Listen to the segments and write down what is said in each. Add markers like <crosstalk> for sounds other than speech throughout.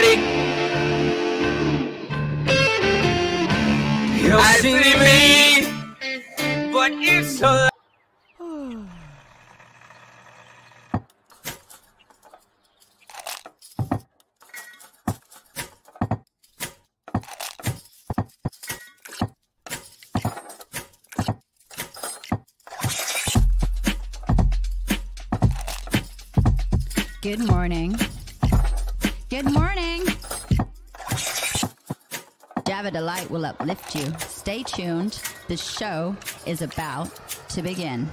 ready? You'll I see me, but it's so. Java Delight will uplift you. Stay tuned. The show is about to begin.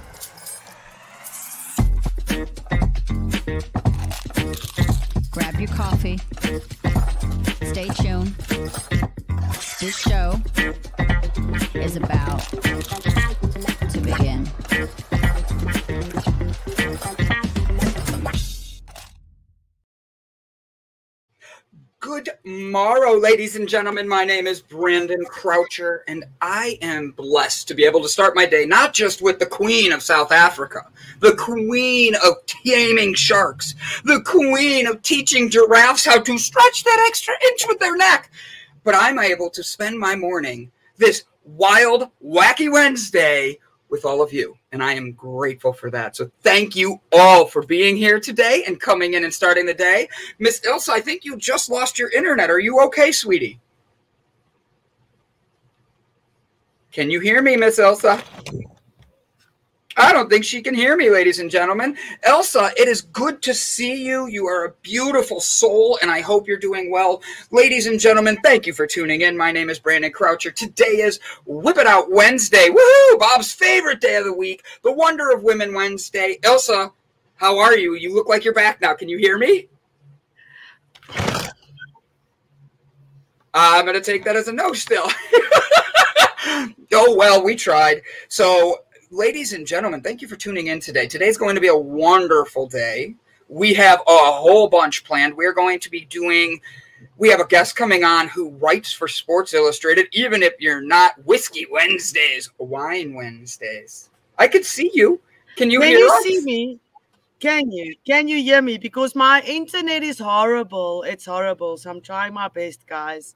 Grab your coffee. Stay tuned. This show is about to begin. Good morrow, ladies and gentlemen. My name is Brandon Croucher, and I am blessed to be able to start my day not just with the Queen of South Africa, the Queen of taming sharks, the Queen of teaching giraffes how to stretch that extra inch with their neck, but I'm able to spend my morning this wild, wacky Wednesday with all of you. And I am grateful for that. So thank you all for being here today and coming in and starting the day. Miss Ilse, I think you just lost your internet. Are you okay, sweetie? Can you hear me, Miss Ilse? I don't think she can hear me, ladies and gentlemen. Elsa, it is good to see you. You are a beautiful soul, and I hope you're doing well. Ladies and gentlemen, thank you for tuning in. My name is Brandon Croucher. Today is Whip It Out Wednesday. Woohoo! Bob's favorite day of the week, the Wonder of Women Wednesday. Elsa, how are you? You look like you're back now. Can you hear me? I'm going to take that as a no still. <laughs> oh, well, we tried. So, ladies and gentlemen, thank you for tuning in today. Today's going to be a wonderful day. We have a whole bunch planned. We're going to be doing, we have a guest coming on who writes for Sports Illustrated, even if you're not Whiskey Wednesdays, Wine Wednesdays. I could see you. Can you Can hear you us? see me? Can you? Can you hear me? Because my internet is horrible. It's horrible. So I'm trying my best, guys.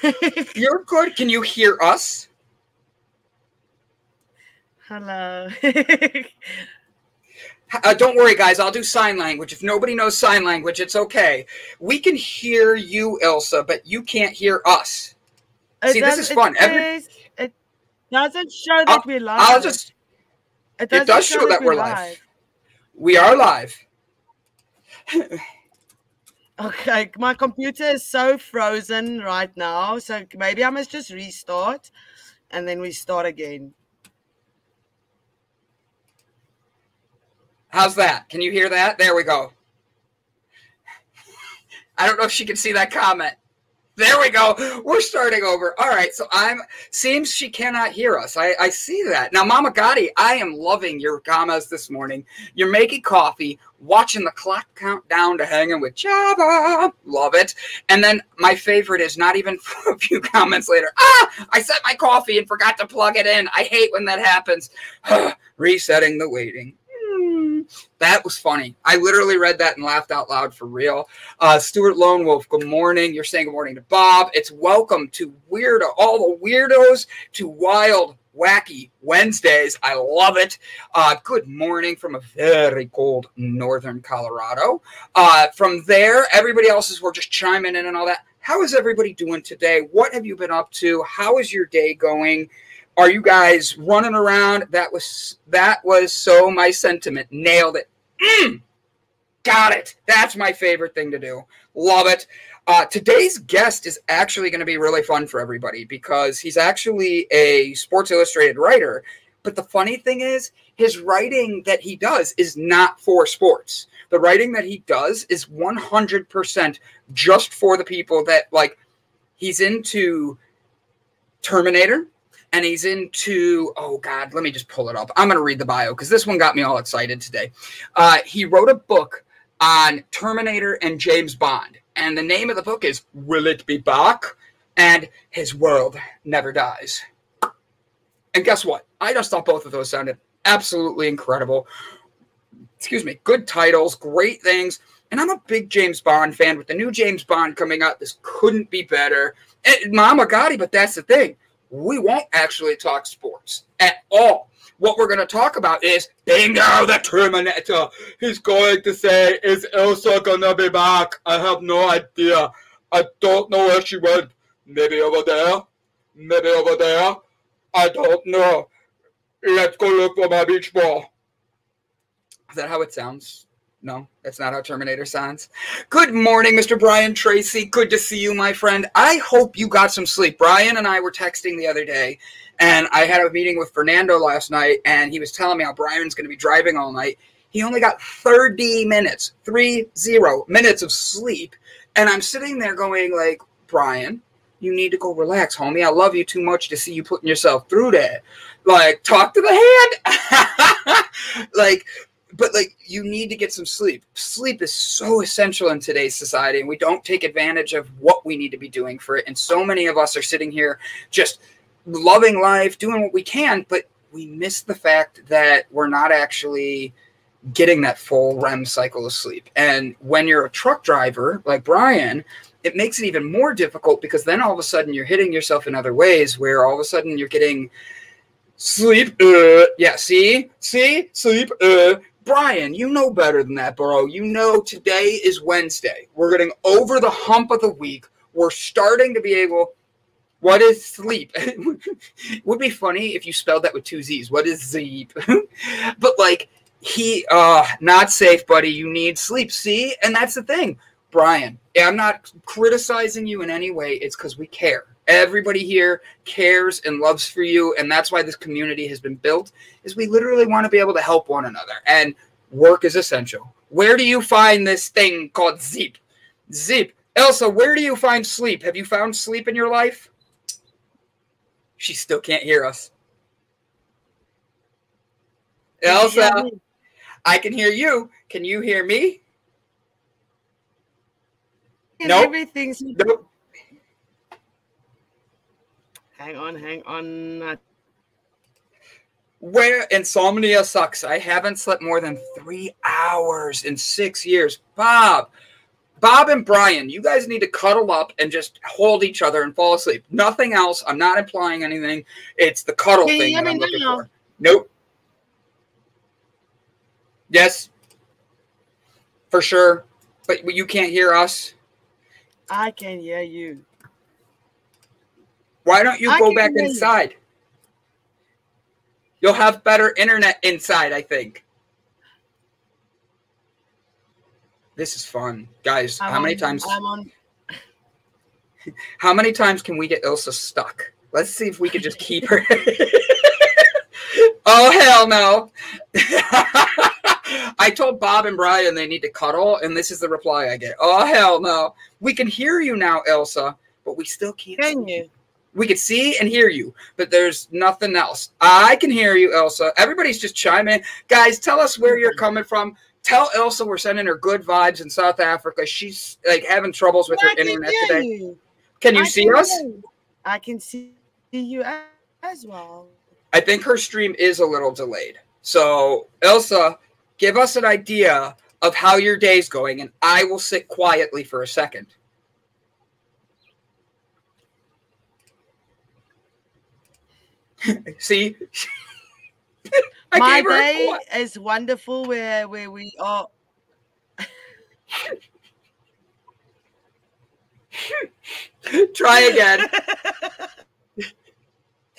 <laughs> You're good. Can you hear us? Hello. <laughs> Uh, don't worry, guys. I'll do sign language. If nobody knows sign language, it's okay. We can hear you, Ilse, but you can't hear us. It See, this is fun. It, Every- says- it doesn't show that I'll, we're live. I'll just. it, it does show that we're live. live. We are live. <laughs> Okay, my computer is so frozen right now. So maybe I must just restart and then we start again. How's that? Can you hear that? There we go. I don't know if she can see that comment. There we go. We're starting over. All right. So I'm seems she cannot hear us. I, I see that. Now, Mama Gotti, I am loving your comments this morning. You're making coffee, watching the clock count down to hanging with Java. Love it. And then my favorite is not even <laughs> a few comments later. Ah, I set my coffee and forgot to plug it in. I hate when that happens. <sighs> Resetting the waiting. That was funny. I literally read that and laughed out loud for real. Uh, Stuart Lone Wolf, good morning. You're saying good morning to Bob. It's welcome to weirdo, all the weirdos to wild, wacky Wednesdays. I love it. Uh, good morning from a very cold northern Colorado. Uh, from there, everybody else is we're just chiming in and all that. How is everybody doing today? What have you been up to? How is your day going? Are you guys running around? That was that was so my sentiment. Nailed it. Mm, got it. That's my favorite thing to do. Love it. Uh, today's guest is actually going to be really fun for everybody because he's actually a Sports Illustrated writer. But the funny thing is, his writing that he does is not for sports. The writing that he does is 100% just for the people that like. He's into Terminator and he's into oh god let me just pull it up i'm going to read the bio because this one got me all excited today uh, he wrote a book on terminator and james bond and the name of the book is will it be back and his world never dies and guess what i just thought both of those sounded absolutely incredible excuse me good titles great things And I'm a big James Bond fan. With the new James Bond coming out, this couldn't be better. And Mama Gotti, but that's the thing. We won't actually talk sports at all. What we're going to talk about is Bingo the Terminator. He's going to say, Is Elsa going to be back? I have no idea. I don't know where she went. Maybe over there. Maybe over there. I don't know. Let's go look for my beach ball. Is that how it sounds? No, that's not how Terminator sounds. Good morning, Mr. Brian Tracy. Good to see you, my friend. I hope you got some sleep. Brian and I were texting the other day, and I had a meeting with Fernando last night, and he was telling me how Brian's going to be driving all night. He only got 30 minutes, three zero minutes of sleep. And I'm sitting there going, like, Brian, you need to go relax, homie. I love you too much to see you putting yourself through that. Like, talk to the hand. <laughs> like, but like you need to get some sleep. Sleep is so essential in today's society, and we don't take advantage of what we need to be doing for it. And so many of us are sitting here just loving life, doing what we can, but we miss the fact that we're not actually getting that full REM cycle of sleep. And when you're a truck driver like Brian, it makes it even more difficult because then all of a sudden you're hitting yourself in other ways where all of a sudden you're getting sleep. Uh, yeah, see, see, sleep. Uh, Brian, you know better than that, bro. You know today is Wednesday. We're getting over the hump of the week. We're starting to be able. What is sleep? <laughs> would be funny if you spelled that with two Z's. What is sleep? <laughs> but like he, uh, not safe, buddy. You need sleep. See, and that's the thing, Brian. I'm not criticizing you in any way. It's because we care. Everybody here cares and loves for you, and that's why this community has been built. Is we literally want to be able to help one another, and work is essential. Where do you find this thing called Zeep? Zeep. Elsa, where do you find sleep? Have you found sleep in your life? She still can't hear us. Elsa, I can hear you. Can you hear me? And Nope. everything's Nope. Hang on, hang on. Where insomnia sucks. I haven't slept more than three hours in six years. Bob, Bob and Brian, you guys need to cuddle up and just hold each other and fall asleep. Nothing else. I'm not implying anything. It's the cuddle Can thing hear that I'm looking now? for. Nope. Yes. For sure. But you can't hear us. I can hear you. Why don't you I go back hear you. inside? You'll have better internet inside, I think. This is fun. Guys, I'm how many on- times I'm on. <laughs> how many times can we get Ilse stuck? Let's see if we can just keep her. <laughs> oh hell no. <laughs> I told Bob and Brian they need to cuddle, and this is the reply I get. Oh hell no. We can hear you now, Elsa, but we still can't Can you? We could see and hear you, but there's nothing else. I can hear you, Elsa. Everybody's just chiming in. Guys, tell us where you're coming from. Tell Elsa we're sending her good vibes in South Africa. She's like having troubles with I her internet today. you. Can you I see can us? you. I can see you as well. I think her stream is a little delayed. So, Elsa, give us an idea of how your day's going, and I will sit quietly for a second. <laughs> See? <laughs> My gave her a day is wonderful where where we are. <laughs> Try again.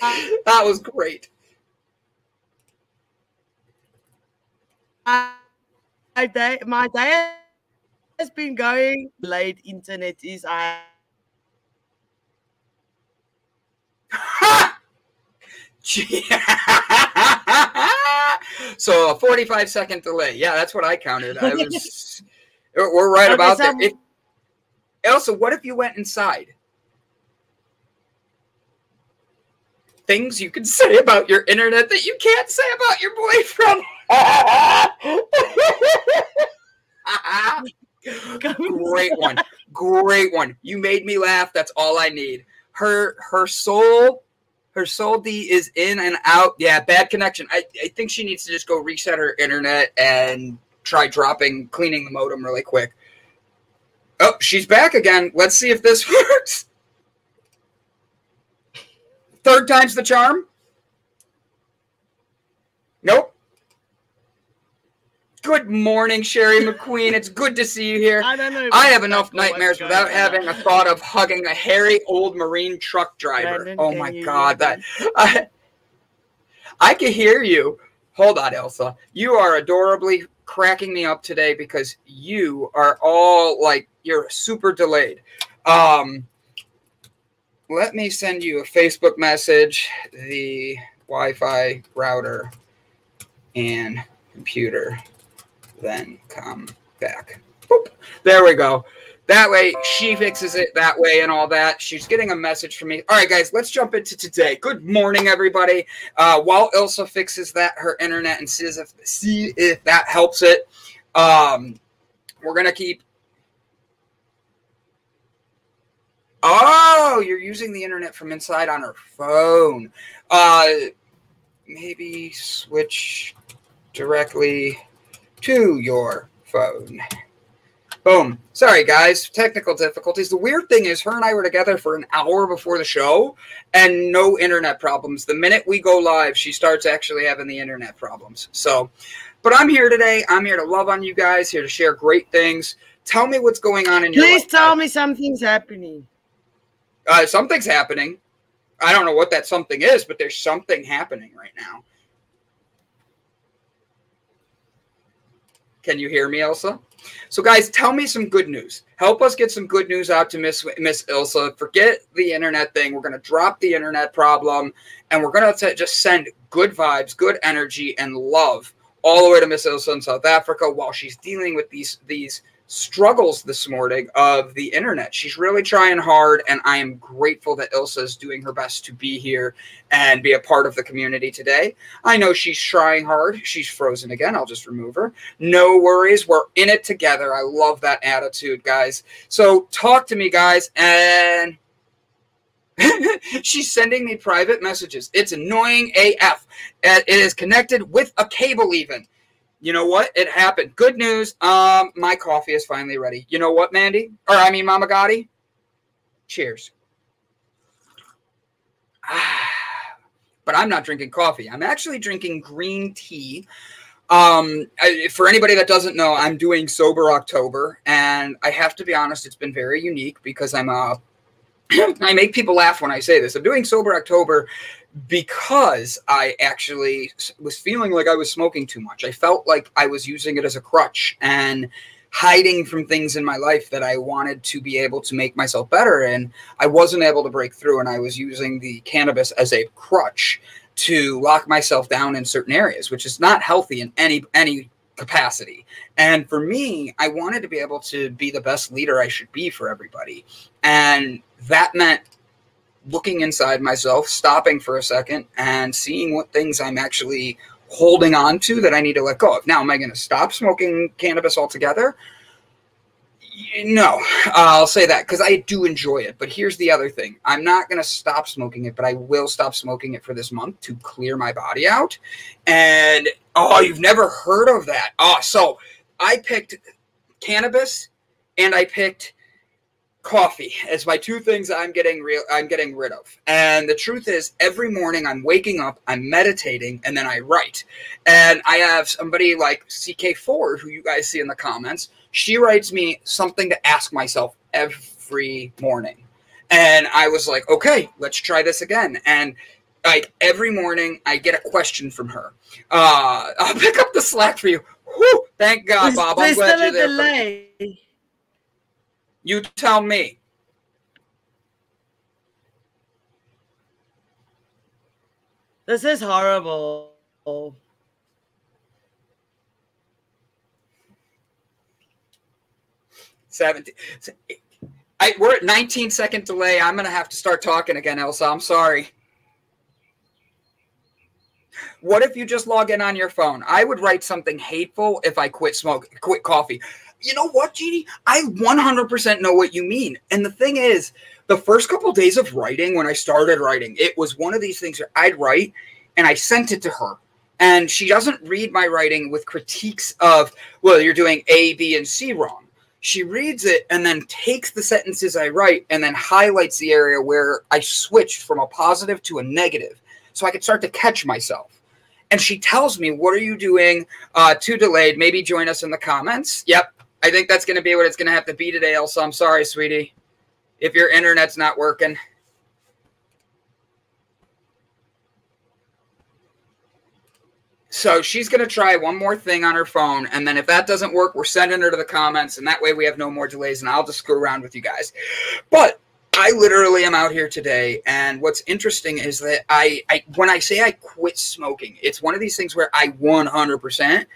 That was great. my day my day has been going late internet is I. so a 45 second delay. Yeah, that's what I counted. I <laughs> was we're right Okay, about so- there. If, Elsa, what if you went inside? Things you can say about your internet that you can't say about your boyfriend. <laughs> Great one. Great one. You made me laugh. That's all I need. Her her soul her soul D is in and out. Yeah, bad connection. I, I think she needs to just go reset her internet and try dropping cleaning the modem really quick. Oh, she's back again. Let's see if this <laughs> works. Third time's the charm. Nope. Good morning, Sherry McQueen. It's good to see you here. I don't know. I have enough nightmares without having a thought of hugging a hairy old marine truck driver. Brandon, oh my god, that <laughs> I, I can hear you. Hold on, Elsa. You are adorably cracking me up today because you are all like you're super delayed. Um let me send you a Facebook message, the Wi-Fi router and computer, then come back. Boop. There we go. That way she fixes it that way and all that. She's getting a message from me. All right, guys, let's jump into today. Good morning, everybody. Uh, while Ilse fixes that her internet and sees if see if that helps it, um, we're gonna keep. Oh, you're using the internet from inside on her phone. Uh, maybe switch directly to your phone. Boom. Sorry, guys. Technical difficulties. The weird thing is, her and I were together for an hour before the show and no internet problems. The minute we go live, she starts actually having the internet problems. So, but I'm here today. I'm here to love on you guys, here to share great things. Tell me what's going on in your life. Please tell me something's happening. Uh, something's happening. I don't know what that something is, but there's something happening right now. Can you hear me, Elsa? So, guys, tell me some good news. Help us get some good news out to Miss Miss Ilse. Forget the internet thing. We're gonna drop the internet problem, and we're gonna t- just send good vibes, good energy, and love all the way to Miss Ilse in South Africa while she's dealing with these these struggles this morning of the internet. She's really trying hard, and I am grateful that Ilse is doing her best to be here and be a part of the community today. I know she's trying hard. She's frozen again. I'll just remove her. No worries. We're in it together. I love that attitude, guys. So talk to me, guys, and. <laughs> She's sending me private messages. It's annoying AF. It is connected with a cable, even. You know what? It happened. Good news. Um, my coffee is finally ready. You know what, Mandy? Or I mean, Mama Gotti. Cheers. <sighs> But I'm not drinking coffee. I'm actually drinking green tea. Um, I, for anybody that doesn't know, I'm doing sober October, and I have to be honest, it's been very unique because I'm uh, <clears throat> I make people laugh when I say this. I'm doing sober October because I actually was feeling like I was smoking too much. I felt like I was using it as a crutch and hiding from things in my life that I wanted to be able to make myself better. And I wasn't able to break through, and I was using the cannabis as a crutch to lock myself down in certain areas, which is not healthy in any any capacity. And for me, I wanted to be able to be the best leader I should be for everybody. And that meant looking inside myself, stopping for a second, and seeing what things I'm actually holding on to that I need to let go of. Now, am I going to stop smoking cannabis altogether? No, I'll say that because I do enjoy it. But here's the other thing I'm not going to stop smoking it, but I will stop smoking it for this month to clear my body out. And oh, you've never heard of that? Oh, so I picked cannabis and I picked coffee as my two things I'm getting real I'm getting rid of. And the truth is every morning I'm waking up, I'm meditating, and then I write. And I have somebody like CK Ford, who you guys see in the comments, she writes me something to ask myself every morning. And I was like, okay, let's try this again. And like every morning I get a question from her. Uh <laughs> I'll pick up the slack for you. Whew, thank God, Bob. I'm glad you're there. For me. delay. You tell me. This is horrible. 17. I, we're at 19 second delay. I'm going to have to start talking again, Elsa. I'm sorry. What if you just log in on your phone? I would write something hateful if I quit smoke, quit coffee. You know what, Jeannie? I 100% know what you mean. And the thing is, the first couple days of writing, when I started writing, it was one of these things where I'd write and I sent it to her. And she doesn't read my writing with critiques of, well, you're doing A, B, and C wrong she reads it and then takes the sentences I write and then highlights the area where I switched from a positive to a negative so I could start to catch myself. And she tells me, What are you doing? Uh, too delayed. Maybe join us in the comments. Yep. I think that's going to be what it's going to have to be today, Elsa. I'm sorry, sweetie. If your internet's not working. So she's going to try one more thing on her phone. And then if that doesn't work, we're sending her to the comments. And that way we have no more delays. And I'll just screw around with you guys. But I literally am out here today. And what's interesting is that I, I when I say I quit smoking, it's one of these things where I 100%,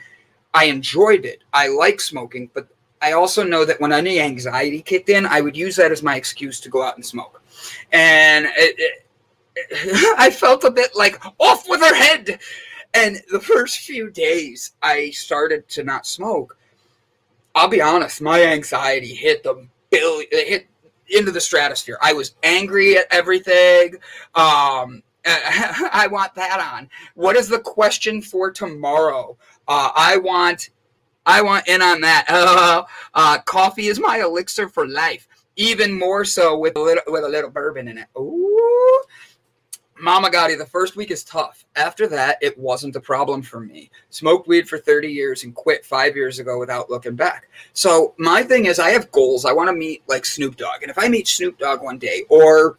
I enjoyed it. I like smoking. But I also know that when any anxiety kicked in, I would use that as my excuse to go out and smoke. And it, it, <laughs> I felt a bit like off with her head and the first few days I started to not smoke, I'll be honest, my anxiety hit the billion, hit into the stratosphere. I was angry at everything. Um, <laughs> I want that on. What is the question for tomorrow? Uh, I want, I want in on that. Uh, <laughs> uh, coffee is my elixir for life. Even more so with a little with a little bourbon in it. Ooh, Mama Gotti, the first week is tough. After that, it wasn't a problem for me. Smoked weed for 30 years and quit five years ago without looking back. So my thing is, I have goals. I want to meet like Snoop Dogg, and if I meet Snoop Dogg one day, or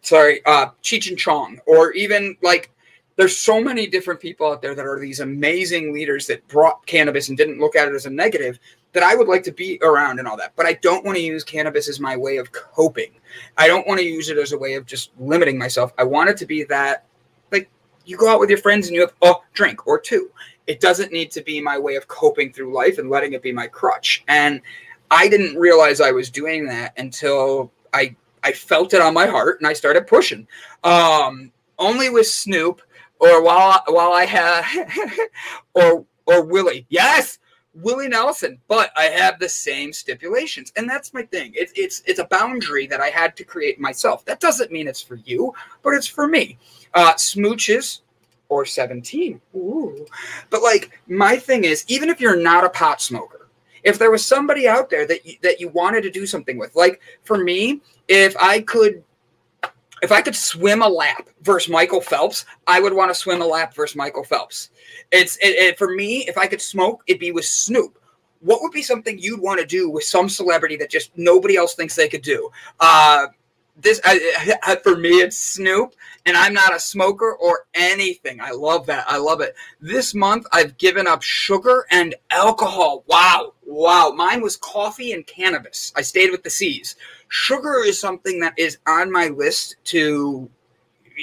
sorry, uh, Cheech and Chong, or even like there's so many different people out there that are these amazing leaders that brought cannabis and didn't look at it as a negative that I would like to be around and all that. But I don't want to use cannabis as my way of coping. I don't want to use it as a way of just limiting myself. I want it to be that, like, you go out with your friends and you have a drink or two. It doesn't need to be my way of coping through life and letting it be my crutch. And I didn't realize I was doing that until I I felt it on my heart and I started pushing. Um, only with Snoop or while while I have <laughs> or or Willie. Yes, Willie Nelson, but I have the same stipulations, and that's my thing. It's it's it's a boundary that I had to create myself. That doesn't mean it's for you, but it's for me. Uh, smooches or seventeen, Ooh. but like my thing is, even if you're not a pot smoker, if there was somebody out there that you, that you wanted to do something with, like for me, if I could if I could swim a lap versus Michael Phelps, I would want to swim a lap versus Michael Phelps. It's it, it, for me. If I could smoke, it'd be with Snoop. What would be something you'd want to do with some celebrity that just nobody else thinks they could do? Uh, this I, for me, it's Snoop, and I'm not a smoker or anything. I love that. I love it. This month, I've given up sugar and alcohol. Wow, wow. Mine was coffee and cannabis. I stayed with the C's. Sugar is something that is on my list to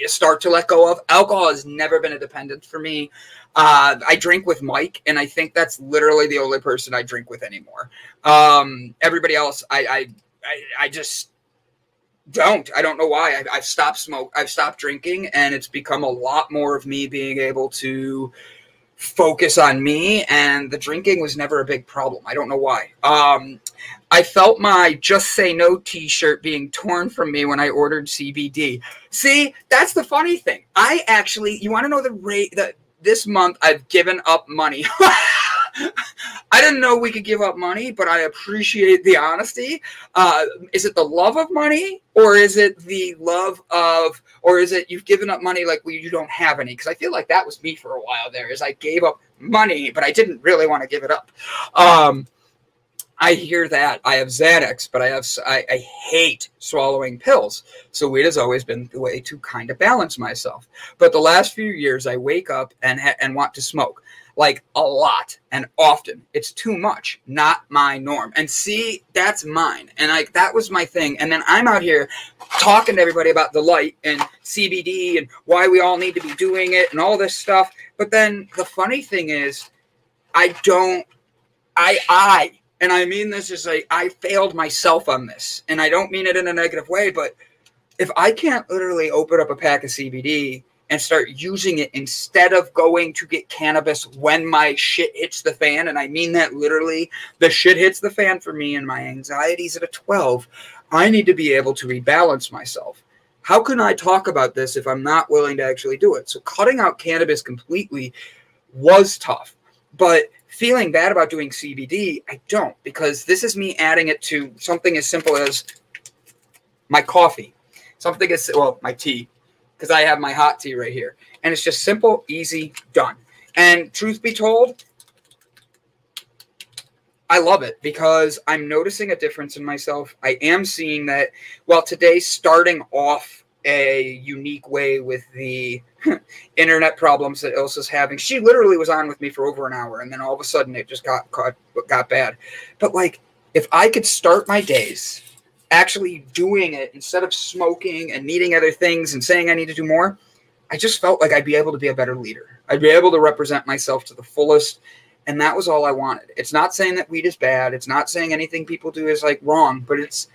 start to let go of. Alcohol has never been a dependent for me. Uh, I drink with Mike, and I think that's literally the only person I drink with anymore. Um, everybody else, I, I, I, I, just don't. I don't know why. I, I've stopped smoke. I've stopped drinking, and it's become a lot more of me being able to focus on me and the drinking was never a big problem. I don't know why. Um, i felt my just say no t-shirt being torn from me when i ordered cbd see that's the funny thing. I actually you want to know the rate that this month i've given up money <laughs> I didn't know we could give up money, but I appreciate the honesty. Uh, is it the love of money, or is it the love of, or is it you've given up money like well, you don't have any? Because I feel like that was me for a while there. Is I gave up money, but I didn't really want to give it up. Um, I hear that. I have Xanax, but I have I, I, hate swallowing pills. So weed has always been the way to kind of balance myself. But the last few years, I wake up and and want to smoke like a lot and often. It's too much, not my norm. And see, that's mine. And like that was my thing. And then I'm out here talking to everybody about the light and CBD and why we all need to be doing it and all this stuff. But then the funny thing is, I don't, I, I, and I mean this is like I failed myself on this, and I don't mean it in a negative way, but if I can't literally open up a pack of CBD and start using it instead of going to get cannabis when my shit hits the fan. And I mean that literally. The shit hits the fan for me and my anxiety's at a 12. I need to be able to rebalance myself. How can I talk about this if I'm not willing to actually do it? So cutting out cannabis completely was tough. But feeling bad about doing CBD, I don't because this is me adding it to something as simple as my coffee, something as well, my tea, because I have my hot tea right here. And it's just simple, easy, done. And truth be told, I love it because I'm noticing a difference in myself. I am seeing that, well, today starting off a unique way with the <laughs> internet problems that Ilse's having. She literally was on with me for over an hour, and then all of a sudden it just got got, got bad. But like, if I could start my days actually doing it instead of smoking and needing other things and saying I need to do more, I just felt like I'd be able to be a better leader. I'd be able to represent myself to the fullest. And that was all I wanted. It's not saying that weed is bad. It's not saying anything people do is like wrong, but it's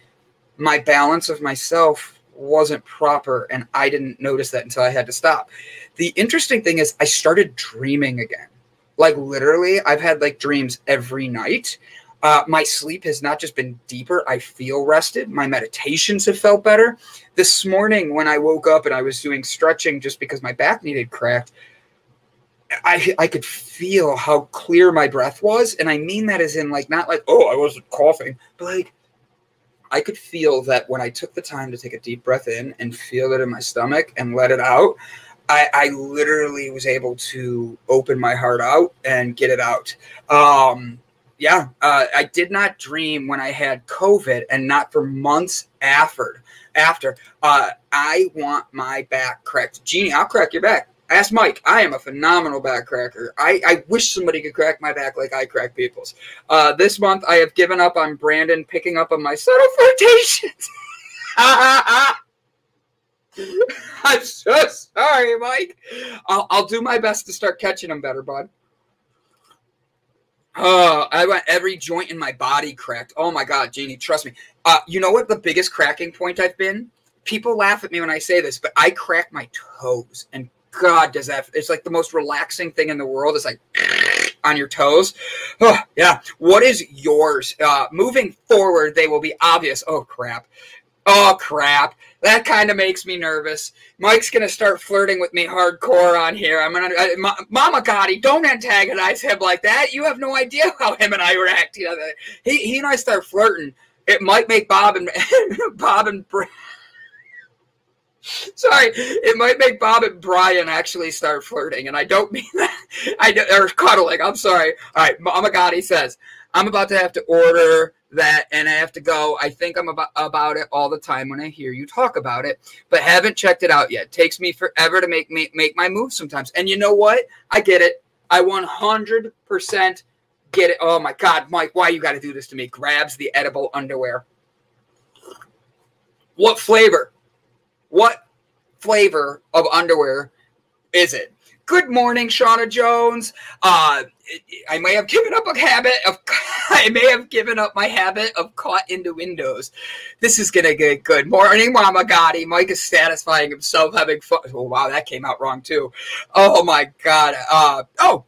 my balance of myself wasn't proper and I didn't notice that until I had to stop. The interesting thing is I started dreaming again. Like literally, I've had like dreams every night. Uh, my sleep has not just been deeper, I feel rested. My meditations have felt better. This morning, when I woke up and I was doing stretching just because my back needed cracked, I, I could feel how clear my breath was. And I mean that as in, like, not like, oh, I wasn't coughing, but like, I could feel that when I took the time to take a deep breath in and feel it in my stomach and let it out, I, I literally was able to open my heart out and get it out. Um, yeah, uh, I did not dream when I had COVID, and not for months after. After, uh, I want my back cracked. Jeannie, I'll crack your back. Ask Mike. I am a phenomenal back cracker. I, I wish somebody could crack my back like I crack people's. Uh, this month, I have given up on Brandon picking up on my subtle <laughs> flirtations. <laughs> I'm so sorry, Mike. I'll, I'll do my best to start catching them better, bud. Oh, I want every joint in my body cracked. Oh my God, Jeannie, trust me. Uh, you know what the biggest cracking point I've been? People laugh at me when I say this, but I crack my toes. And God, does that, it's like the most relaxing thing in the world. It's like <sniffs> on your toes. Oh, yeah. What is yours? Uh, moving forward, they will be obvious. Oh, crap. Oh, crap. That kind of makes me nervous. Mike's going to start flirting with me hardcore on here. I'm going to, uh, Mama Gotti, don't antagonize him like that. You have no idea how him and I react to other. He, he and I start flirting. It might make Bob and <laughs> Bob and Sorry, it might make Bob and Brian actually start flirting, and I don't mean <laughs> that. I or cuddling. I'm sorry. All right, Mama Gotti says I'm about to have to order that and I have to go. I think I'm about, about it all the time when I hear you talk about it, but haven't checked it out yet. Takes me forever to make me make my move sometimes. And you know what? I get it. I 100% get it. Oh my God, Mike, why you got to do this to me? Grabs the edible underwear. What flavor? What flavor of underwear is it? Good morning, Shauna Jones. Uh, I may have given up a habit of. <laughs> I may have given up my habit of caught into windows. This is gonna get good. Morning, Mama Gotti. Mike is satisfying himself having fun. Oh wow, that came out wrong too. Oh my God. Uh, oh,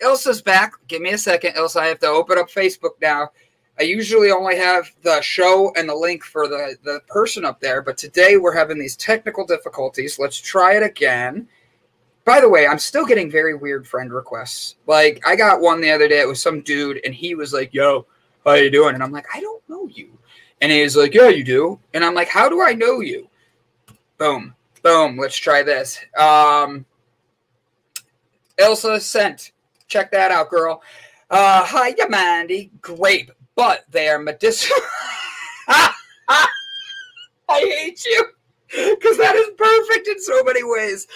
Ilse's back. Give me a second, Ilse. I have to open up Facebook now. I usually only have the show and the link for the, the person up there, but today we're having these technical difficulties. Let's try it again. By the way, I'm still getting very weird friend requests. Like I got one the other day. It was some dude, and he was like, "Yo, how you doing?" And I'm like, "I don't know you." And he's like, "Yeah, you do." And I'm like, "How do I know you?" Boom, boom. Let's try this. Um, Elsa sent. Check that out, girl. Uh, hi, Mandy. Grape, but they are medicinal. <laughs> I hate you <laughs> because that is perfect in so many ways.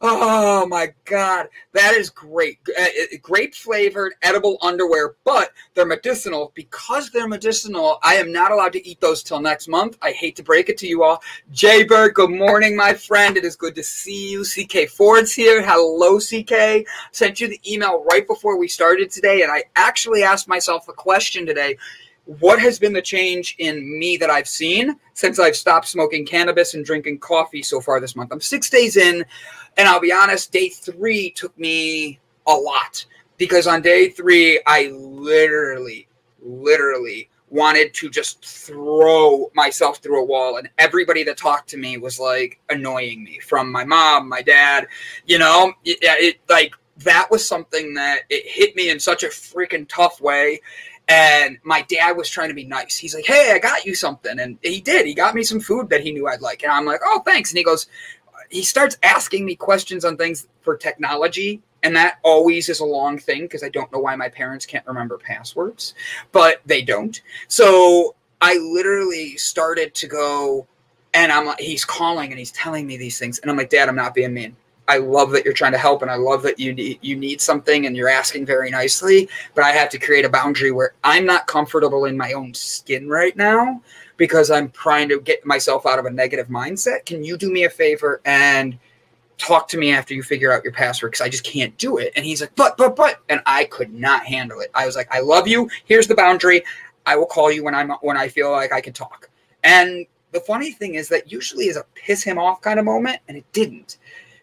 Oh my god, that is great. Uh, grape flavored edible underwear, but they're medicinal. Because they're medicinal, I am not allowed to eat those till next month. I hate to break it to you all. Jay Bird, good morning, my friend. It is good to see you. CK Ford's here. Hello, CK. Sent you the email right before we started today, and I actually asked myself a question today what has been the change in me that I've seen since I've stopped smoking cannabis and drinking coffee so far this month? I'm six days in, and I'll be honest, day three took me a lot because on day three, I literally, literally wanted to just throw myself through a wall and everybody that talked to me was like annoying me from my mom my dad you know it, it like that was something that it hit me in such a freaking tough way. And my dad was trying to be nice. He's like, Hey, I got you something. And he did. He got me some food that he knew I'd like. And I'm like, Oh, thanks. And he goes, He starts asking me questions on things for technology. And that always is a long thing because I don't know why my parents can't remember passwords, but they don't. So I literally started to go, and I'm like, he's calling and he's telling me these things. And I'm like, Dad, I'm not being mean. I love that you're trying to help and I love that you need you need something and you're asking very nicely, but I have to create a boundary where I'm not comfortable in my own skin right now because I'm trying to get myself out of a negative mindset. Can you do me a favor and talk to me after you figure out your password because I just can't do it. And he's like, but, but, but, and I could not handle it. I was like, I love you. Here's the boundary. I will call you when I'm when I feel like I can talk. And the funny thing is that usually is a piss him off kind of moment, and it didn't.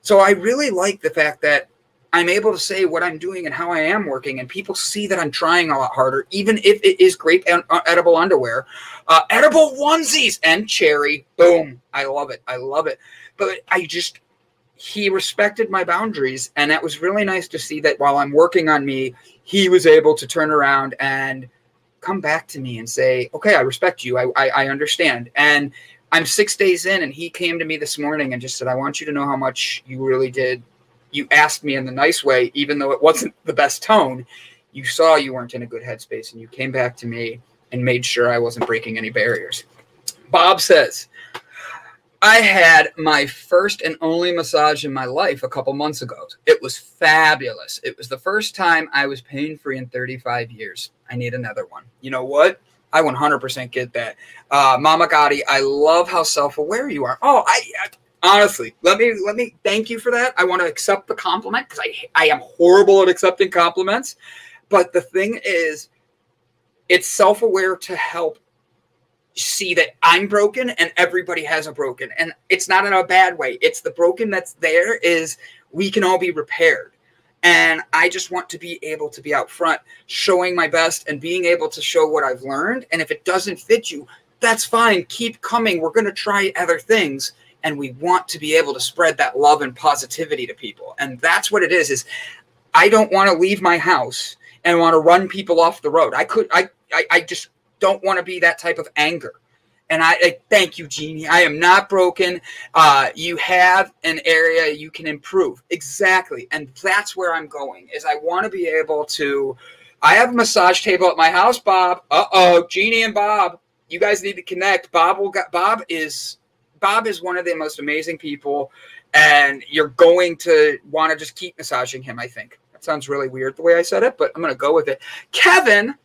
So I really like the fact that I'm able to say what I'm doing and how I am working, and people see that I'm trying a lot harder, even if it is grape uh, edible underwear, uh, edible onesies, and cherry. Boom! I love it. I love it. But I just he respected my boundaries, and that was really nice to see that while I'm working on me, he was able to turn around and come back to me and say, "Okay, I respect you. I I, I understand." And I'm six days in, and he came to me this morning and just said, I want you to know how much you really did. You asked me in the nice way, even though it wasn't the best tone. You saw you weren't in a good headspace, and you came back to me and made sure I wasn't breaking any barriers. Bob says, I had my first and only massage in my life a couple months ago. It was fabulous. It was the first time I was pain free in 35 years. I need another one. You know what? I 100% get that. Uh, Mama Gotti, I love how self-aware you are. Oh, I, I honestly let me let me thank you for that. I want to accept the compliment because I I am horrible at accepting compliments. But the thing is, it's self-aware to help see that I'm broken and everybody has a broken, and it's not in a bad way. It's the broken that's there is we can all be repaired and I just want to be able to be out front, showing my best and being able to show what I've learned. And if it doesn't fit you, that's fine. Keep coming. We're going to try other things. And we want to be able to spread that love and positivity to people. And that's what it is, is I don't want to leave my house and want to run people off the road. I could, I, I, I just don't want to be that type of anger. And I, thank you, Jeannie. I am not broken. Uh, you have an area you can improve. Exactly. And that's where I'm going is I want to be able to I have a massage table at my house, Bob. Uh-oh, Jeannie and Bob. You guys need to connect. Bob will got Bob is Bob is one of the most amazing people and you're going to want to just keep massaging him, I think. That sounds really weird the way I said it, but I'm going to go with it. Kevin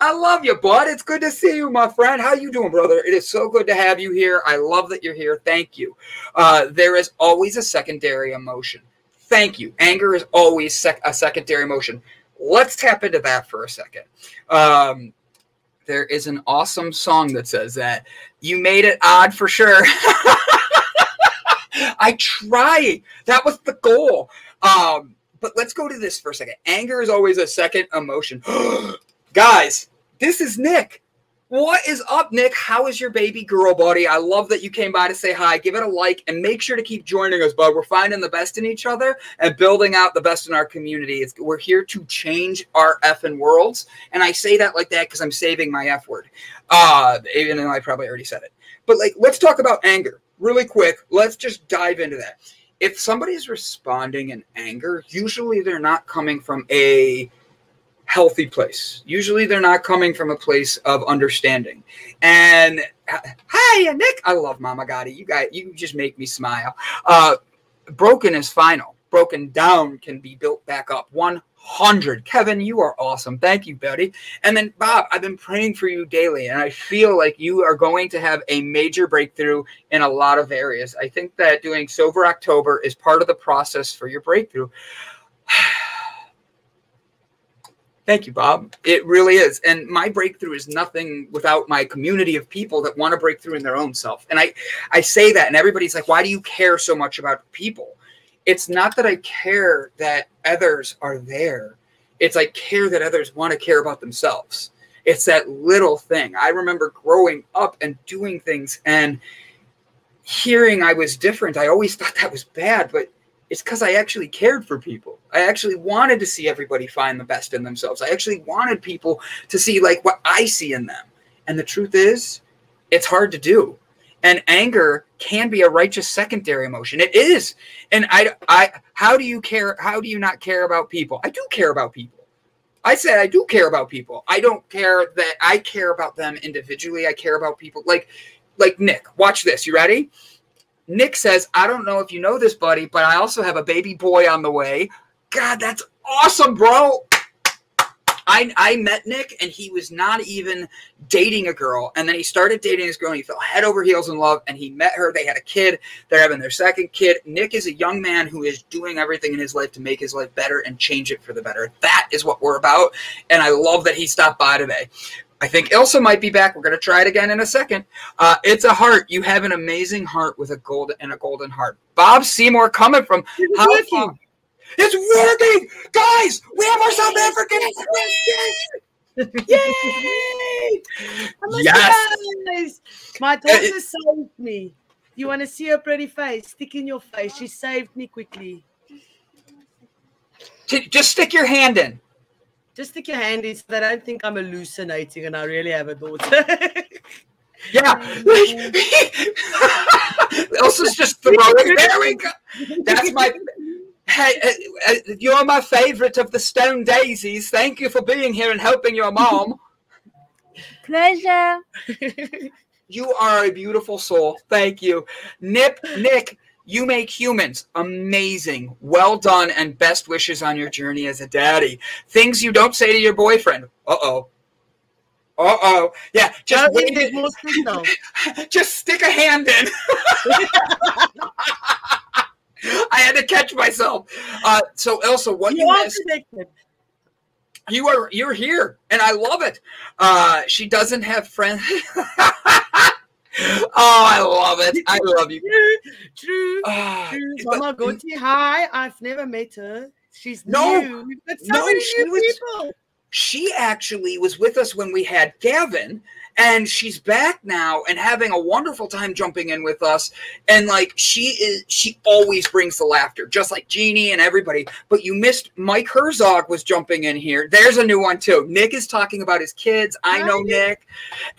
I love you, bud. It's good to see you, my friend. How you doing, brother? It is so good to have you here. I love that you're here. Thank you. Uh, there is always a secondary emotion. Thank you. Anger is always sec- a secondary emotion. Let's tap into that for a second. Um, there is an awesome song that says that. You made it odd for sure. <laughs> I try. That was the goal. Um, but let's go to this for a second. Anger is always a second emotion. <gasps> <gasps> Guys, this is Nick. What is up, Nick? How is your baby girl, buddy? I love that you came by to say hi. Give it a like and make sure to keep joining us, bud. We're finding the best in each other and building out the best in our community. It's, we're here to change our effing worlds. And I say that like that because I'm saving my F word, uh, even though I probably already said it. But like, let's talk about anger really quick. Let's just dive into that. If somebody's responding in anger, usually they're not coming from a healthy place. Usually they're not coming from a place of understanding. And hi, Nick. I love Mama Gotti. You guys, you just make me smile. Uh, broken is final. Broken down can be built back up. 100. Kevin, you are awesome. Thank you, buddy. And then, Bob, I've been praying for you daily, and I feel like you are going to have a major breakthrough in a lot of areas. I think that doing Sober October is part of the process for your breakthrough. Thank you, Bob. It really is. And my breakthrough is nothing without my community of people that want to break through in their own self. And I, I say that, and everybody's like, why do you care so much about people? It's not that I care that others are there. It's I care that others want to care about themselves. It's that little thing. I remember growing up and doing things and hearing I was different. I always thought that was bad, but it's because I actually cared for people. I actually wanted to see everybody find the best in themselves. I actually wanted people to see like what I see in them. And the truth is, it's hard to do. And anger can be a righteous secondary emotion. It is. And I, I, how do you care? How do you not care about people? I do care about people. I said I do care about people. I don't care that I care about them individually. I care about people like, like Nick. Watch this. You ready? Nick says, I don't know if you know this, buddy, but I also have a baby boy on the way. God, that's awesome, bro. I, I met Nick and he was not even dating a girl. And then he started dating this girl and he fell head over heels in love and he met her. They had a kid. They're having their second kid. Nick is a young man who is doing everything in his life to make his life better and change it for the better. That is what we're about. And I love that he stopped by today. I think Ilse might be back. We're going to try it again in a second. Uh, it's a heart. You have an amazing heart with a gold and a golden heart. Bob Seymour coming from It's how working. far? It's working, guys. We have our South African. Yay! Yes. My daughter saved me. You want to see her pretty face? Stick in your face. She saved me quickly. Just stick your hand in. Just stick your hand in so they don't think I'm hallucinating and I really have a daughter. <laughs> Yeah. <laughs> Ilse's just throwing. There we go. That's my. Hey, uh, uh, you're my favorite of the Stone Daisies. Thank you for being here and helping your mom. <laughs> Pleasure. You are a beautiful soul. Thank you. Nip, Nick, you make humans amazing. Well done and best wishes on your journey as a daddy. Things you don't say to your boyfriend. Uh oh. Uh oh. Yeah, just wait it- <laughs> just stick a hand in. <laughs> I had to catch myself. Uh, so Ilse, what you, You are missed, you are you're here, and I love it. Uh, she doesn't have friends. <laughs> oh, I love it. I love you. True, true, Ah, but- Mama Gotti, hi. I've never met her. She's No, new. We've so no, many she new was- people. she actually was with us when we had Gavin, and she's back now and having a wonderful time jumping in with us. And like she is, she always brings the laughter, just like Jeannie and everybody. But you missed Mike Herzog was jumping in here. There's a new one too. Nick is talking about his kids. I know. Nick,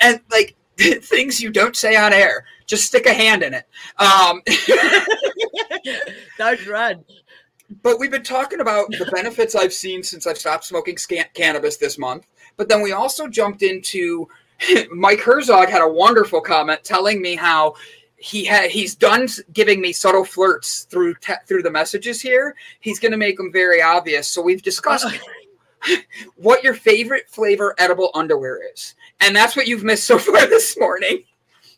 and like <laughs> things you don't say on air. Just stick a hand in it. Um, <laughs> Don't run. but we've been talking about the benefits I've seen since I've stopped smoking scan- cannabis this month. But then we also jumped into <laughs> Mike Herzog had a wonderful comment telling me how he had he's done giving me subtle flirts through through the messages here. He's going to make them very obvious. So we've discussed <laughs> what your favorite flavor edible underwear is, and that's what you've missed so <laughs> far this morning.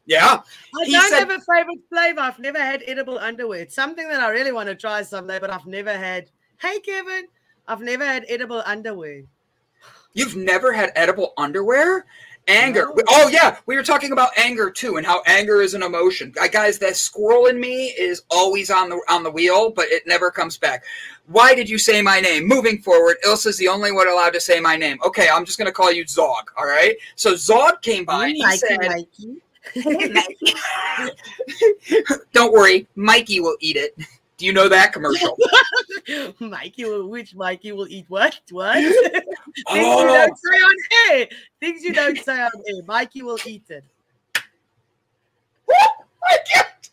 Yeah, I He don't said- have a favorite flavor. I've never had edible underwear. It's something that I really want to try someday, but I've never had. Hey, Kevin, I've never had edible underwear. You've never had edible underwear? Anger. No. Oh yeah, we were talking about anger too, and how anger is an emotion. Uh, guys, that squirrel in me is always on the on the wheel, but it never comes back. Why did you say my name? Moving forward, Ilse's the only one allowed to say my name. Okay, I'm just gonna call you Zog. All right. So Zog came by. and he Mikey, said, Mikey. <laughs> <laughs> "Don't worry, Mikey will eat it." Do you know that commercial? <laughs> Mikey will which Mikey will eat what? What? <laughs> Things you Oh. don't say on air. Things you don't say on air. Mikey will eat it. I can't.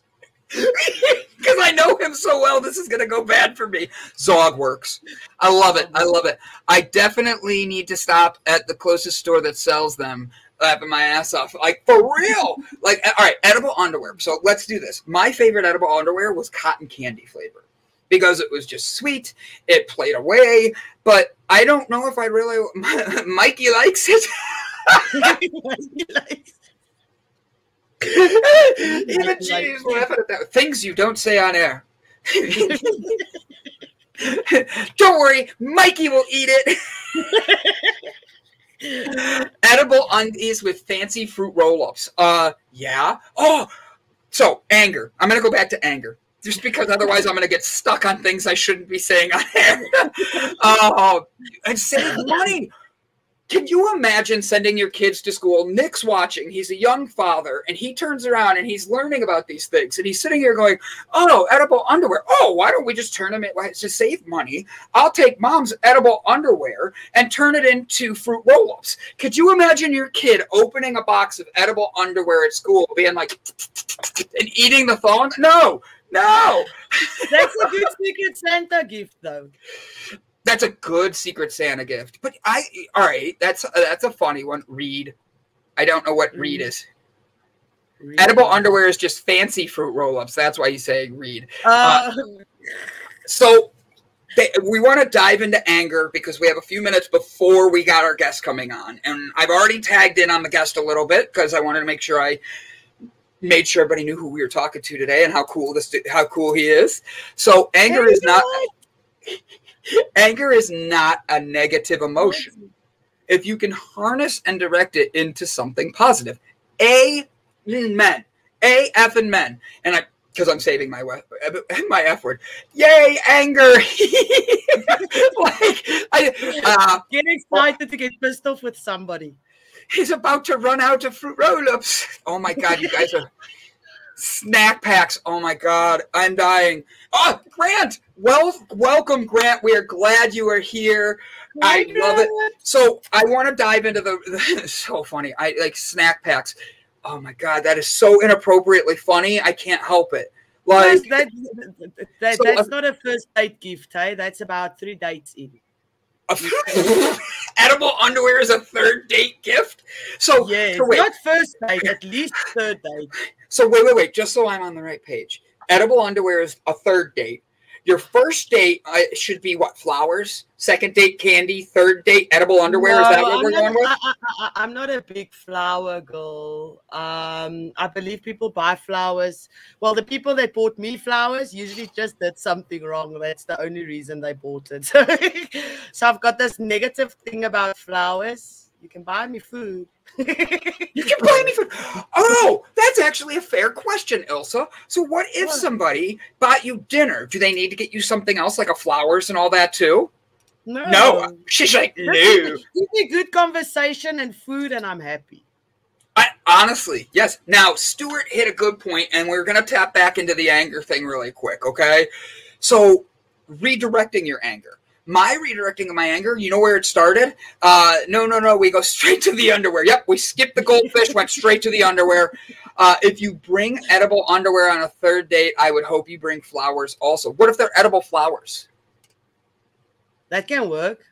<laughs> Because I know him so well, this is going to go bad for me. Zog works. I love it. I love it. I definitely need to stop at the closest store that sells them, laughing my ass off. Like, for real. like, all right, edible underwear. So let's do this. My favorite edible underwear was cotton candy flavor because it was just sweet. It played away, but I don't know if I really. <laughs> Mikey likes it. <laughs> Even Jeannie's laughing at that. Things you don't say on air. <laughs> don't worry, Mikey will eat it. Edible undies with fancy fruit roll-ups. Uh, yeah. Oh, so anger. I'm gonna go back to anger, just because otherwise I'm gonna get stuck on things I shouldn't be saying on air. Oh, <laughs> and save money. Can you imagine sending your kids to school? Nick's watching. He's a young father, and he turns around and he's learning about these things. And he's sitting here going, "Oh, edible underwear. Oh, why don't we just turn them in to save money? I'll take mom's edible underwear and turn it into fruit roll-ups." Could you imagine your kid opening a box of edible underwear at school, being like, and eating the phone? No, no. That's a good Secret Santa gift, though that's a good Secret Santa gift. But I, all right, that's that's a funny one. Read. I don't know what read is. Read. Edible underwear is just fancy fruit roll-ups. That's why you say read. Uh, uh, so they, we want to dive into anger because we have a few minutes before we got our guest coming on, and I've already tagged in on the guest a little bit because I wanted to make sure I made sure everybody knew who we were talking to today and how cool this how cool he is. So anger is not Anger is not a negative emotion. If you can harness and direct it into something positive, a men, a f and men, and I because I'm saving my <laughs> my f word. Yay, anger! <laughs> like I uh, get excited to get pissed off with somebody. He's about to run out of fruit roll-ups. Oh my god, you guys are snack packs. Oh my god, I'm dying. Oh, Grant, well, welcome, Grant. We are glad you are here. I love it. So I want to dive into the, <laughs> the. so funny. I like snack packs. Oh my god, that is so inappropriately funny. I can't help it. Like that, that, so, that's uh, not a first date gift, hey. That's about three dates in. <laughs> edible underwear is a third date gift. So yeah, so not first date, at least third date. So wait, wait, wait. Just so I'm on the right page, edible underwear is a third date. Your first date uh, should be what? Flowers. Second date, candy. Third date, edible underwear. No, is that what I'm we're not, going with? I, am not a big flower girl. Um, I believe people buy flowers. Well, the people that bought me flowers usually just did something wrong. That's the only reason they bought it. <laughs> so I've got this negative thing about flowers you can buy me food. you can buy me food. Oh, that's actually a fair question, Ilse. So, what if what? somebody bought you dinner? Do they need to get you something else, like a flowers and all that too? No. No. She's like, no. Give me good conversation and food, and I'm happy. I, honestly, yes. Now, Stuart hit a good point, and we're going to tap back into the anger thing really quick, okay? So, redirecting your anger my redirecting of my anger, you know where it started? Uh, no, no, no. We go <laughs> straight to the underwear. Yep, we skipped the goldfish, went straight to the underwear. Uh, if you bring edible underwear on a third date, I would hope you bring flowers also. What if they're edible flowers? That can work.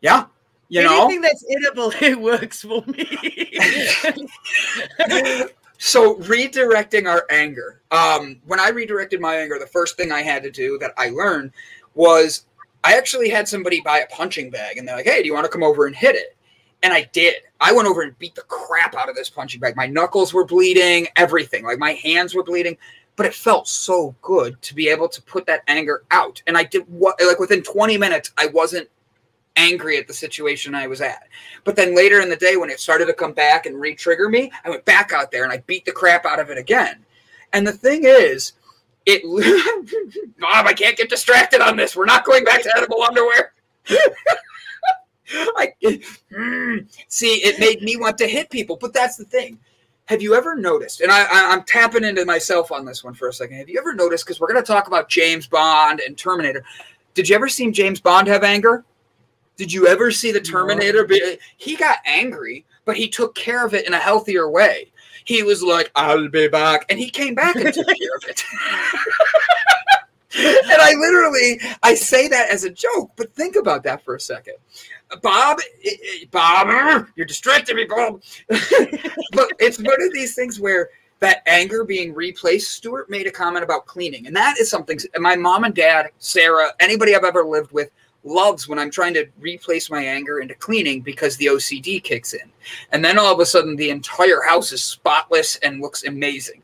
Yeah. You Anything know? that's edible, <laughs> it works for me. <laughs> so redirecting our anger. Um, when I redirected my anger, the first thing I had to do that I learned was I actually had somebody buy a punching bag and they're like, hey, do you want to come over and hit it? And I did. I went over and beat the crap out of this punching bag. My knuckles were bleeding, everything. Like my hands were bleeding, but it felt so good to be able to put that anger out. And I did what, like within 20 minutes, I wasn't angry at the situation I was at. But then later in the day, when it started to come back and re trigger me, I went back out there and I beat the crap out of it again. And the thing is, it <laughs> Bob, I can't get distracted on this. We're not going back to edible underwear. <laughs> I, mm, see, it made me want to hit people, but that's the thing. Have you ever noticed? And I, I, I'm tapping into myself on this one for a second. Have you ever noticed? Because we're going to talk about James Bond and Terminator. Did you ever see James Bond have anger? Did you ever see the Terminator? Be, he got angry, but he took care of it in a healthier way he was like, I'll be back. And he came back and took care of it. <laughs> and I literally, I say that as a joke, but think about that for a second. Bob, Bob, you're distracting me, Bob. <laughs> but it's one of these things where that anger being replaced. Stuart made a comment about cleaning, and that is something my mom and dad, Sarah, anybody I've ever lived with loves when I'm trying to replace my anger into cleaning because the OCD kicks in. And then all of a sudden, the entire house is spotless and looks amazing.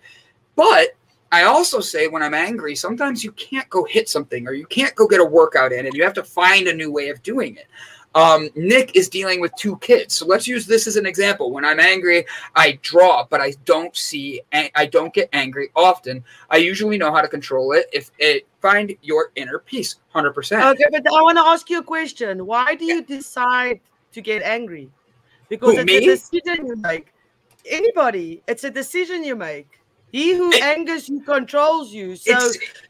But I also say when I'm angry, sometimes you can't go hit something or you can't go get a workout in and you have to find a new way of doing it. Um, Nick is dealing with two kids. So let's use this as an example. When I'm angry, I draw, but I don't see, I don't get angry often. I usually know how to control it. If it find your inner peace, hundred percent. Okay, but I want to ask you a question. Why do you decide to get angry? because Who, it's me? a decision you make. Anybody, it's a decision you make. He who It- angers you controls you. So,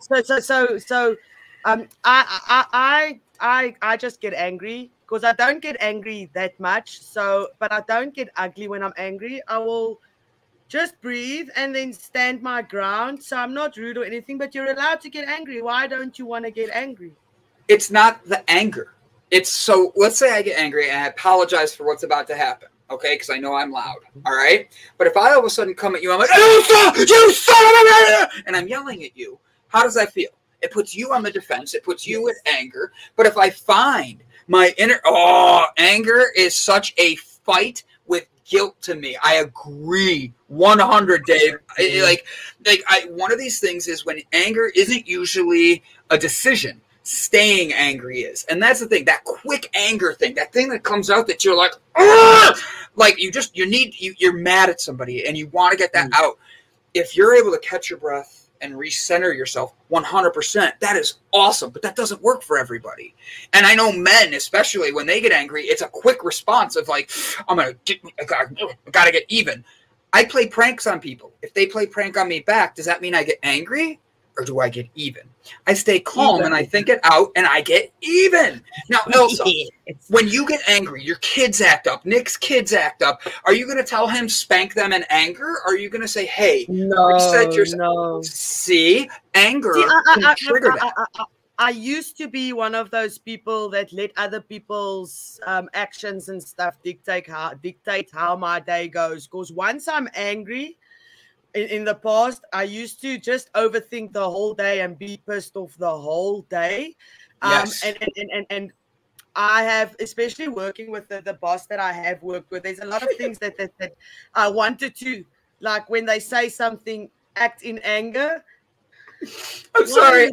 so, so, so, so, um, I, I, I, I, I just get angry because I don't get angry that much. So, but I don't get ugly when I'm angry. I will just breathe and then stand my ground. So I'm not rude or anything, but you're allowed to get angry. Why don't you want to get angry? it's not the anger. It's so let's say I get angry and I apologize for what's about to happen. Okay, because I know I'm loud. Mm-hmm. All right. But if I all of a sudden come at you, I'm like, you son, you son of a and I'm yelling at you, how does that feel? It puts you on the defense, it puts you with anger. But if I find my inner oh, anger is such a fight with guilt to me. I agree 100 Dave. I- mm-hmm. like like I one of these things is when anger isn't usually a decision staying angry is. And that's the thing, that quick anger thing, that thing that comes out that you're like, "Argh!" like you just you need you, you're mad at somebody and you want to get that mm. out. If you're able to catch your breath and recenter yourself 100%, that is awesome, but that doesn't work for everybody. And I know men, especially when they get angry, it's a quick response of like, I'm gonna get, I gotta, I gotta get even. I play pranks on people. If they play prank on me back, does that mean I get angry or do I get even? I stay calm Even. and I think it out and I get even. Now, <laughs> Ilse, when you get angry, your kids act up, Nick's kids act up. Are you going to tell him spank them in anger? Or are you going to say, hey, no, Reset yourself. no. see, anger See, I, I, I, trigger that? I used to be one of those people that let other people's um, actions and stuff dictate how dictate how my day goes. Because once I'm angry, in, in the past, I used to just overthink the whole day and be pissed off the whole day. Um, Yes. and, and, and, and, and I have, especially working with the, the boss that I have worked with, there's a lot of <laughs> things that, that, that I wanted to, like when they say something, act in anger. <laughs> I'm sorry.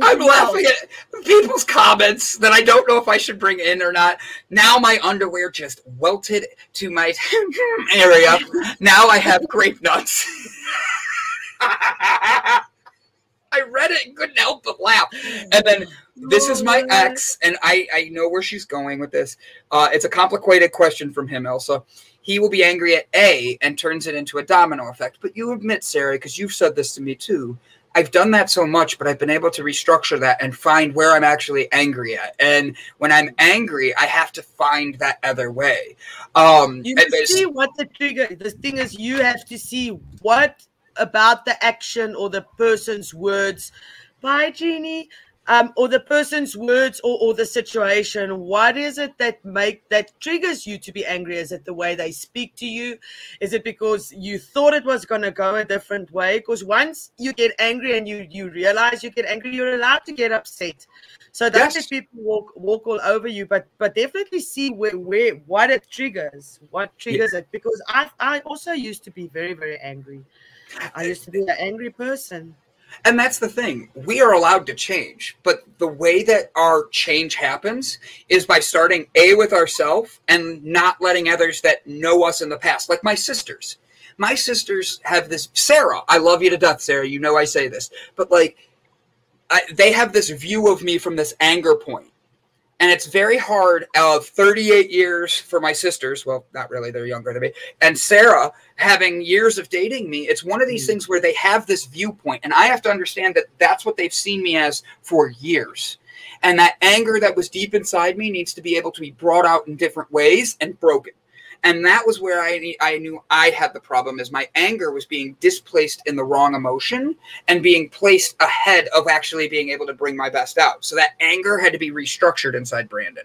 I'm laughing at people's comments that I don't know if I should bring in or not. Now my underwear just welted to my <laughs> area. Now I have grape nuts. <laughs> I read it and couldn't help but laugh. And then this is my ex, and I, I know where she's going with this. Uh, it's a complicated question from him, Ilse. He will be angry at A and turns it into a domino effect. But you admit, Sarah, because you've said this to me too. I've done that so much, but I've been able to restructure that and find where I'm actually angry at. And when I'm angry, I have to find that other way. Um, You see what the trigger. The thing is, you have to see what about the action or the person's words. Bye, Jeannie. Um, or the person's words or, or the situation. What is it that make that triggers you to be angry? Is it the way they speak to you? Is it because you thought it was going to go a different way? Because once you get angry and you you realize you get angry, you're allowed to get upset. So don't Yes. let people walk walk all over you, but but definitely see where where what it triggers, what triggers it. Because I I also used to be very very angry. I used to be an angry person. And that's the thing. We are allowed to change, but the way that our change happens is by starting A with ourselves and not letting others that know us in the past, like my sisters. My sisters have this Sarah, I love you to death, Sarah. You know I say this, but like I, they have this view of me from this anger point. And it's very hard of 38 years for my sisters. Well, not really, they're younger than me. And Sarah, having years of dating me, it's one of these mm. things where they have this viewpoint, and I have to understand that that's what they've seen me as for years. And that anger that was deep inside me needs to be able to be brought out in different ways and broken. And that was where I I knew I had the problem is my anger was being displaced in the wrong emotion and being placed ahead of actually being able to bring my best out. So that anger had to be restructured inside Brandon.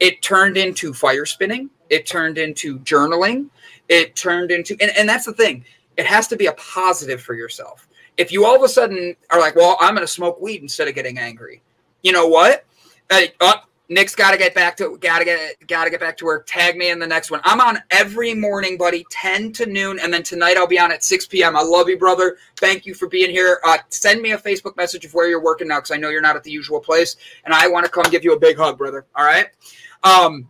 It turned into fire spinning. It turned into journaling. It turned into, and, and that's the thing. It has to be a positive for yourself. If you all of a sudden are like, well, I'm going to smoke weed instead of getting angry, you know what? Hey, uh, Nick's got to get back to got to get got to get back to work. Tag me in the next one. I'm on every morning, buddy, 10 to noon, and then tonight I'll be on at 6 p.m. I love you, brother. Thank you for being here. Uh, send me a Facebook message of where you're working now, because I know you're not at the usual place, and I want to come give you a big hug, brother. All right. Um,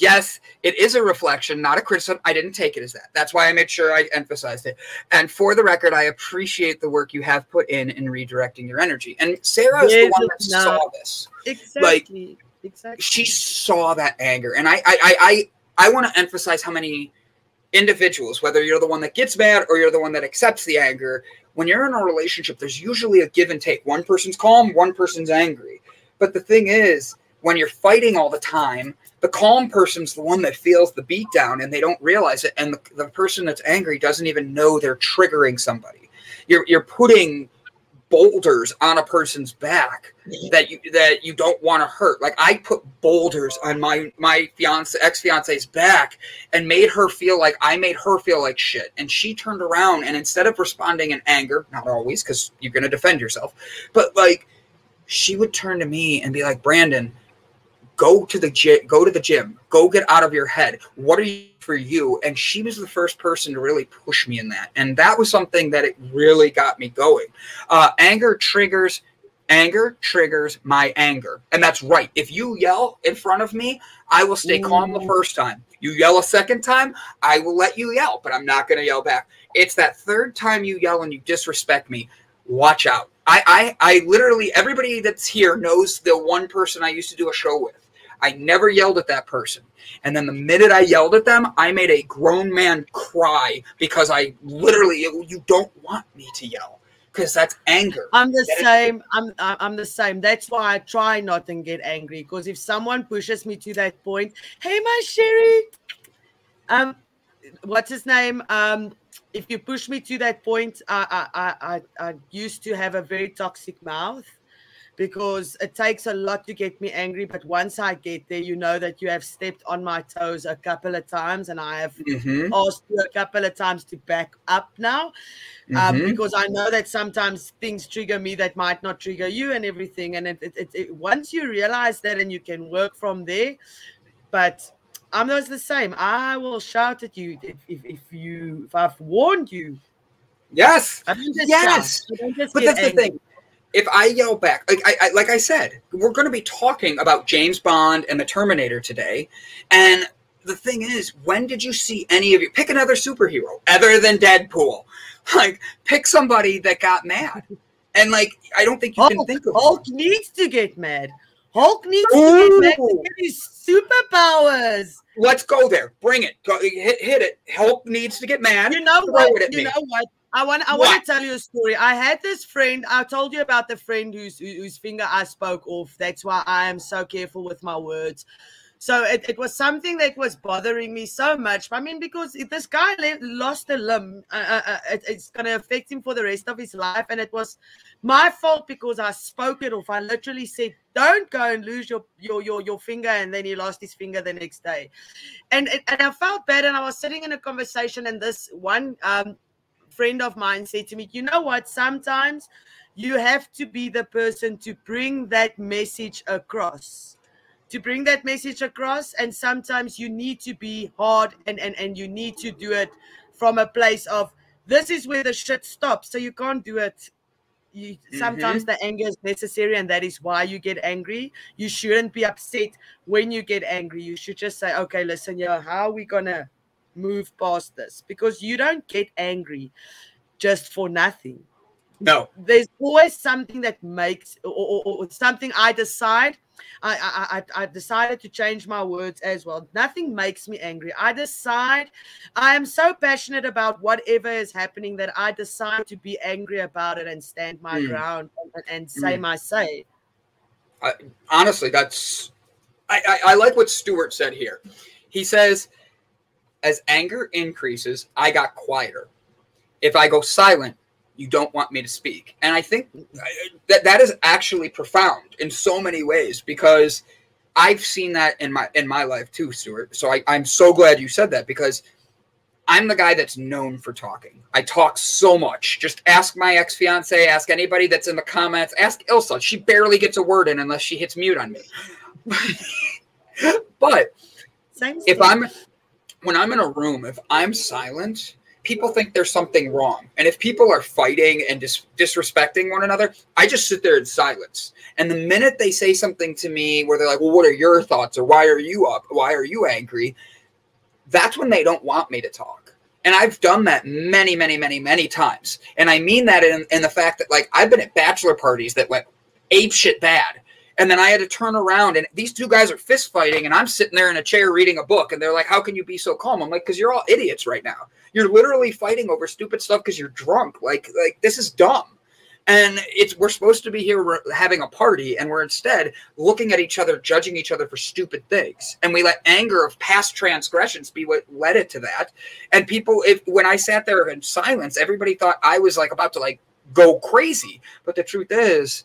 yes, it is a reflection, not a criticism. I didn't take it as that. That's why I made sure I emphasized it. And for the record, I appreciate the work you have put in in redirecting your energy. And Sarah is the one that not. saw this Exactly. exactly. she saw that anger and I, I i i I want to emphasize how many individuals, whether you're the one that gets mad or you're the one that accepts the anger, when you're in a relationship, there's usually a give and take. One person's calm, one person's angry. But the thing is, when you're fighting all the time, the calm person's the one that feels the beat down and they don't realize it. And the, the person that's angry doesn't even know they're triggering somebody. You're, you're putting boulders on a person's back <laughs> that you that you don't want to hurt. Like I put boulders on my my fiance ex fiance's back and made her feel like I made her feel like shit. And she turned around and instead of responding in anger, not always because you're gonna defend yourself, but like she would turn to me and be like, Brandon, go to the gym, go to the gym, go get out of your head. What are you for you? And she was the first person to really push me in that. And that was something that it really got me going. Uh, anger triggers anger triggers my anger. And that's right. If you yell in front of me, I will stay calm the first time. You yell a second time, I will let you yell, but I'm not going to yell back. It's that third time you yell and you disrespect me. Watch out. I, I, I literally, everybody that's here knows the one person I used to do a show with. I never yelled at that person. And then the minute I yelled at them, I made a grown man cry because I literally, you don't want me to yell because that's anger. I'm the that same. Is- I'm I'm the same. That's why I try not and get angry because if someone pushes me to that point, hey, my Sherry, um, what's his name? Um, if you push me to that point, I I I I used to have a very toxic mouth because it takes a lot to get me angry. But once I get there, you know that you have stepped on my toes a couple of times, and I have mm-hmm. asked you a couple of times to back up now, um, mm-hmm. because I know that sometimes things trigger me that might not trigger you and everything. And it, it, it, it once you realize that, and you can work from there, but. I'm not the same. I will shout at you if, if, if you if I've warned you. Yes. yes. But that's angry. the thing if I yell back, like I, I, like I said, we're going to be talking about James Bond and the Terminator today, and the thing is, when did you see any of you pick another superhero other than Deadpool? <laughs> Like, pick somebody that got mad, and like I don't think you Hulk, can think of Hulk one. needs to get mad. Hulk needs Ooh. to get mad to get his superpowers. Let's go there. Bring it. Go, hit, hit it. Hulk needs to get mad. You know what? You me. know what? I want I want to tell you a story. I had this friend. I told you about the friend whose whose finger I spoke off. That's why I am so careful with my words. So it, it was something that was bothering me so much. I mean, because if this guy lost a limb, uh, uh, uh, it, it's going to affect him for the rest of his life. And it was my fault because I spoke it off. I literally said, "Don't go and lose your your your your finger," and then he lost his finger the next day. And and I felt bad. And I was sitting in a conversation, and this one um, friend of mine said to me, You know what? Sometimes you have to be the person to bring that message across. To bring that message across. And sometimes you need to be hard and, and, and you need to do it from a place of this is where the shit stops. So you can't do it you, sometimes mm-hmm. the anger is necessary and that is why you get angry you shouldn't be upset when you get angry you should just say okay listen yeah how are we gonna move past this because you don't get angry just for nothing. No, there's always something that makes or, or, or something I decide. I, I I decided to change my words as well. Nothing makes me angry. I decide I am so passionate about whatever is happening that I decide to be angry about it and stand my mm. ground and, and say mm. my say. I, honestly, that's I, I, I like what Stuart said here. He says as anger increases, I got quieter. If I go silent, you don't want me to speak. And I think that that is actually profound in so many ways because I've seen that in my in my life too, Stuart. So I, I'm so glad you said that because I'm the guy that's known for talking. I talk so much. Just ask my ex fiance, ask anybody that's in the comments, ask Ilse. She barely gets a word in unless she hits mute on me. <laughs> but if I'm when I'm in a room, if I'm silent, people think there's something wrong. And if people are fighting and dis- disrespecting one another, I just sit there in silence. And the minute they say something to me where they're like, well, what are your thoughts? Or why are you up? Why are you angry? That's when they don't want me to talk. And I've done that many, many, many, many times. And I mean that in, in the fact that, like, I've been at bachelor parties that went ape shit bad And then I had to turn around, and these two guys are fist fighting, and I'm sitting there in a chair reading a book, and they're like, "How can you be so calm?" I'm like, "Because you're all idiots right now. You're literally fighting over stupid stuff because you're drunk. Like, like this is dumb." and it's we're supposed to be here having a party and we're instead looking at each other judging each other for stupid things and we let anger of past transgressions be what led it to that and people if when i sat there in silence everybody thought i was like about to like go crazy but the truth is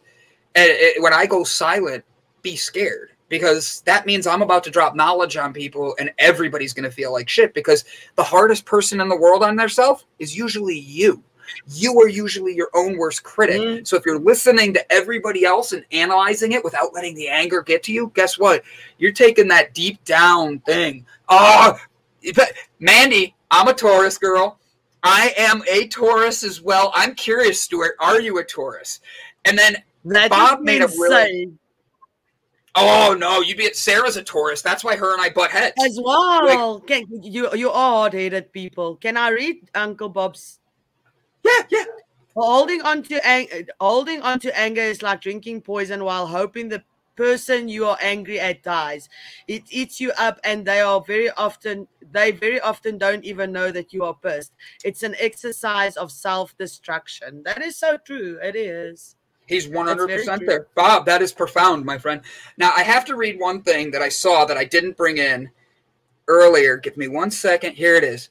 it, when i go silent be scared because that means I'm about to drop knowledge on people and everybody's going to feel like shit because the hardest person in the world on their self is usually you you are usually your own worst critic. Mm-hmm. So if you're listening to everybody else and analyzing it without letting the anger get to you, guess what? You're taking that deep down thing. Oh, Mandy, I'm a Taurus girl. I am a Taurus as well. I'm curious, Stuart, are you a Taurus? And then that Bob made a really. Oh no, you be Sarah's a Taurus. That's why her and I butt heads as well. Like, Can, you you all hated people. Can I read Uncle Bob's yeah, yeah. Holding on to ang- holding on to anger is like drinking poison while hoping the person you are angry at dies. It eats you up, and they are very often they very often don't even know that you are pissed. It's an exercise of self destruction. That is so true. It is. He's 100% there. Bob, that is profound, my friend. Now, I have to read one thing that I saw that I didn't bring in earlier. Give me one second. Here it is.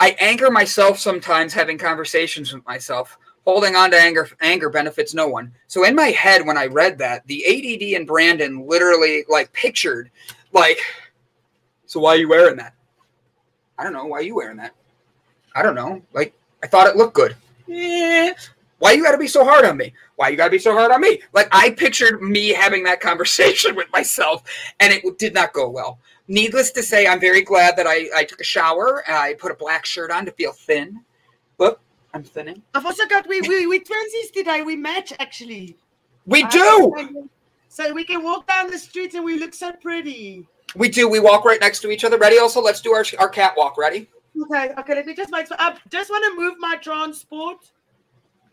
I anger myself sometimes having conversations with myself. Holding on to anger anger benefits no one. So in my head when I read that, the ADD and Brandon literally like pictured like so why are you wearing that? I don't know. Why are you wearing that? I don't know. Like I thought it looked good. Eh. Why you got to be so hard on me? Why you got to be so hard on me? Like I pictured me having that conversation <laughs> with myself, and it did not go well needless to say, I'm very glad that I, I took a shower. I put a black shirt on to feel thin. Whoop, I'm thinning. I've also got we we we twinsies today. We match actually. We do. So we can walk down the street and we look so pretty. We do. We walk right next to each other. Ready? Also, let's do our our catwalk. Ready? Okay. Okay. Let me just make. I just want to move my transport.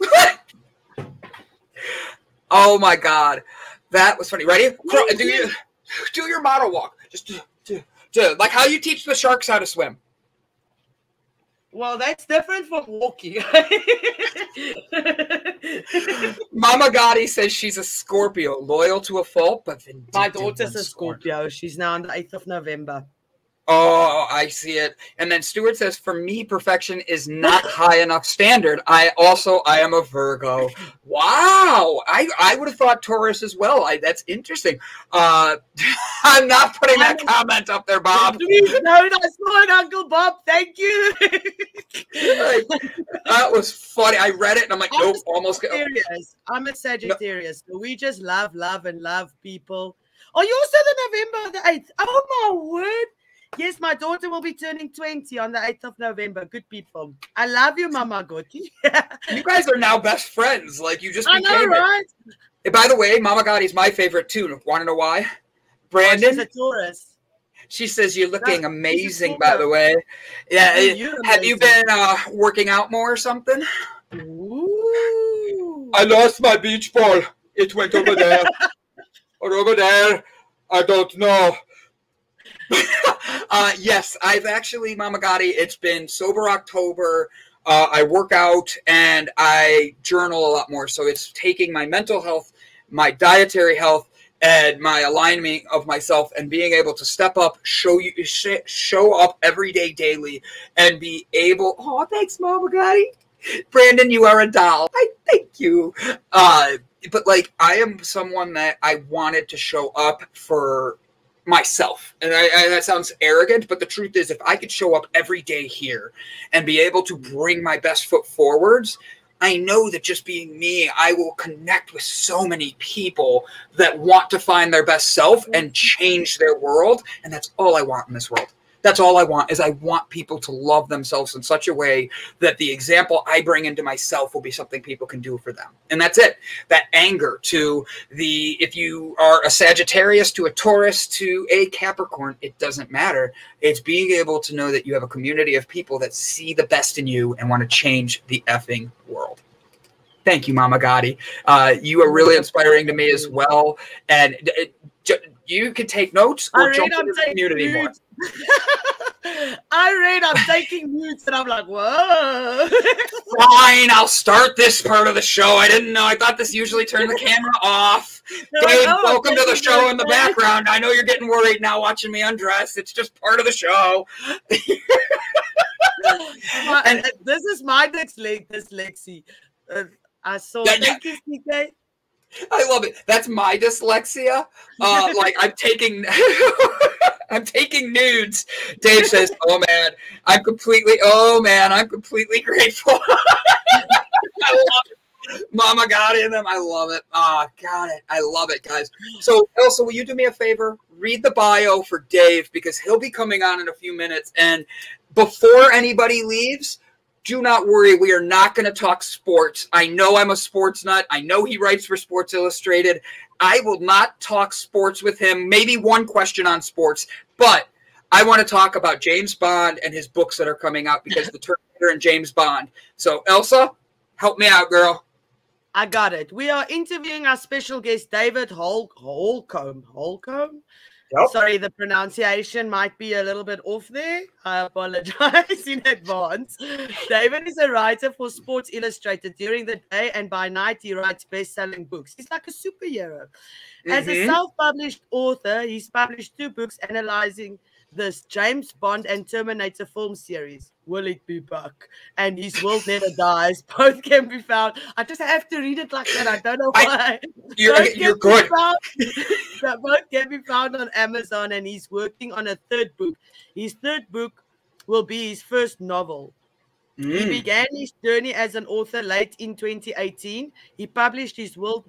<laughs> oh my god, that was funny. Ready? Do you do your model walk? Just do to like how you teach the sharks how to swim. Well, that's different from walking. <laughs> Mama Gotti says she's a Scorpio, loyal to a fault, but my daughter's a Scorpio. She's now on the eighth of November. Oh, I see it. And then Stuart says, for me, perfection is not <laughs> high enough standard. I also I am a Virgo. Wow. I, I would have thought Taurus as well. I, that's interesting. Uh, <laughs> I'm not putting that comment up there, Bob. <laughs> no, that's not Uncle Bob. Thank you. like, that was funny. I read it and I'm like, I'm nope, almost. I'm a Sagittarius. No. So we just love, love, and love people. Are you also the November the 8th? Oh my word. Yes, my daughter will be turning 20 on the 8th of November. Good people. I love you, Mama Gotti. you guys are now best friends. Like you just I became know, right? It. by the way, Mama Gotti's my favorite too. Want to know why? Brandon. Oh, she's a Taurus. She says you're looking no, amazing, by the way. Yeah. Oh, have you been uh, working out more or something? Ooh. I lost my beach ball. It went over there. <laughs> or over there. I don't know. <laughs> uh, yes, I've actually, Mama Gotti, it's been sober October. Uh, I work out and I journal a lot more. So it's taking my mental health, my dietary health, and my alignment of myself and being able to step up, show you, show up every day, daily, and be able. Oh, thanks, Mama Gotti. Brandon, you are a doll. I thank you. Uh, but like, I am someone that I wanted to show up for myself. And I, I, that sounds arrogant, but the truth is, if I could show up every day here and be able to bring my best foot forwards, I know that just being me, I will connect with so many people that want to find their best self and mm-hmm. change their world. And that's all I want in this world. That's all I want is I want people to love themselves in such a way that the example I bring into myself will be something people can do for them. And that's it. That anger to the if you are a Sagittarius to a Taurus to a Capricorn, it doesn't matter. It's being able to know that you have a community of people that see the best in you and want to change the effing world. Thank you, Mama Gotti. Uh, you are really inspiring to me as well. And it, you can take notes or jump into the community more. I read, I'm taking notes, and I'm like, whoa. Fine, I'll start this part of the show. I didn't know. I thought this usually turned the camera off. Dave, oh, welcome to the show in the background. I know you're getting worried now watching me undress. It's just part of the show. <laughs> and this is my next leg, dyslexia. Uh, I saw. Yeah, thank yeah. you, CK. I love it. That's my dyslexia. Uh, <laughs> like I'm taking, <laughs> I'm taking nudes. Dave says, "Oh man, I'm completely. Oh man, I'm completely grateful." <laughs> I love it. Mama got in them. I love it. Ah, oh, got it. I love it, guys. So, Ilse, will you do me a favor? Read the bio for Dave because he'll be coming on in a few minutes. And before anybody leaves, do not worry. We are not going to talk sports. I know I'm a sports nut. I know he writes for Sports Illustrated. I will not talk sports with him. Maybe one question on sports, but I want to talk about James Bond and his books that are coming out because <laughs> the Terminator and James Bond. So, Ilse, help me out, girl. I got it. We are interviewing our special guest, David Hol- Holcomb. Holcomb? Sorry, the pronunciation might be a little bit off there. I apologize <laughs> in advance. David is a writer for Sports Illustrated during the day, and by night he writes best-selling books. He's like a superhero. As mm-hmm. a self-published author, he's published two books analyzing this James Bond and Terminator film series. Will it be Buck? And his world never dies. <laughs> Both can be found. I just have to read it like that. I don't know why. I, you're you're good. Found, <laughs> both can be found on Amazon, and he's working on a third book. His third book will be his first novel. Mm. He began his journey as an author late in 2018. He published his world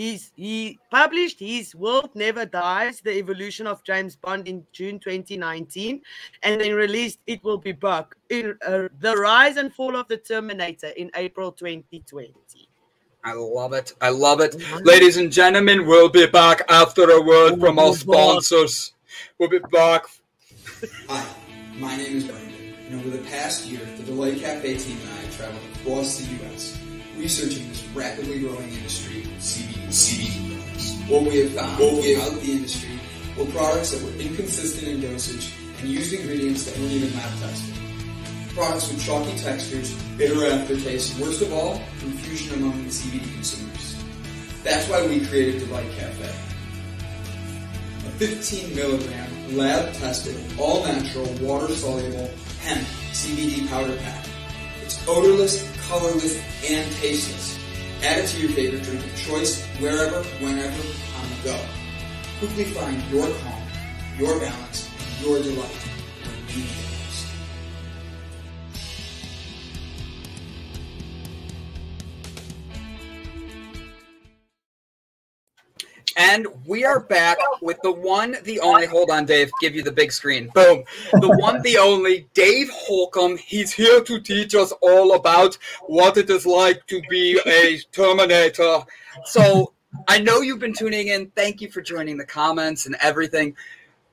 He's, he published his World Never Dies, The Evolution of James Bond in June 2019, and then released It Will Be Buck, in, uh, The Rise and Fall of the Terminator in April 2020. I love it. I love it. Ladies and gentlemen, we'll be back after a word from our sponsors. We'll be back. Hi, my name is Brandon, and over the past year, the Delay Cafe team and I have traveled across the U.S researching this rapidly growing industry, CBD, CBD products. What we have found what we throughout the industry were products that were inconsistent in dosage and used ingredients that weren't even lab tested. Products with chalky textures, bitter aftertaste, and worst of all, confusion among the CBD consumers. That's why we created Delight Cafe. A 15 milligram, lab tested, all natural, water soluble hemp CBD powder pack. It's odorless, colorless, and tasteless. Add it to your favorite drink of choice, wherever, whenever, on the go. Quickly find your calm, your balance, your delight when you need it. And we are back with the one, the only. Hold on, Dave. Give you the big screen. Boom. The one, the only. Dave Holcomb. He's here to teach us all about what it is like to be a Terminator. So I know you've been tuning in. Thank you for joining the comments and everything.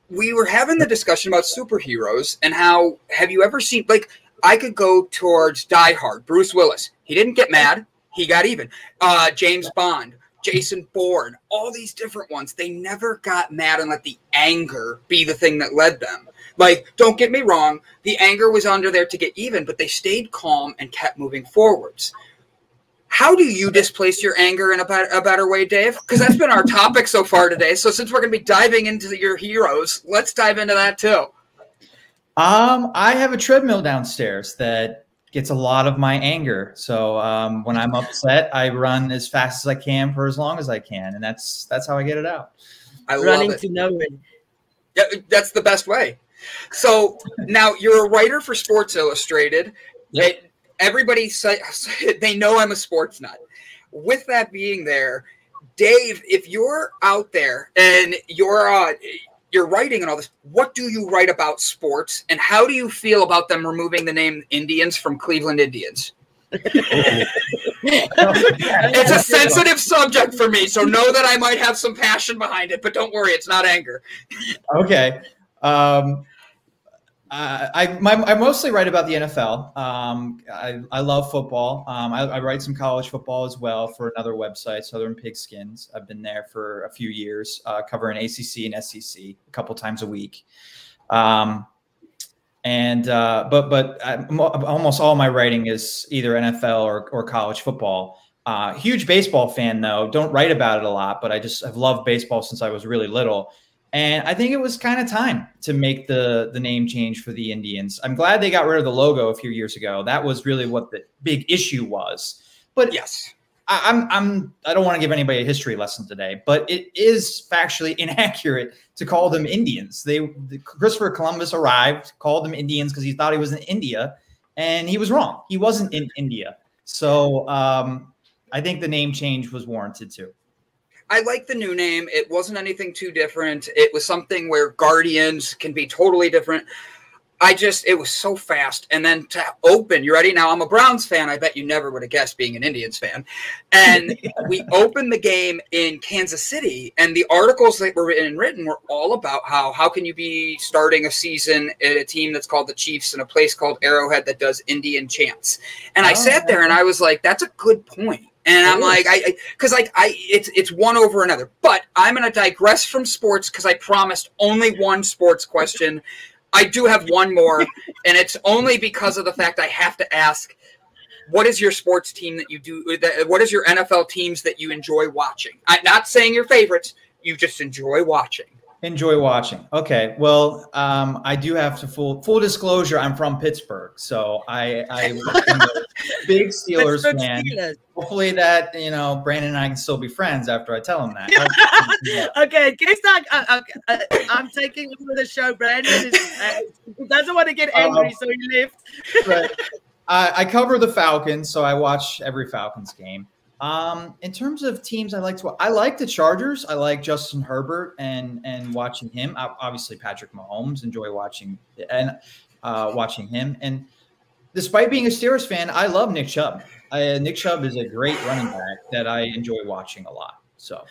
We were having the discussion about superheroes and how have you ever seen like I could go towards Die Hard, Bruce Willis. He didn't get mad. He got even. Uh, James Bond Jason Bourne, all these different ones, they never got mad and let the anger be the thing that led them. Like, don't get me wrong, the anger was under there to get even, but they stayed calm and kept moving forwards. How do you displace your anger in a, better, a better way, Dave? Because that's been our topic so far today. So since we're going to be diving into your heroes, let's dive into that too. Um, I have a treadmill downstairs that gets a lot of my anger. So um, when I'm upset, I run as fast as I can for as long as I can, and that's that's how I get it out. I running to nowhere. Yeah, that's the best way. So now you're a writer for Sports Illustrated. Yep. everybody say, <laughs> they know I'm a sports nut. With that being there, Dave, if you're out there and you're uh, you're writing and all this. What do you write about sports, and how do you feel about them removing the name Indians from Cleveland Indians? <laughs> it's a sensitive subject for me, so know that I might have some passion behind it, but don't worry, it's not anger. okay. Um, Uh, I, my, I mostly write about the NFL. Um, I, I love football. Um, I, I, write some college football as well for another website, Southern Pigskins. I've been there for a few years, uh, covering ACC and SEC a couple times a week. Um, and uh, but but I, almost all my writing is either NFL or, or college football. Uh, huge baseball fan though. Don't write about it a lot, but I just have loved baseball since I was really little. And I think it was kind of time to make the the name change for the Indians. I'm glad they got rid of the logo a few years ago. That was really what the big issue was. But yes, I, I'm I'm I don't want to give anybody a history lesson today, but it is factually <laughs> inaccurate to call them Indians. They the, Christopher Columbus arrived, called them Indians because he thought he was in India, and he was wrong. He wasn't in India. So um, I think the name change was warranted too. I like the new name. It wasn't anything too different. It was something where Guardians can be totally different. I just it was so fast. And then to open, you ready? Now I'm a Browns fan. I bet you never would have guessed being an Indians fan. And <laughs> we opened the game in Kansas City, and the articles that were written, written were all about how how can you be starting a season at a team that's called the Chiefs in a place called Arrowhead that does Indian chants. And I oh, sat there and I was like, that's a good point. And I'm like, I, because like I, it's it's one over another. But I'm going to digress from sports because I promised only one sports question. I do have one more, and it's only because of the fact I have to ask what is your sports team that you do what is your nfl teams that you enjoy watching i'm not saying your favorites you just enjoy watching enjoy watching. Okay well um, i do have to full full disclosure i'm from pittsburgh so i i big <laughs> steelers fan. Steelers. hopefully that you know brandon and i can still be friends after i tell him that. <laughs> Okay case I, I, I, i'm taking over the show brandon is, uh, doesn't want to get angry um, so he left. right. I, I cover the Falcons, so I watch every Falcons game. Um, in terms of teams, I like to I like the Chargers. I like Justin Herbert and and watching him. Obviously, Patrick Mahomes. Enjoy watching and uh, watching him. And despite being a Steelers fan, I love Nick Chubb. Uh, Nick Chubb is a great running back that I enjoy watching a lot. So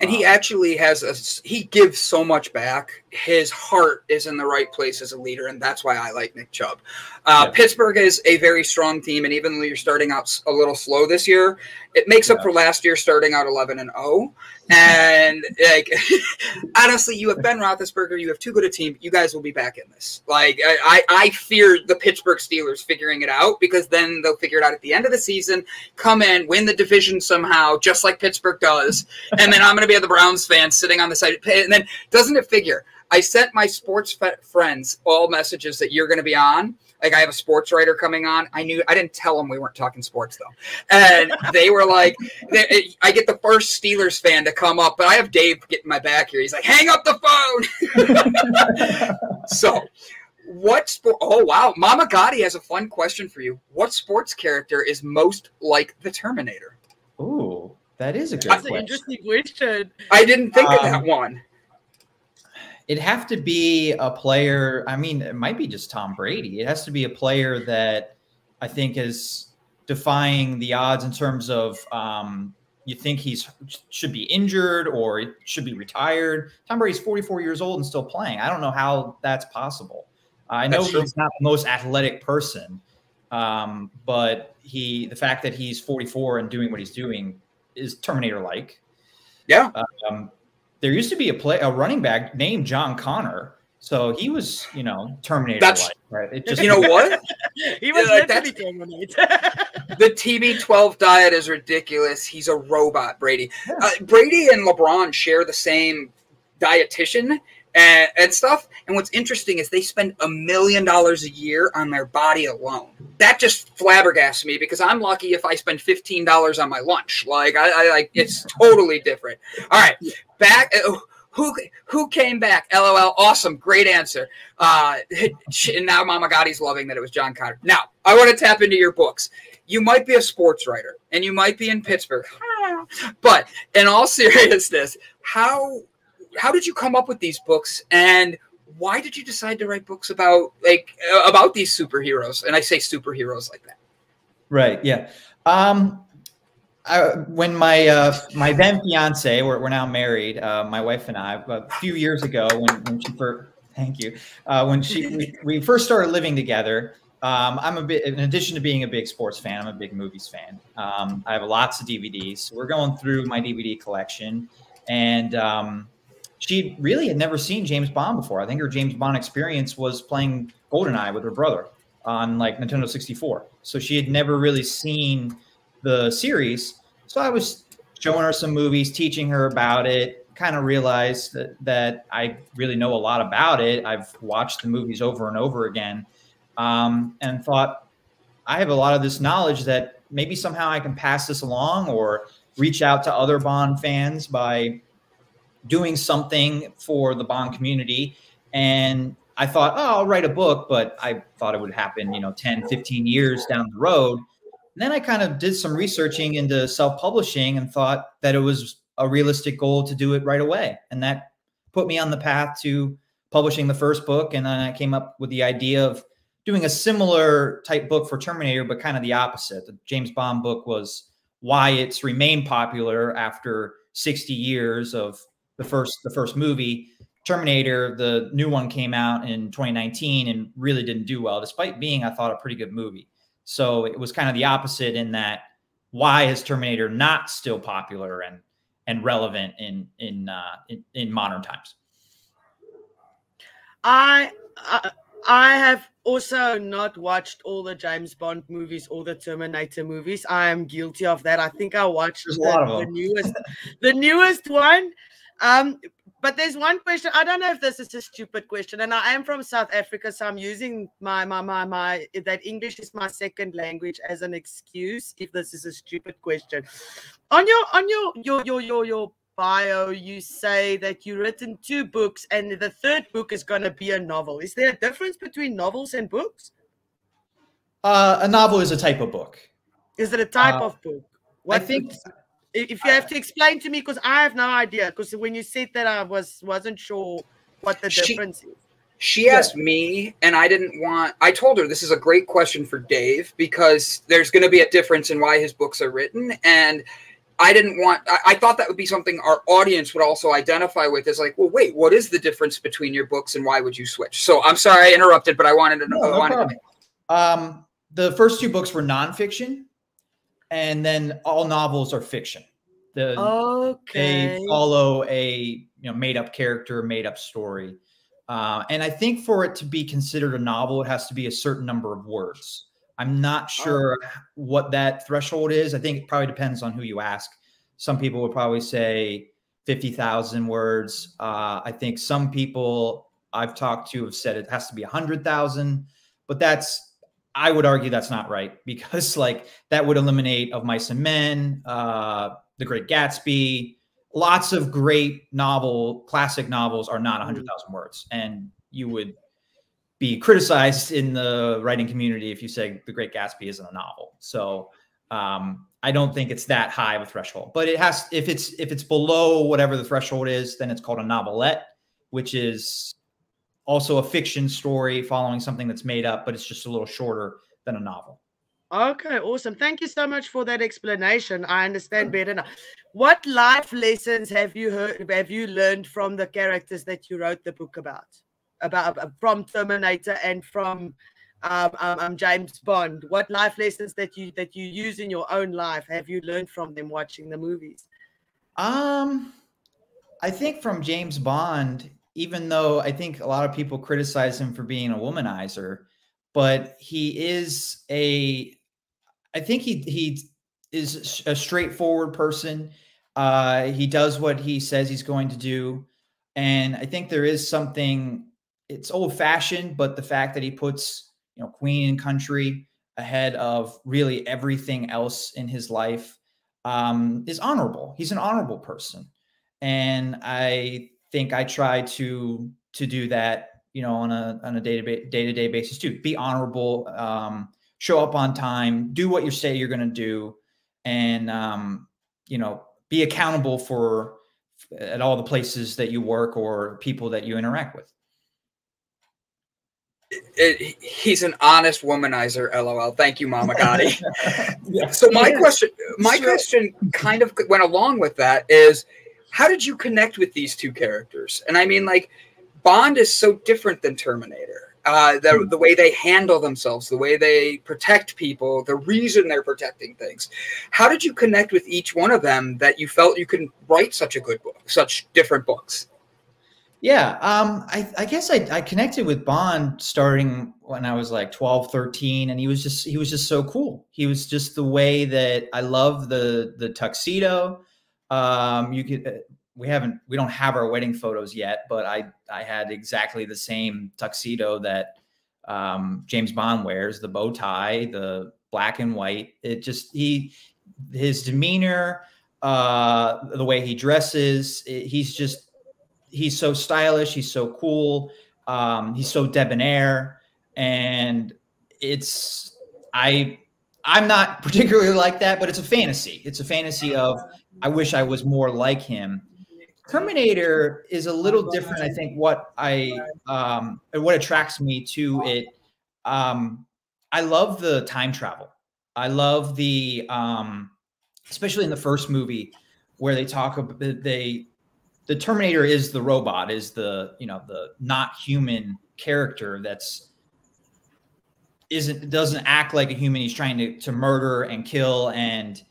and he actually has a he gives so much back. His heart is in the right place as a leader, and that's why I like Nick Chubb. Uh, yeah. Pittsburgh is a very strong team, and even though you're starting out a little slow this year, it makes yeah. up for last year starting out 11 and 0. And like, <laughs> honestly, you have Ben Roethlisberger. You have too good a team. You guys will be back in this. Like, I, I fear the Pittsburgh Steelers figuring it out because then they'll figure it out at the end of the season, come in, win the division somehow, just like Pittsburgh does, and then I'm going to be at the Browns fan sitting on the side. And then doesn't it figure? I sent my sports friends all messages that you're going to be on like I have a sports writer coming on. I knew I didn't tell them we weren't talking sports though, and they were like, they, I get the first Steelers fan to come up, but I have Dave getting my back here. He's like, hang up the phone. <laughs> so, what sport? Oh wow, Mama Gotti has a fun question for you. What sports character is most like the Terminator? Ooh, that is a good. That's question. an interesting question. I didn't think um, of that one it'd have to be a player. I mean, it might be just Tom Brady. It has to be a player that I think is defying the odds in terms of um, you think he's should be injured or should be retired. Tom Brady's 44 years old and still playing. I don't know how that's possible. I know he's not the most athletic person, um, but he the fact that he's 44 and doing what he's doing is Terminator like. Yeah. Um, there used to be a play a running back named John Connor. So he was, you know, Terminator. That's right. It just, you know what? <laughs> he was like, that's, <laughs> the TB12 diet is ridiculous. He's a robot, Brady. Yeah. Uh, Brady and LeBron share the same dietitian, and, and stuff. And what's interesting is they spend a million dollars a year on their body alone. That just flabbergasts me because I'm lucky if I spend fifteen dollars on my lunch. Like I, I like it's totally different. All right, back. Uh, who who came back? LOL. Awesome. Great answer. Uh, <laughs> and now Mama Gotti's loving that it was John Connor. Now I want to tap into your books. You might be a sports writer and you might be in Pittsburgh, <laughs> but in all <laughs> seriousness, how how did you come up with these books and why did you decide to write books about like about these superheroes and i say superheroes like that right yeah um I, when my uh, my then fiance, we're, we're now married, uh, my wife and I, a few years ago, when, when she first, Thank you. Uh, when she we, we, first started living together, um, I'm a bit. In addition to being a big sports fan, I'm a big movies fan. Um, I have lots of DVDs. So we're going through my DVD collection, and um, she really had never seen James Bond before. I think her James Bond experience was playing GoldenEye with her brother on like Nintendo 64. So she had never really seen the series. So I was showing her some movies, teaching her about it, kind of realized that, that I really know a lot about it. I've watched the movies over and over again um, and thought I have a lot of this knowledge that maybe somehow I can pass this along or reach out to other Bond fans by doing something for the Bond community. And I thought, oh, I'll write a book, but I thought it would happen, you know, 10, 15 years down the road. And then I kind of did some researching into self publishing and thought that it was a realistic goal to do it right away. And that put me on the path to publishing the first book. And then I came up with the idea of doing a similar type book for Terminator, but kind of the opposite. The James Bond book was why it's remained popular after 60 years of the first the first movie. Terminator, the new one came out in 2019 and really didn't do well, despite being, I thought, a pretty good movie. So it was kind of the opposite in that why is Terminator not still popular and and relevant in in uh, in, in modern times? I, I I have also not watched all the James Bond movies or the Terminator movies. I am guilty of that. I think I watched the, the, newest, the newest one. Um, but there's one question. I don't know if this is a stupid question, and I am from South Africa, so I'm using my my my my that English is my second language as an excuse if this is a stupid question. On your on your your your your your bio, you say that you've written two books and the third book is going to be a novel. Is there a difference between novels and books? Uh, a novel is a type of book. Is it a type uh, of book? What I think. If you have to explain to me, because I have no idea. Because when you said that, I was wasn't sure what the she, difference is. She asked me, and I didn't want. I told her this is a great question for Dave because there's going to be a difference in why his books are written, and I didn't want, I, I, thought that would be something our audience would also identify with is like, well, wait, what is the difference between your books and why would you switch? So I'm sorry I interrupted, but I wanted to know. No, no wanted to um, the first two books were nonfiction, and then all novels are fiction. The, okay. They follow a you know made up character, made up story. Uh, and I think for it to be considered a novel, it has to be a certain number of words. I'm not oh. sure oh. what that threshold is. I think it probably depends on who you ask. Some people would probably say 50,000 words. Uh, I think some people I've talked to have said it has to be 100,000, but that's, I would argue that's not right <laughs> because, like, that would eliminate Of Mice and Men, uh, The Great Gatsby. Lots of great novel, classic novels are not 100,000 mm. words. And you would be criticized in the writing community if you say The Great Gatsby isn't a novel. So um, I don't think it's that high of a threshold. But it has if it's if it's below whatever the threshold is, then it's called a novelette, which is also a fiction story following something that's made up, but it's just a little shorter than a novel. Okay, awesome. Thank you so much for that explanation. I understand better now. What life lessons have you heard have you learned from the characters that you wrote the book about? about uh, from Terminator and from um, um, um, James Bond. What life lessons that you that you use in your own life have you learned from them watching the movies? Um, I think from James Bond, even though I think a lot of people criticize him for being a womanizer, but he is a. I think he he is a straightforward person. Uh, he does what he says he's going to do, and I think there is something it's old fashioned, but the fact that he puts you know Queen and Country ahead of really everything else in his life um, is honorable. He's an honorable person, and I think I try to to do that. You know, on a on a day to day to day basis too. Be honorable, um, show up on time, do what you say you're going to do, and um, you know, be accountable for at all the places that you work or people that you interact with it, he's an honest womanizer. LOL. Thank you, Mama Gotti. <laughs> So my question, my sure. question, kind of went along with that. Is how did you connect with these two characters? And I mean, like Bond is so different than Terminator. Uh, the, the way they handle themselves, the way they protect people, the reason they're protecting things. How did you connect with each one of them that you felt you could write such a good book, such different books? Yeah, um, I, I guess I, I connected with Bond starting when I was like 12, 13, and he was just he was just so cool. He was just the way that I love the the tuxedo. Um, you could uh, we haven't we don't have our wedding photos yet, but I I had exactly the same tuxedo that um, James Bond wears, the bow tie, the black and white. It just he his demeanor, uh, the way he dresses, it, he's just he's so stylish, he's so cool, um, he's so debonair, and it's I I'm not <laughs> particularly like that, but it's a fantasy. It's a fantasy of I wish I was more like him. Terminator is a little different. I think what I um, what attracts me to it. Um, I love the time travel. I love the um, especially in the first movie where they talk about they the Terminator is the robot is the you know the not human character that's isn't doesn't act like a human. He's trying to to murder and kill and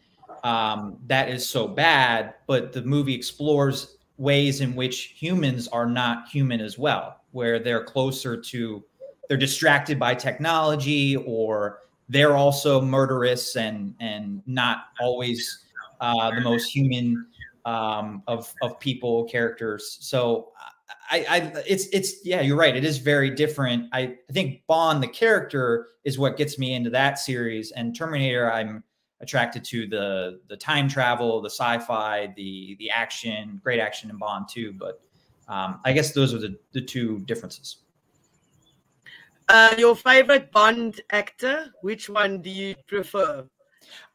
um, that is so bad. But the movie explores ways in which humans are not human as well, where they're closer to, they're distracted by technology or they're also murderous and and not always uh, the most human um, of of people characters. So I, I it's it's yeah you're right it is very different. I, I think Bond the character is what gets me into that series and Terminator I'm attracted to the the time travel, the sci-fi, the the action, great action in Bond too. But um, I guess those are the, the two differences. Uh, your favorite Bond actor? Which one do you prefer?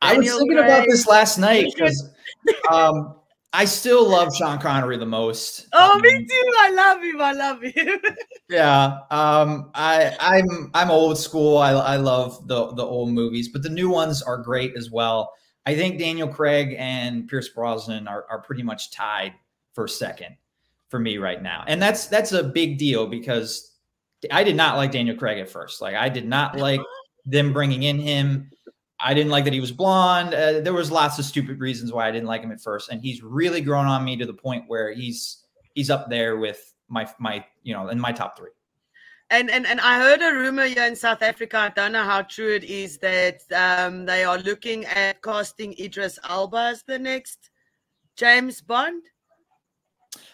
I was thinking Craig? about this last night because um, I still love Sean Connery the most. Oh, um, me too. I love him. I love him. <laughs> yeah. Um, I I'm I'm old school. I I love the the old movies, but the new ones are great as well. I think Daniel Craig and Pierce Brosnan are are pretty much tied for second for me right now. And that's that's a big deal because I did not like Daniel Craig at first. Like I did not like <laughs> them bringing in him I didn't like that he was blonde. Uh, there was lots of stupid reasons why I didn't like him at first, and he's really grown on me to the point where he's he's up there with my my you know in my top three. And and and I heard a rumor here in South Africa. I don't know how true it is that um, they are looking at casting Idris Elba as the next James Bond.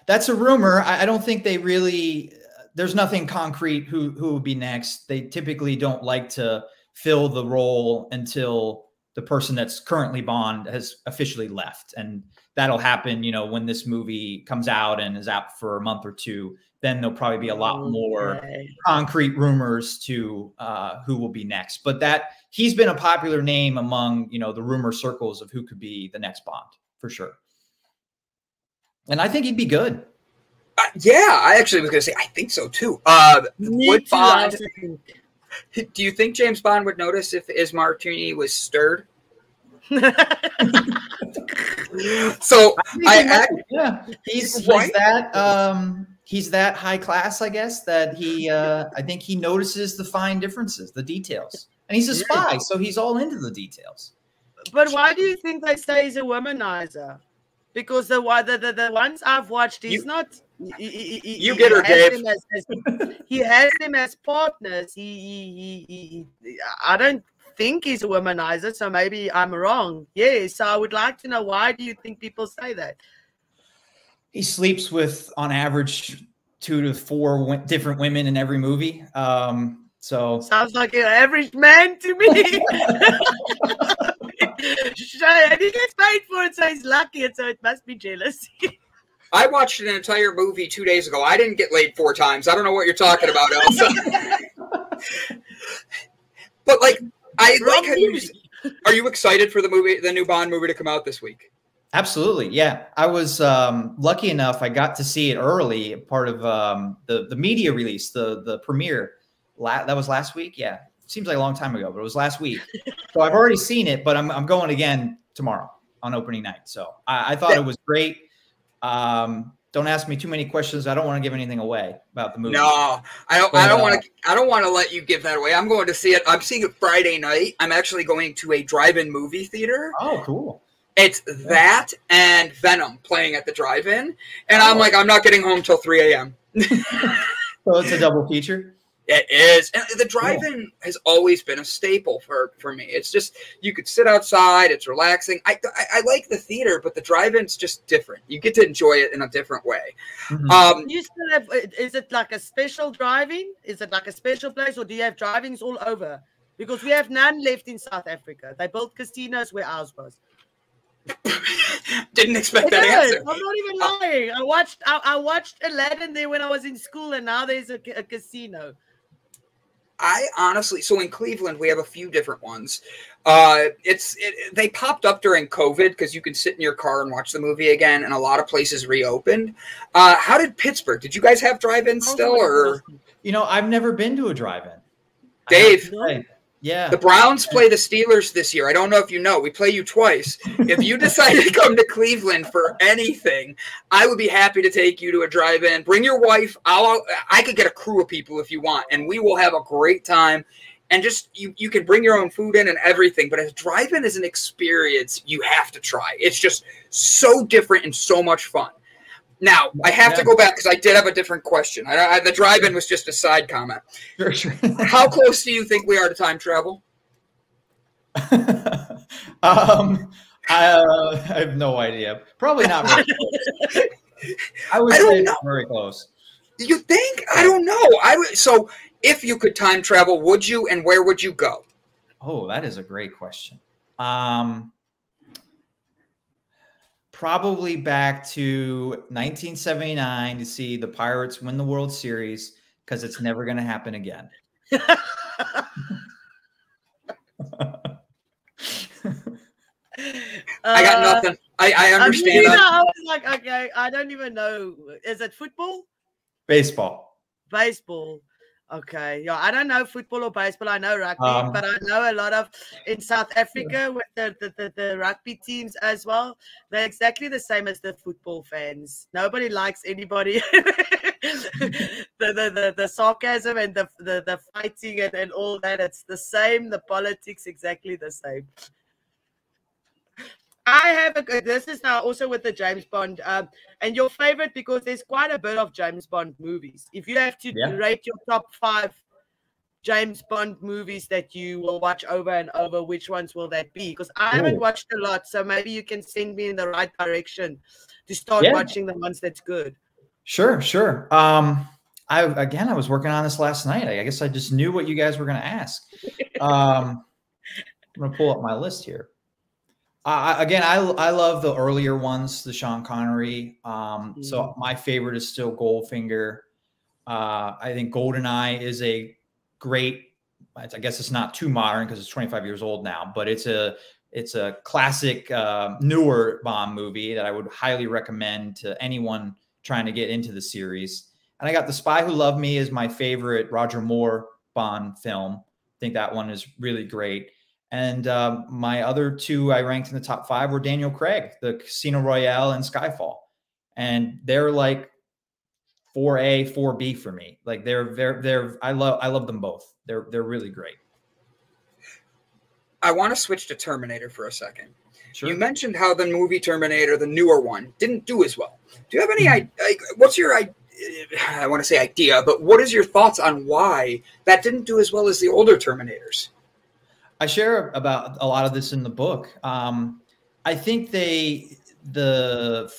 That's a rumor. I, I don't think they really. There's nothing concrete who who would be next. They typically don't like to fill the role until the person that's currently Bond has officially left. And that'll happen, you know, when this movie comes out and is out for a month or two. Then there'll probably be a lot okay. more concrete rumors to uh, who will be next. But that he's been a popular name among you know the rumor circles of who could be the next Bond for sure. And I think he'd be good. Uh, yeah, I actually was going to say I think so too. Uh, would Bond? <laughs> Do you think James Bond would notice if his martini was stirred? <laughs> so I, act, yeah, he's, he's that um he's that high class, I guess, that he uh I think he notices the fine differences, the details. And he's a spy, so he's all into the details. But why do you think they say he's a womanizer? Because the the the, the ones I've watched, he's you, not he, he, you get her, Dave. As, as, he has them as partners. He, he, I don't think he's a womanizer, so maybe I'm wrong. Yeah, so I would like to know why do you think people say that? He sleeps with, on average, two to four different women in every movie. Um, so sounds like an average man to me. <laughs> <laughs> and he gets paid for it, so he's lucky, and so it must be jealousy. <laughs> I watched an entire movie two days ago. I didn't get laid four times. I don't know what you're talking about, Ilse. <laughs> but like, I like. You, are you excited for the movie, the new Bond movie, to come out this week? Absolutely, yeah. I was um, lucky enough; I got to see it early, part of um, the the media release, the the premiere. La- that was last week. Yeah, seems like a long time ago, but it was last week. so I've already seen it, but I'm I'm going again tomorrow on opening night. So I, I thought it was great. Um, don't ask me too many questions. I don't want to give anything away about the movie. No, I don't. But, I don't uh, want to. I don't want to let you give that away. I'm going to see it. I'm seeing it Friday night. I'm actually going to a drive-in movie theater. Oh, cool. It's that and Venom playing at the drive-in, and I'm Oh. like, I'm not getting home till 3 a.m. <laughs> So it's a double feature. It is, and the drive-in has always been a staple for for me. It's just you could sit outside. It's relaxing. I I, I like the theater, but the drive-in's just different. You get to enjoy it in a different way. Mhm. Um, You still have? Is it like a special driving? Is it like a special place, or do you have drivings all over? Because we have none left in South Africa. They built casinos where ours was. <laughs> didn't expect It that is. answer. I'm not even lying. I watched. I, I watched Aladdin there when I was in school, and now there's a, a casino. I honestly, so in Cleveland, we have a few different ones. Uh, it's it, they popped up during COVID because you could sit in your car and watch the movie again, and a lot of places reopened. Uh, how did Pittsburgh? Did you guys have drive-ins still, or You know, I've never been to a drive-in. Dave? Yeah. the Browns play the Steelers this year? I don't know if you know. We play you twice. If you decide to come to Cleveland for anything, I would be happy to take you to a drive-in. Bring your wife. I'll. I could get a crew of people if you want, and we will have a great time. And just you, you can bring your own food in and everything. But a drive-in is an experience you have to try. It's just so different and so much fun. Now I have to go back because I did have a different question. I, I, the drive-in was just a side comment. Sure, sure. <laughs> How close do you think we are to time travel? <laughs> um, I, uh, I have no idea. Probably not very close. <laughs> I would I say know. very close. You think? I don't know. I would. So, if you could time travel, would you, and where would you go? Oh, that is a great question. Um, probably back to 1979 to see the Pirates win the World Series because it's never going to happen again. <laughs> I got Uh, nothing. I, I I understand mean, that. I was like, okay, I don't even know. Is it football? Baseball. Baseball. Okay. Yeah, I don't know football or baseball. I know rugby, Um, but I know a lot of in South Africa with the, the, the, the rugby teams as well. They're exactly the same as the football fans. Nobody likes anybody. <laughs> the, the, the, the sarcasm and the, the, the fighting and, and all that. It's the same. The politics exactly the same. I have a good. This is now also with the James Bond, um, and your favorite because there's quite a bit of James Bond movies. If you have to Yeah. rate your top five James Bond movies that you will watch over and over, which ones will that be? Because I haven't watched a lot, so maybe you can send me in the right direction to start Yeah. watching the ones that's good. Sure, sure. Um, I again, I was working on this last night. I guess I just knew what you guys were going to ask. <laughs> Um, I'm going to pull up my list here. I again, I I love the earlier ones, the Sean Connery. Um, so my favorite is still Goldfinger. Uh, I think Goldeneye is a great. I guess it's not too modern because it's 25 years old now, but it's a it's a classic, uh, newer Bond movie that I would highly recommend to anyone trying to get into the series. And I got The Spy Who Loved Me is my favorite Roger Moore Bond film. I think that one is really great. And um, my other two I ranked in the top five were Daniel Craig, the Casino Royale and Skyfall. And they're like 4A, 4B for me. Like they're they're they're I love I love them both. They're they're really great. I want to switch to Terminator for a second. Sure. You mentioned how the movie Terminator, the newer one, didn't do as well. Do you have any? Mhm. idea? Like, what's your? i- I want to say idea, but what is your thoughts on why that didn't do as well as the older Terminators? I share about a lot of this in the book. Um, I think they the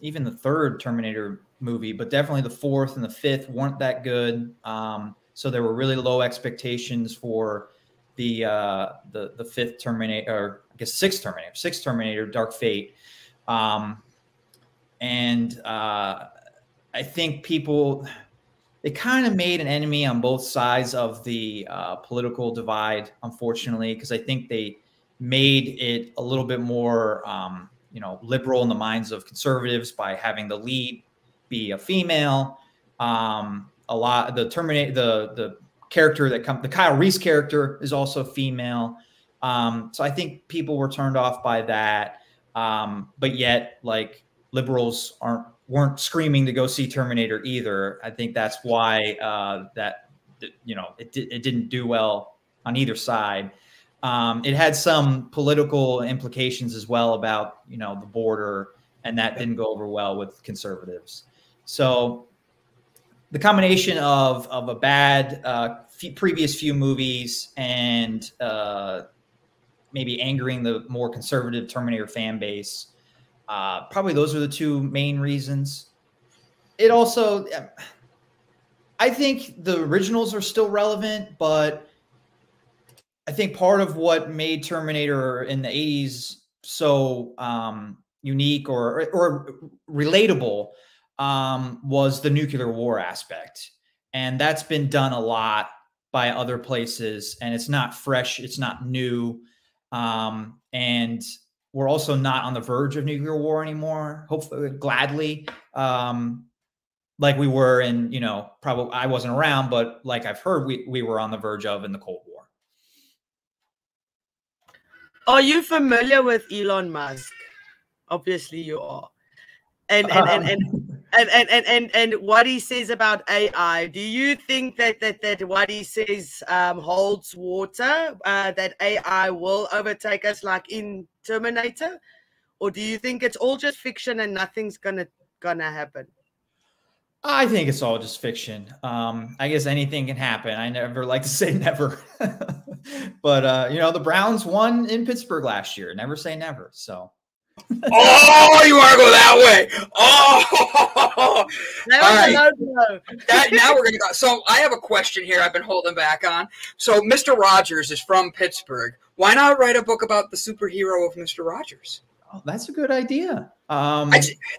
even the third Terminator movie, but definitely the fourth and the fifth weren't that good. Um, so there were really low expectations for the uh, the the fifth Terminator, or I guess sixth Terminator, sixth Terminator, Dark Fate, um, and uh, I think people they kind of made an enemy on both sides of the uh, political divide, unfortunately, because I think they made it a little bit more, um, you know, liberal in the minds of conservatives by having the lead be a female. Um, a lot the Terminator, the the character that come, the Kyle Reese character is also female. Um, so I think people were turned off by that. Um, but yet, like liberals aren't weren't screaming to go see Terminator either. I think that's why uh, that you know it it didn't do well on either side. Um, it had some political implications as well about you know the border, and that didn't go over well with conservatives. So the combination of of a bad uh, previous few movies and uh, maybe angering the more conservative Terminator fan base. Uh, probably those are the two main reasons. It also, I think the originals are still relevant, but I think part of what made Terminator in the 80s so um, unique or, or relatable um, was the nuclear war aspect. And that's been done a lot by other places, and it's not fresh, it's not new. Um, and we're also not on the verge of nuclear war anymore, hopefully, gladly. Um, like we were in, you know, probably I wasn't around, but like I've heard we, we were on the verge of in the Cold War. Are you familiar with Elon Musk? Obviously you are. And and, and, and, <laughs> and, and, and, and, and what he says about AI, do you think that that, that what he says um, holds water, uh, that AI will overtake us like in Terminator? Or do you think it's all just fiction and nothing's gonna gonna happen? I think it's all just fiction. Um, I guess anything can happen. I never <laughs> like to say never, <laughs> but uh, you know the Browns won in Pittsburgh last year. Never say never. So <laughs> oh, you want to go that way? Oh, all right. That, now we're gonna go. So I have a question here. I've been holding back on. So Mr. Rogers is from Pittsburgh. Why not write a book about the superhero of Mr. Rogers? Oh, that's a good idea. Um,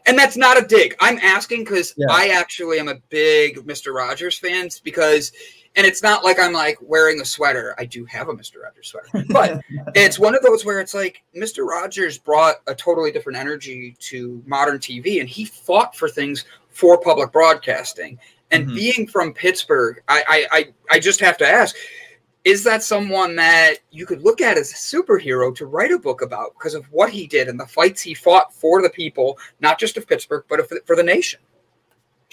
and that's not a dig. I'm asking because yeah. I actually am a big Mr. Rogers fan because and it's not like I'm like wearing a sweater. I do have a Mr. Rogers sweater, but <laughs> it's one of those where it's like Mr. Rogers brought a totally different energy to modern TV, and he fought for things for public broadcasting. And mm-hmm. being from Pittsburgh, I, I, I I just have to ask: Is that someone that you could look at as a superhero to write a book about because of what he did and the fights he fought for the people, not just of Pittsburgh, but for the nation?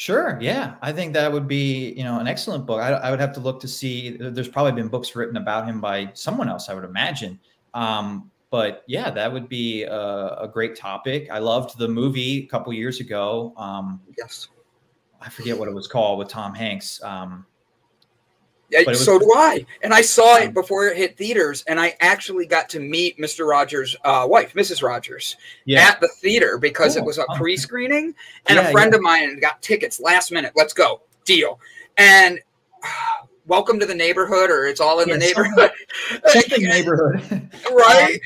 Sure. Yeah. I think that would be, you know, an excellent book. I, I, would have to look to see. There's probably been books written about him by someone else, I would imagine. Um, but yeah, that would be a, a, great topic. I loved the movie a couple years ago. Um, yes. I forget what it was called with Tom Hanks. Um, yeah, so do I. And I saw it before it hit theaters, and I actually got to meet Mr. Rogers' uh, wife, Mrs. Rogers, yeah. at the theater because it was a pre-screening, and yeah, a friend yeah. of mine got tickets last minute. Let's go, deal. And uh, <sighs> welcome to the neighborhood, or it's all in the neighborhood. <laughs> <laughs> Something neighborhood, right? Um,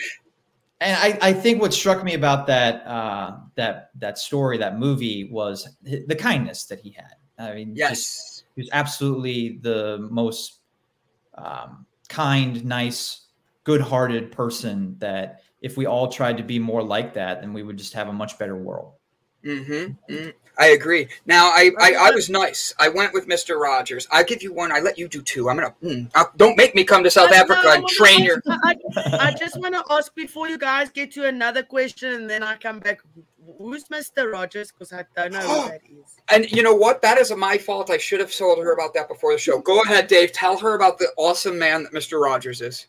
and I, I think what struck me about that uh, that that story, that movie, was the kindness that he had. I mean, yes. Just, he was absolutely the most um, kind, nice, good-hearted person. That if we all tried to be more like that, then we would just have a much better world. Mm-hmm. mm-hmm. I agree. Now, I, I, I was nice. I went with Mister Rogers. I give you one. I let you do two. I'm gonna. Mm, uh, don't make me come to South Africa no, and train your. I, I just want to ask before you guys get to another question, and then I come back who's Mr. Rogers? Because I don't know who <gasps> that is. And you know what? That is my fault. I should have told her about that before the show. Go ahead, Dave. Tell her about the awesome man that Mr. Rogers is.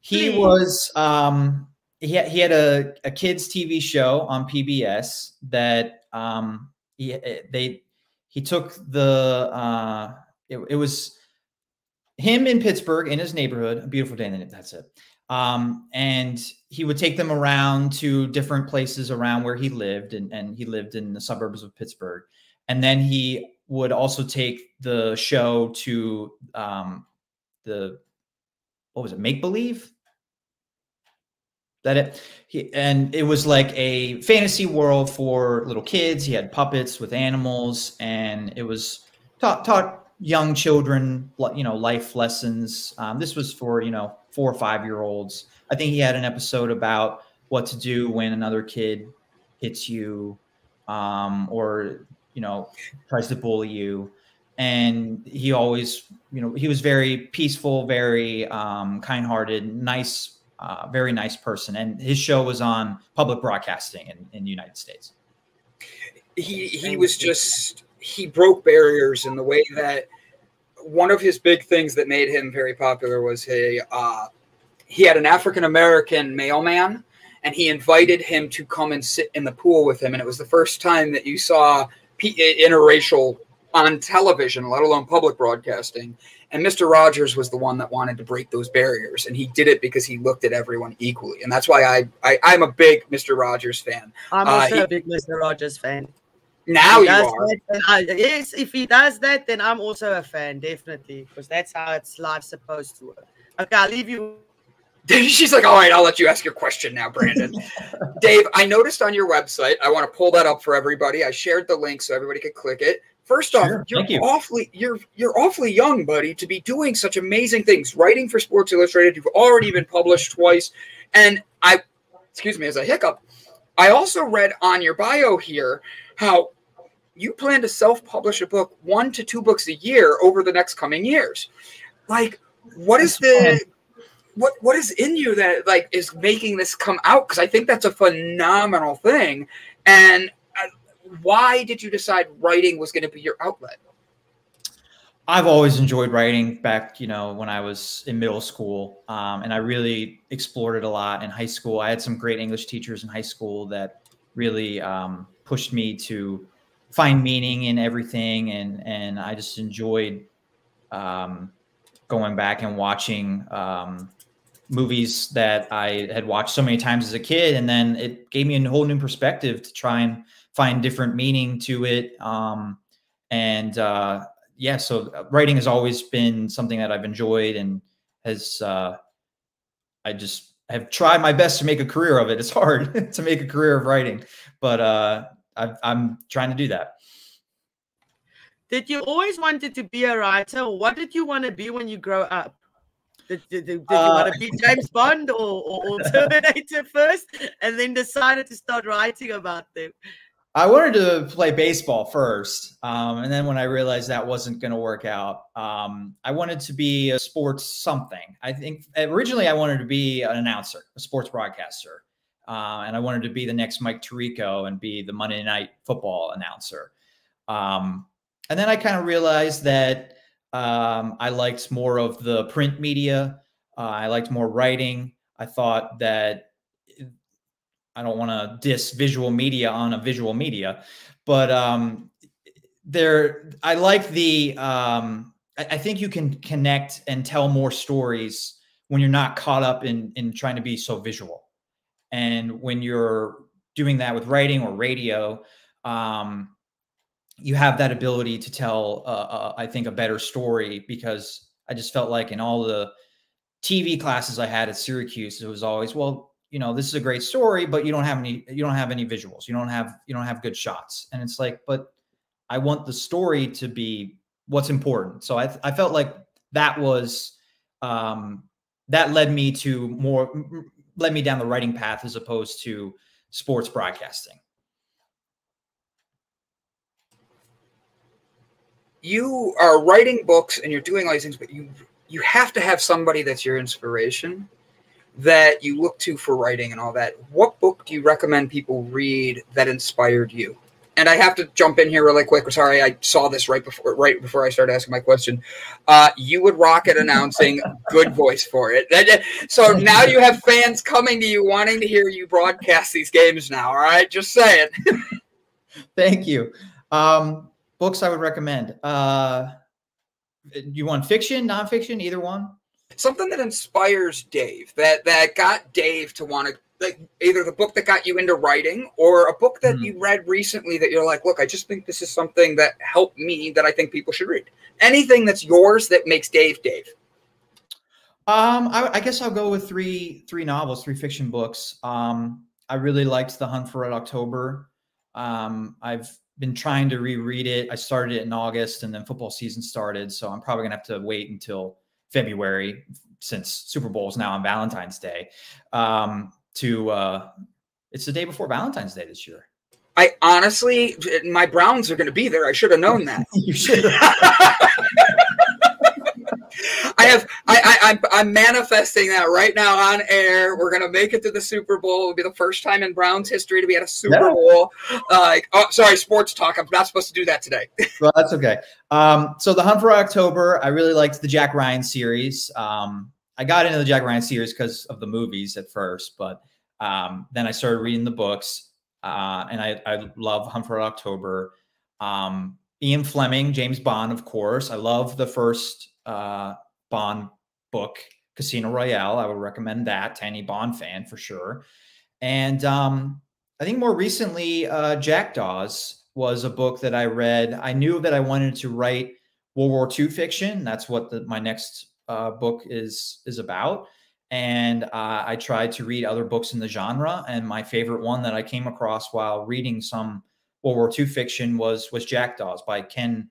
He Please. was um he had, he had a, a kids TV show on PBS that um he they he took the uh it, it was him in Pittsburgh in his neighborhood, a beautiful day, and that's it. Um, and he would take them around to different places around where he lived, and, and he lived in the suburbs of Pittsburgh. And then he would also take the show to um, the what was it, make believe? That it he, and it was like a fantasy world for little kids. He had puppets with animals, and it was taught taught young children, you know, life lessons. Um, this was for you know four or five year olds. I think he had an episode about what to do when another kid hits you, um, or you know tries to bully you. And he always, you know, he was very peaceful, very um, kind-hearted, nice, uh, very nice person. And his show was on public broadcasting in, in the United States he he was just he broke barriers in the way that one of his big things that made him very popular was he uh, he had an African American mailman and he invited him to come and sit in the pool with him and it was the first time that you saw interracial on television let alone public broadcasting and Mr. Rogers was the one that wanted to break those barriers, and he did it because he looked at everyone equally, and that's why I, I am a big Mr. Rogers fan. I'm also uh, he, a big Mr. Rogers fan. Now you are. That, I, yes, if he does that, then I'm also a fan, definitely, because that's how it's life supposed to work. Okay, I'll leave you. <laughs> She's like, all right, I'll let you ask your question now, Brandon. <laughs> Dave, I noticed on your website, I want to pull that up for everybody. I shared the link so everybody could click it. First sure, off, you're you. awfully you're you're awfully young, buddy, to be doing such amazing things. Writing for Sports Illustrated, you've already been published twice, and I, excuse me, as a hiccup, I also read on your bio here how you plan to self-publish a book, one to two books a year over the next coming years. Like, what is the what what is in you that like is making this come out? Because I think that's a phenomenal thing, and why did you decide writing was going to be your outlet? I've always enjoyed writing back, you know, when I was in middle school. Um, and I really explored it a lot in high school. I had some great English teachers in high school that really um, pushed me to find meaning in everything. And, and I just enjoyed um, going back and watching um, movies that I had watched so many times as a kid. And then it gave me a whole new perspective to try and find different meaning to it. Um, and uh, yeah, so uh, writing has always been something that I've enjoyed and has uh, I just have tried my best to make a career of it. It's hard <laughs> to make a career of writing, but uh, i am trying to do that. Did you always wanted to be a writer? What did you want to be when you grow up? Did, did, did, did uh, you want to be James Bond or, or, or <laughs> Terminator first, and then decided to start writing about them? I wanted to play baseball first, um, and then when I realized that wasn't going to work out, um, I wanted to be a sports something. I think originally I wanted to be an announcer, a sports broadcaster, uh, and I wanted to be the next Mike Tirico and be the Monday Night Football announcer. Um, and then I kind of realized that um, I liked more of the print media. Uh, I liked more writing. I thought that I don't want to diss visual media on a visual media, but um, there I like the um, I, I, think you can connect and tell more stories when you're not caught up in in trying to be so visual, and when you're doing that with writing or radio. Um, you have that ability to tell, uh, uh, I think, a better story because I just felt like in all the TV classes I had at Syracuse, it was always, well, you know this is a great story but you don't have any you don't have any visuals you don't have you don't have good shots and it's like but i want the story to be what's important so i, I felt like that was um that led me to more led me down the writing path as opposed to sports broadcasting you are writing books and you're doing all these things but you you have to have somebody that's your inspiration that you look to for writing and all that, what book do you recommend people read that inspired you? And I have to jump in here really quick. Sorry, I saw this right before right before I started asking my question. Uh, you would rock at announcing. good voice for it. So now you have fans coming to you wanting to hear you broadcast these games. Now, all right, just saying. <laughs> Thank you. Um, books I would recommend. Uh, you want fiction, nonfiction, either one? something that inspires Dave, that that got Dave to want to like either the book that got you into writing or a book that mm. you read recently that you're like, look, I just think this is something that helped me that I think people should read. Anything that's yours that makes Dave Dave. Um, I, I guess I'll go with three three novels, three fiction books. Um, I really liked The Hunt for Red October. Um, I've been trying to reread it. I started it in August, and then football season started, so I'm probably gonna have to wait until February, since Super Bowl is now on Valentine's Day, um, to uh, it's the day before Valentine's Day this year. I honestly, my Browns are going to be there. I should have known that. <laughs> you should. <laughs> I have I, I I'm I'm manifesting that right now on air. We're gonna make it to the Super Bowl. It'll be the first time in Browns history to be at a Super. Bowl. Uh, oh, sorry, sports talk. I'm not supposed to do that today. <laughs> well, that's okay. Um, so the Hunt for October, I really liked the Jack Ryan series. Um, I got into the Jack Ryan series because of the movies at first, but um, then I started reading the books, uh, and I, I love for October. Um, Ian Fleming, James Bond, of course. I love the first uh, Bond book, Casino Royale. I would recommend that to any Bond fan for sure. And um, I think more recently, uh, Jackdaws was a book that I read. I knew that I wanted to write World War II fiction. That's what the, my next uh, book is is about. And uh, I tried to read other books in the genre. And my favorite one that I came across while reading some World War II fiction was was Jackdaws by Ken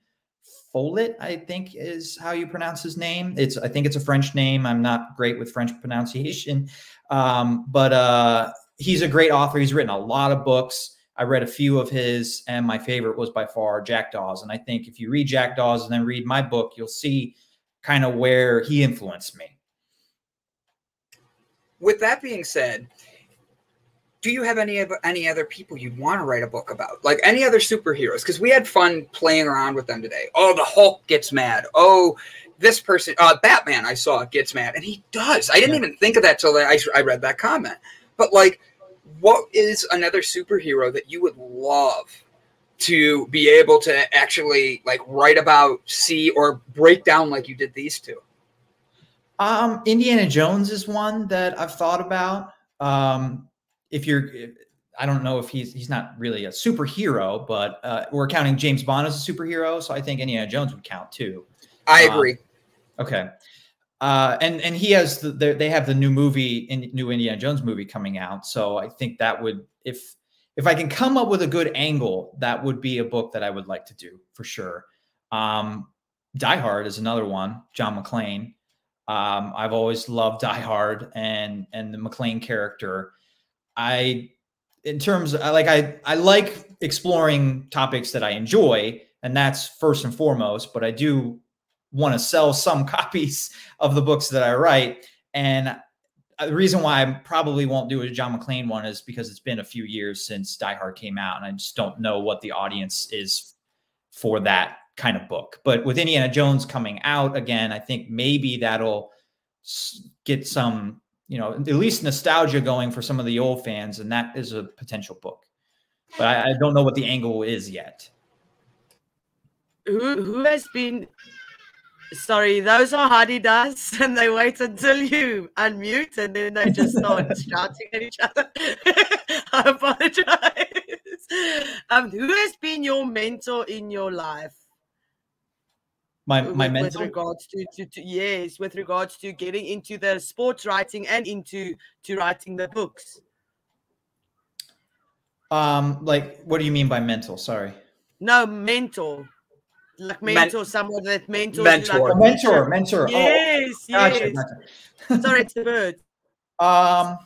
Follett. I think is how you pronounce his name. It's I think it's a French name. I'm not great with French pronunciation, um, but uh, he's a great author. He's written a lot of books. I read a few of his, and my favorite was by far Jackdaws. And I think if you read Jackdaws and then read my book, you'll see kind of where he influenced me. With that being said, do you have any of any other people you'd want to write a book about, like any other superheroes? Because we had fun playing around with them today. Oh, the Hulk gets mad. Oh, this person, uh, Batman, I saw gets mad, and he does. I didn't Yeah. even think of that till I, I read that comment. But like, what is another superhero that you would love to be able to actually like write about, see, or break down like you did these two? Um, Indiana Jones is one that I've thought about. Um, if you're, I don't know if he's he's not really a superhero, but uh, we're counting James Bond as a superhero, so I think Indiana Jones would count too. I Um, agree. Okay. Uh, and and he has the, the they have the new movie in new Indiana Jones movie coming out, so I think that would if if I can come up with a good angle, that would be a book that I would like to do for sure. Um, Die Hard is another one, John McClane. Um, I've always loved Die Hard and and the McClane character. I in terms I like I I like exploring topics that I enjoy, and that's first and foremost. But I do want to sell some <laughs> copies of the books that I write, and Uh, the reason why I probably won't do a John McClane one is because it's been a few years since Die Hard came out, and I just don't know what the audience is for that kind of book. But with Indiana Jones coming out again, I think maybe that'll get some, you know, at least nostalgia going for some of the old fans, and that is a potential book. But I, I don't know what the angle is yet. Who who has been? Sorry, those are hadedas, <laughs> and they wait until you unmute, and then they just start <laughs> shouting at each other. <laughs> I apologize. Um, who has been your mentor in your life? My with- my with mentor. regards to, to, to yes, with regards to getting into the sports writing and into to writing the books. Um, like, what do you mean by mental? Sorry. No, mentor. Like Men- mentor, someone that mentors Mentor. like A a mentor, mentor. Yes, Oh, yes. gotcha. Sorry, it's the bird. Um,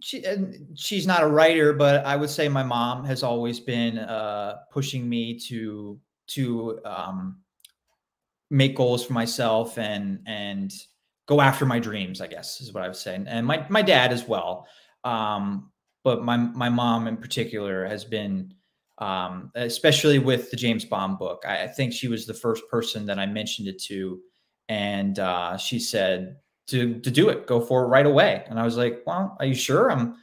she she's not a writer, but I would say my mom has always been uh, pushing me to to um, make goals for myself and and go after my dreams. I guess is what I would say, and my my dad as well. Um, but my my mom in particular has been. Um, especially with the James Bond book, I, I think she was the first person that I mentioned it to, and uh, she said, to to do it go for it right away. And i was like well are you sure? I'm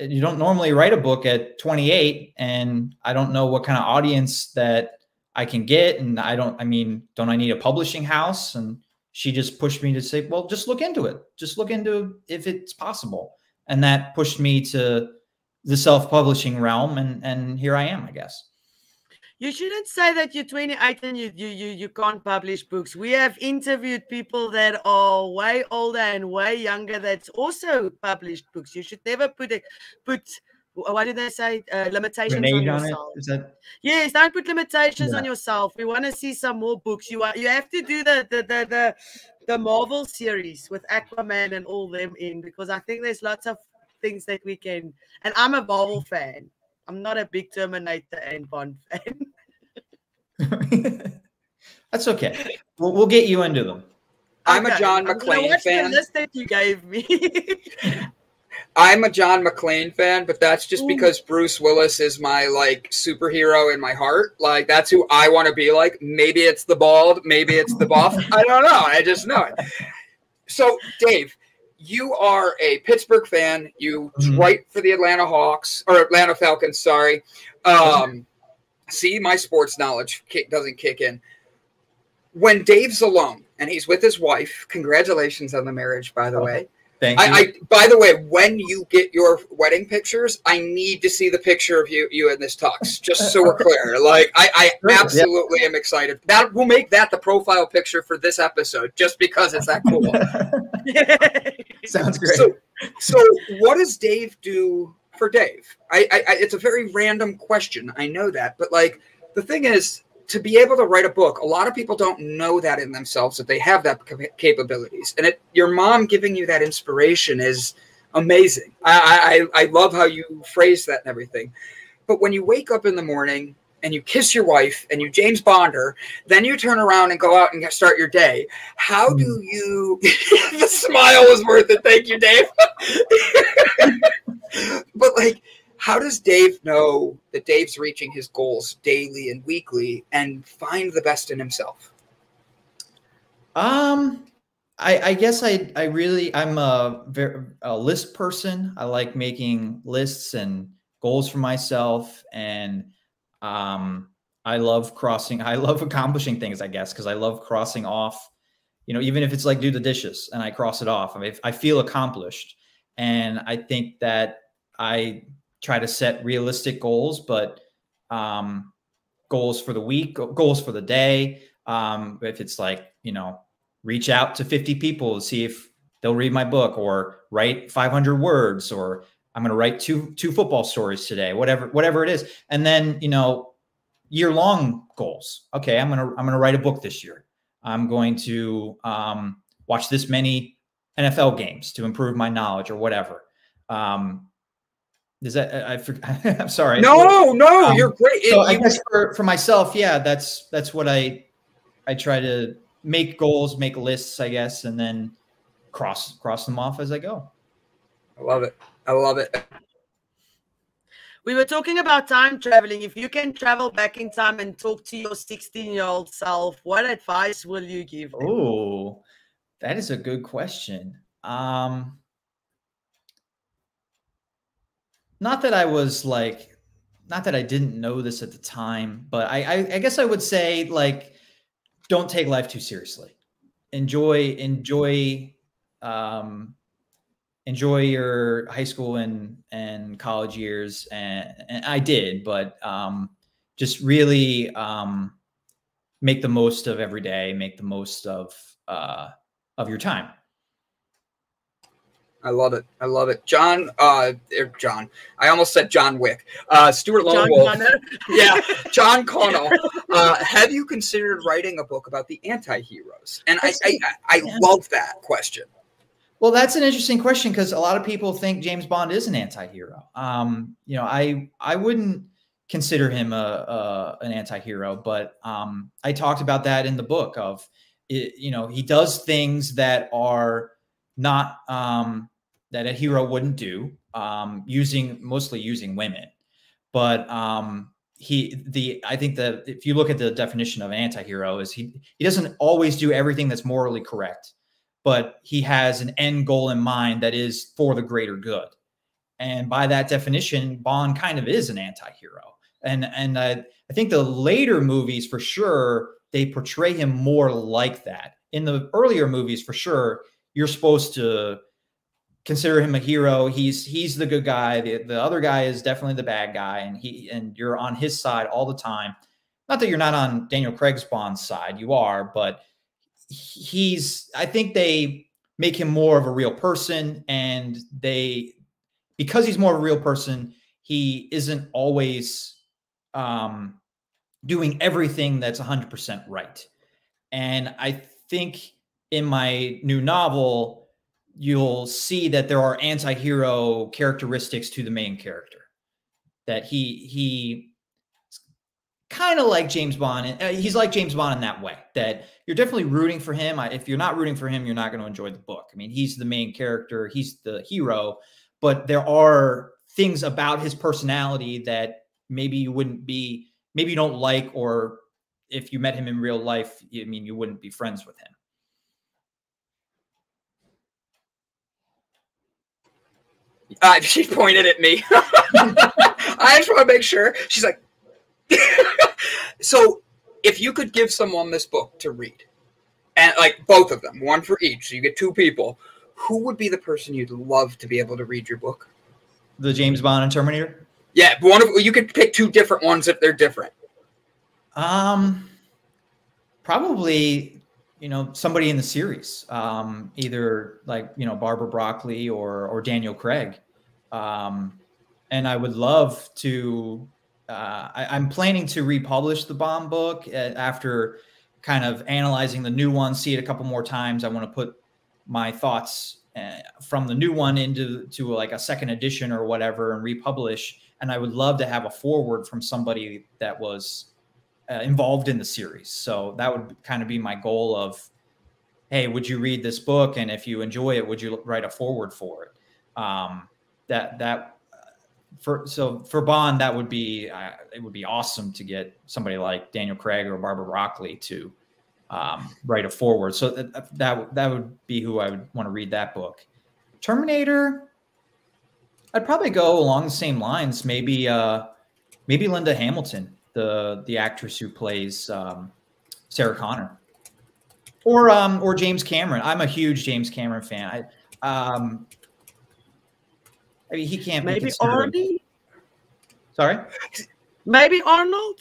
you don't normally write a book at 28 and i don't know what kind of audience that i can get and i don't i mean don't i need a publishing house? And she just pushed me to say well just look into it. Just look into if it's possible. And that pushed me to the self-publishing realm and and here i am i guess You shouldn't say that you're 28 and you, you you you can't publish books. We have interviewed people that are way older and way younger that's also published books. You should never put it put why did they say? Uh, limitations on on yourself. is that Yes, don't put limitations Yeah. on yourself. We want to see some more books. You are you have to do the the the the, the Marvel series with Aquaman and all them in because I think there's lots of things that we can. And I'm a Marvel fan. I'm not a big Terminator and Bond <laughs> fan. <laughs> That's okay. We'll, we'll get you into them. I'm a John I'm McClane fan. The list that you gave me. <laughs> I'm a John McClane fan, but that's just Ooh. because Bruce Willis is my like superhero in my heart. Like that's who I want to be like. Maybe it's the bald, maybe it's the buff. I don't know. I just know it. So, Dave, you are a Pittsburgh fan. You Mhm. write for the Atlanta Hawks or Atlanta Falcons. Sorry. Um, see, my sports knowledge kick, doesn't kick in. When Dave's alone and he's with his wife, congratulations on the marriage, by the Oh, way. Thank you. I, I by the way, when you get your wedding pictures, I need to see the picture of you you in this tux, just so we're clear. <laughs> Like I, I Sure, yeah. absolutely am excited. That will make that the profile picture for this episode, just because it's that cool. <laughs> <laughs> Sounds great. so, so what does Dave do for Dave? I, I, I it's a very random question. I know that, but like the thing is, to be able to write a book, a lot of people don't know that in themselves that they have that cap- capabilities, and it your mom giving you that inspiration is amazing. I, I I love how you phrase that and everything. But when you wake up in the morning and you kiss your wife and you James Bond her, then you turn around and go out and start your day. How do hmm. you? <laughs> the smile was worth it. Thank you, Dave. <laughs> but like, how does Dave know that Dave's reaching his goals daily and weekly and find the best in himself? Um, I, I guess I, I really, I'm a, a list person. I like making lists and goals for myself. And, um, I love crossing, I love accomplishing things, I guess, because I love crossing off, you know, even if it's like do the dishes and I cross it off, I mean, I feel accomplished. And I think that I try to set realistic goals, but, um, goals for the week, goals for the day. Um, if it's like, you know, reach out to 50 people to see if they'll read my book or write 500 words or i'm going to write two two football stories today whatever whatever it is. And then you know year long goals. Okay i'm going to i'm going to write a book this year. I'm going to um, watch this many nfl games to improve my knowledge or whatever. Um is that i, I forg- <laughs> i'm sorry No, no, Um, you're great. so It- I guess for, for myself, yeah, that's that's what I I try to make goals, make lists, I guess, and then cross cross them off as I go. I love it. I love it. we were talking about time traveling. If you can travel back in time and talk to your 16 year old self, what advice will you give? Oh, that is a good question. Um not that I was like not that I didn't know this at the time, but I, I, I guess I would say like don't take life too seriously. Enjoy enjoy um enjoy your high school and and college years and, and I did, but um just really um make the most of every day, make the most of uh of your time. I love it. I love it. John, uh, er, John, I almost said John Wick. Uh, Stuart Lone John Wolf. Connor? <laughs> yeah, John Connor. Uh, have you considered writing a book about the anti-heroes? And I, I, I, I Yeah. love that question. Well, that's an interesting question because a lot of people think James Bond is an anti-hero. Um, you know, I I wouldn't consider him a, a an anti-hero, but um, I talked about that in the book. Of it, you know, he does things that are not um, that a hero wouldn't do, um, using mostly using women. But um, he the I think that if you look at the definition of an anti-hero, is he he doesn't always do everything that's morally correct but he has an end goal in mind that is for the greater good. And by that definition, Bond kind of is an anti-hero. And and uh, I think the later movies, for sure, they portray him more like that. In the earlier movies, for sure, you're supposed to consider him a hero. He's he's the good guy. The, the other guy is definitely the bad guy, and he and you're on his side all the time. Not that you're not on Daniel Craig's Bond's side, you are, but he's I think they make him more of a real person and they because he's more of a real person, he isn't always um doing everything that's 100% right. And I think in my new novel you'll see that there are anti-hero characteristics to the main character that he he kind of like James Bond. Uh, he's like James Bond in that way that you're definitely rooting for him. If you're not rooting for him, you're not going to enjoy the book. I mean, he's the main character, he's the hero, but there are things about his personality that maybe you wouldn't be, maybe you don't like, or if you met him in real life, I mean, you wouldn't be friends with him. Uh, <laughs> she pointed at me. <laughs> I just want to make sure. She's like, <laughs> so if you could give someone this book to read, and like both of them, one for each, so you get two people, who would be the person you'd love to be able to read your book? The James Bond and Terminator. Yeah, one of you could pick two different ones if they're different. Um, probably you know somebody in the series, um, either like you know Barbara Broccoli or or Daniel Craig. Um, and I would love to. Uh, I, am planning to republish the Bond book uh, after kind of analyzing the new one, see it a couple more times. I want to put my thoughts uh, from the new one into to like a second edition or whatever and republish. And I would love to have a foreword from somebody that was uh, involved in the series. So that would kind of be my goal of, hey, would you read this book? And if you enjoy it, would you write a foreword for it? Um, that that for so for Bond that would be uh, it would be awesome to get somebody like Daniel Craig or Barbara Broccoli to um, write a foreword. So that, that that would be who I would want to read that book. Terminator, I'd probably go along the same lines. Maybe uh, maybe Linda Hamilton, the the actress who plays um, Sarah Connor, or um, or James Cameron. I'm a huge James Cameron fan. I um, I mean, he can't maybe Arnie. Sorry, maybe Arnold.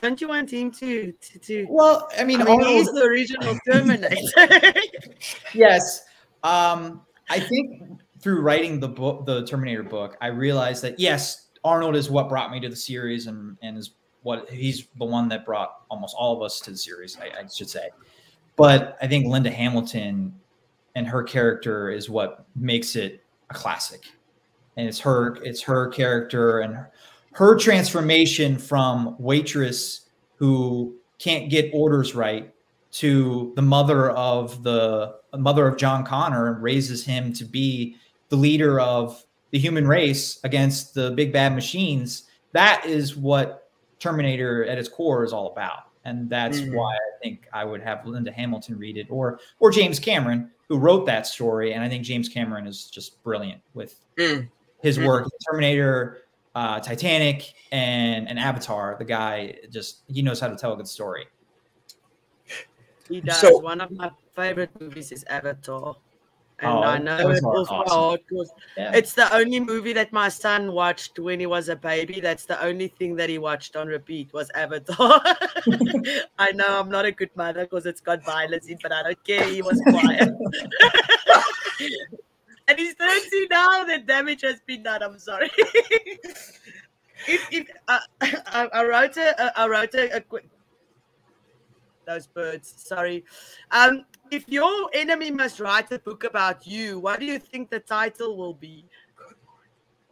Don't you want him to to? to... Well, I mean, I mean he's the original Terminator. <laughs> yes, um, I think through writing the book, the Terminator book, I realized that yes, Arnold is what brought me to the series, and and is what he's the one that brought almost all of us to the series. I, I should say, but I think Linda Hamilton and her character is what makes it a classic and it's her it's her character and her transformation from waitress who can't get orders right to the mother of the mother of John Connor and raises him to be the leader of the human race against the big bad machines. That is what Terminator at its core is all about. And that's mm. why I think I would have Linda Hamilton read it or or James Cameron, who wrote that story. And I think James Cameron is just brilliant with mm his mm-hmm. work terminator uh, titanic and and avatar the guy just he knows how to tell a good story he does so, one of my favorite movies is avatar and oh, I know it was awesome. hard because yeah. it's the only movie that my son watched when he was a baby. That's the only thing that he watched on repeat was Avatar. <laughs> I know I'm not a good mother because it's got violence in, but I don't care. He was <laughs> quiet <laughs> and he's 30 now. The damage has been done. I'm sorry. <laughs> if, if uh, I, I, wrote a, I wrote a, a quick. Those birds. Sorry. Um, if your enemy must write a book about you, what do you think the title will be?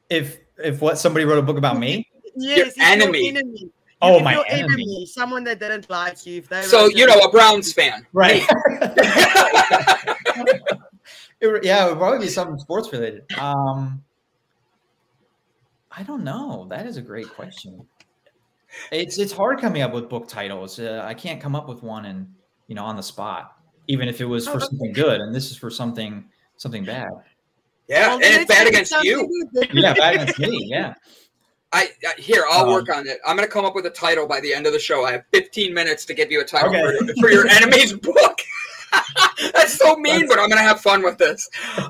If if what somebody wrote a book about me? Yes, your enemy. Your enemy. Oh, my enemy. enemy. Someone that didn't like you. If they so you know a Browns fan, right? <laughs> <laughs> It, yeah, it would probably be something sports related. Um, I don't know. That is a great question. It's it's hard coming up with book titles. Uh, I can't come up with one and you know on the spot, even if it was for oh, something good, and this is for something something bad. Yeah, well, and it's bad against you. yeah, bad against me. Yeah. I, I here I'll um, work on it. I'm gonna come up with a title by the end of the show. I have 15 minutes to give you a title okay. for, for your enemy's book. <laughs> <laughs> That's so mean, but I'm going to have fun with this.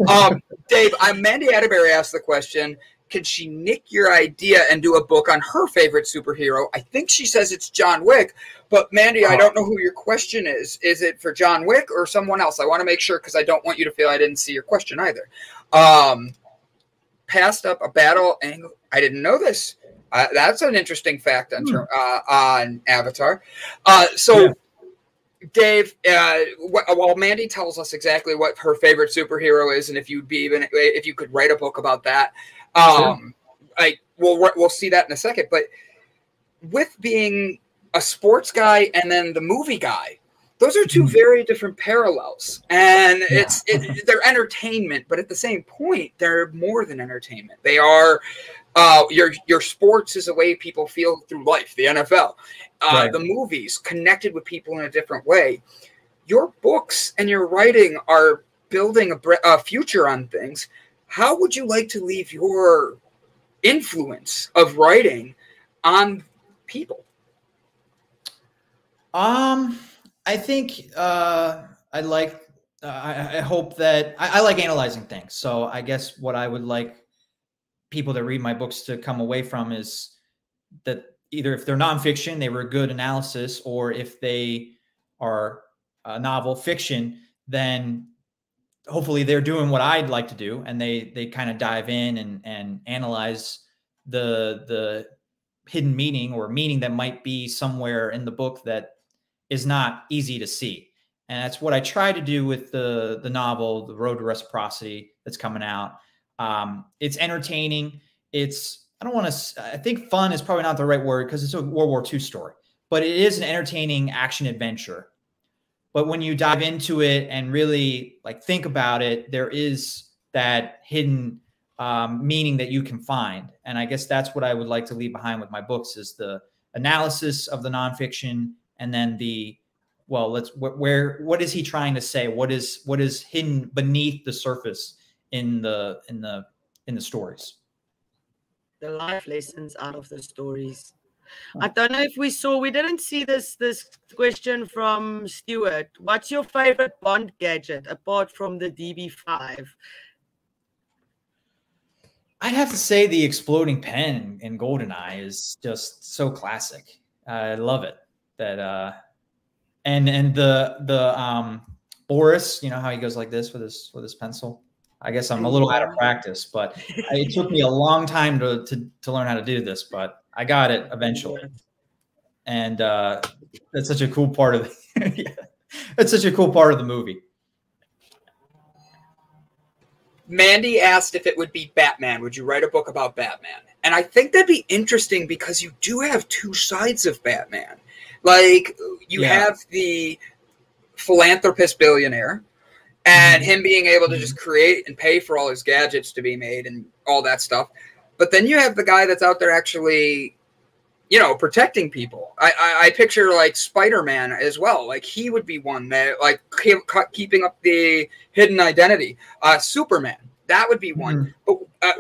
Um, Dave, I'm Mandy Atterbury asked the question Can she nick your idea and do a book on her favorite superhero? I think she says it's John Wick, but Mandy, I oh. don't know who your question is. Is it for John Wick or someone else? I want to make sure because I don't want you to feel I didn't see your question either. Um, passed up a Battle Angel. I didn't know this. Uh, that's an interesting fact on, hmm. uh, on Avatar. Uh, so. Yeah Dave, uh, while Mandy tells us exactly what her favorite superhero is, and if you'd be even if you could write a book about that, um, sure. I we'll we'll see that in a second. But with being a sports guy and then the movie guy. Those are two Mhm. very different parallels, and it's it, they're entertainment, but at the same point, they're more than entertainment. They are uh, your your sports is a way people feel through life. The NFL, uh, Right. the movies, connected with people in a different way. Your books and your writing are building a, a future on things. How would you like to leave your influence of writing on people? Um, I think uh, I like. Uh, I, I hope that I, I like analyzing things. So I guess what I would like people that read my books to come away from is that either if they're nonfiction, they were a good analysis, or if they are a novel fiction, then hopefully they're doing what I'd like to do, and they they kind of dive in and and analyze the the hidden meaning or meaning that might be somewhere in the book that is not easy to see. And that's what I try to do with the the novel, The Road to Reciprocity, that's coming out. Um, it's entertaining. It's I don't want to. I think fun is probably not the right word because it's a World War II story, but it is an entertaining action adventure. But when you dive into it and really like think about it, there is that hidden um, meaning that you can find. And I guess that's what I would like to leave behind with my books is the analysis of the nonfiction and then the well let's wh- where what is he trying to say what is what is hidden beneath the surface in the in the in the stories the life lessons out of the stories. I don't know if we saw. We didn't see this this question from Stuart. What's your favorite Bond gadget apart from the DB5? i'd have to say the exploding pen in goldeneye is just so classic i love it that uh and and the the um boris you know how he goes like this with his with his pencil i guess i'm a little out of practice but <laughs> it took me a long time to, to to learn how to do this but i got it eventually and uh that's such a cool part of the, <laughs> yeah, that's such a cool part of the movie Mandy asked if it would be Batman. Would you write a book about Batman? And I think that'd be interesting because you do have two sides of Batman. Like you Yeah. have the philanthropist billionaire and him being able to just create and pay for all his gadgets to be made and all that stuff. But then you have the guy that's out there actually, you know, protecting people. I I, I picture like Spider Man as well. Like he would be one that like keep, keeping up the hidden identity. Uh, Superman that would be one. But uh,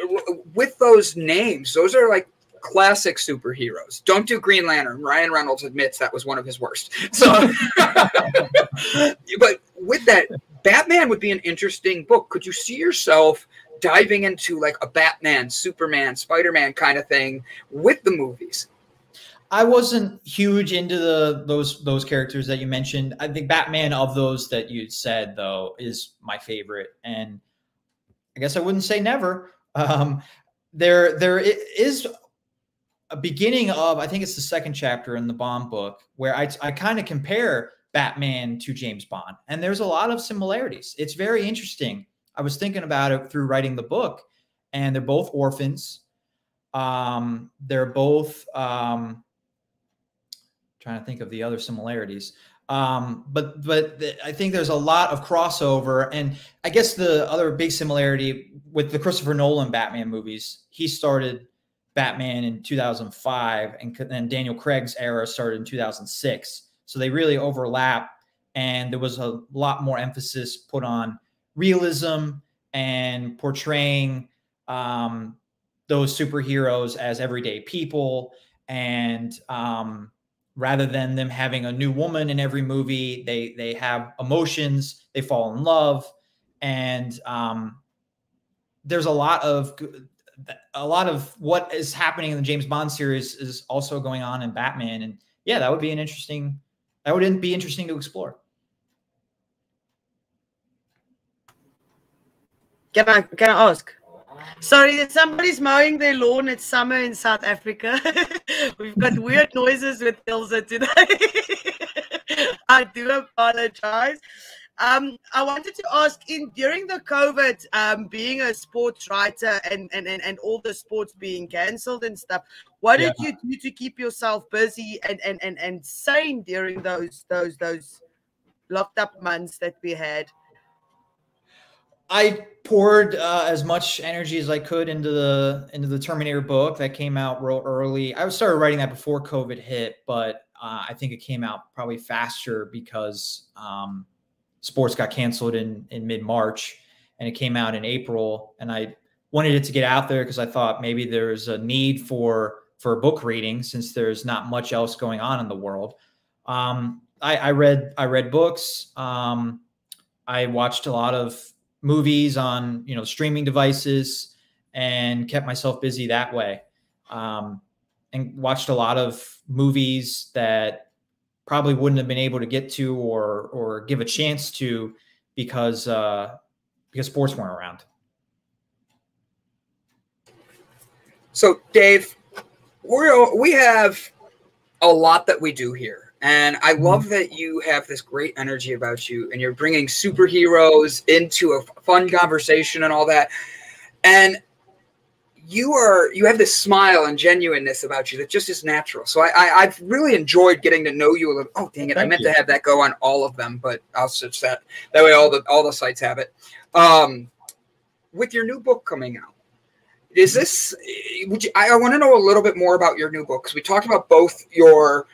with those names, those are like classic superheroes. Don't do Green Lantern. Ryan Reynolds admits that was one of his worst. So, <laughs> but with that, Batman would be an interesting book. Could you see yourself diving into like a Batman, Superman, Spider Man kind of thing with the movies? I wasn't huge into the those those characters that you mentioned. I think Batman of those that you said though is my favorite, and I guess I wouldn't say never. Um, there there is a beginning of I think it's the second chapter in the Bond book where I I kind of compare Batman to James Bond, and there's a lot of similarities. It's very interesting. I was thinking about it through writing the book, and they're both orphans. Um, they're both um, trying to think of the other similarities. Um, but but th- I think there's a lot of crossover, and I guess the other big similarity with the Christopher Nolan Batman movies, he started Batman in 2005, and then Daniel Craig's era started in 2006. So they really overlap, and there was a lot more emphasis put on realism and portraying um, those superheroes as everyday people and um, rather than them having a new woman in every movie they they have emotions they fall in love and um, there's a lot of a lot of what is happening in the james bond series is also going on in batman and yeah that would be an interesting that would be interesting to explore Can I can I ask? Sorry, somebody's mowing their lawn. It's summer in South Africa. <laughs> We've got weird noises with Ilse today. <laughs> I do apologize. Um, I wanted to ask in during the COVID, um, being a sports writer and, and, and, and all the sports being cancelled and stuff, what did you do to keep yourself busy and, and, and, and sane during those those those locked up months that we had? I poured uh, as much energy as I could into the into the Terminator book that came out real early. I started writing that before COVID hit, but uh, I think it came out probably faster because um, sports got canceled in in mid March, and it came out in April. And I wanted it to get out there because I thought maybe there's a need for for book reading since there's not much else going on in the world. Um, I, I read I read books. Um, I watched a lot of movies on you know streaming devices and kept myself busy that way um, and watched a lot of movies that probably wouldn't have been able to get to or or give a chance to because uh, because sports weren't around. So, Dave, we're we have a lot that we do here, and I love that you have this great energy about you, and you're bringing superheroes into a fun conversation and all that, and you are you have this smile and genuineness about you that just is natural. So I, I I've really enjoyed getting to know you a little. Oh dang it! I meant you. to have that go on all of them, but I'll switch that. That way, all the all the sites have it. Um, with your new book coming out is this would you i, I want to know a little bit more about your new book because we talked about both your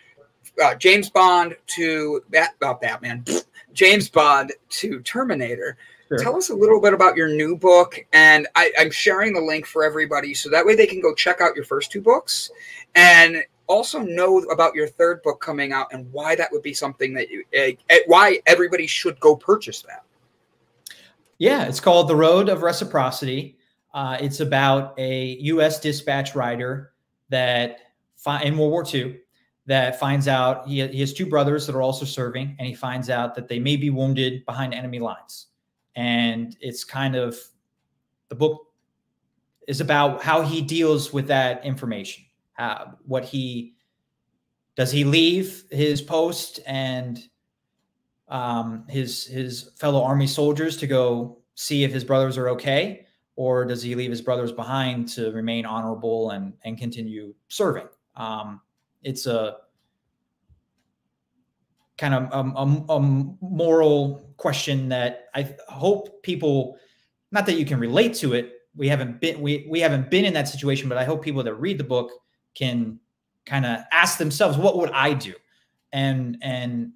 uh, james bond to Bat, uh, batman james bond to terminator Sure. tell us a little bit about your new book and I, i'm sharing the link for everybody so that way they can go check out your first two books and also know about your third book coming out and why that would be something that you uh, why everybody should go purchase that Yeah, it's called The Road of Reciprocity. Uh, it's about a U.S. dispatch rider that fi- in World War II that finds out he, he has two brothers that are also serving, and he finds out that they may be wounded behind enemy lines. And it's kind of the book is about how he deals with that information. How, what he does he leave his post and um, his his fellow army soldiers to go see if his brothers are okay, or does he leave his brothers behind to remain honorable and and continue serving? Um, it's a kind of a, a, a moral question that I hope people, not that you can relate to it. We haven't been we we haven't been in that situation, but I hope people that read the book can kind of ask themselves, what would I do? And and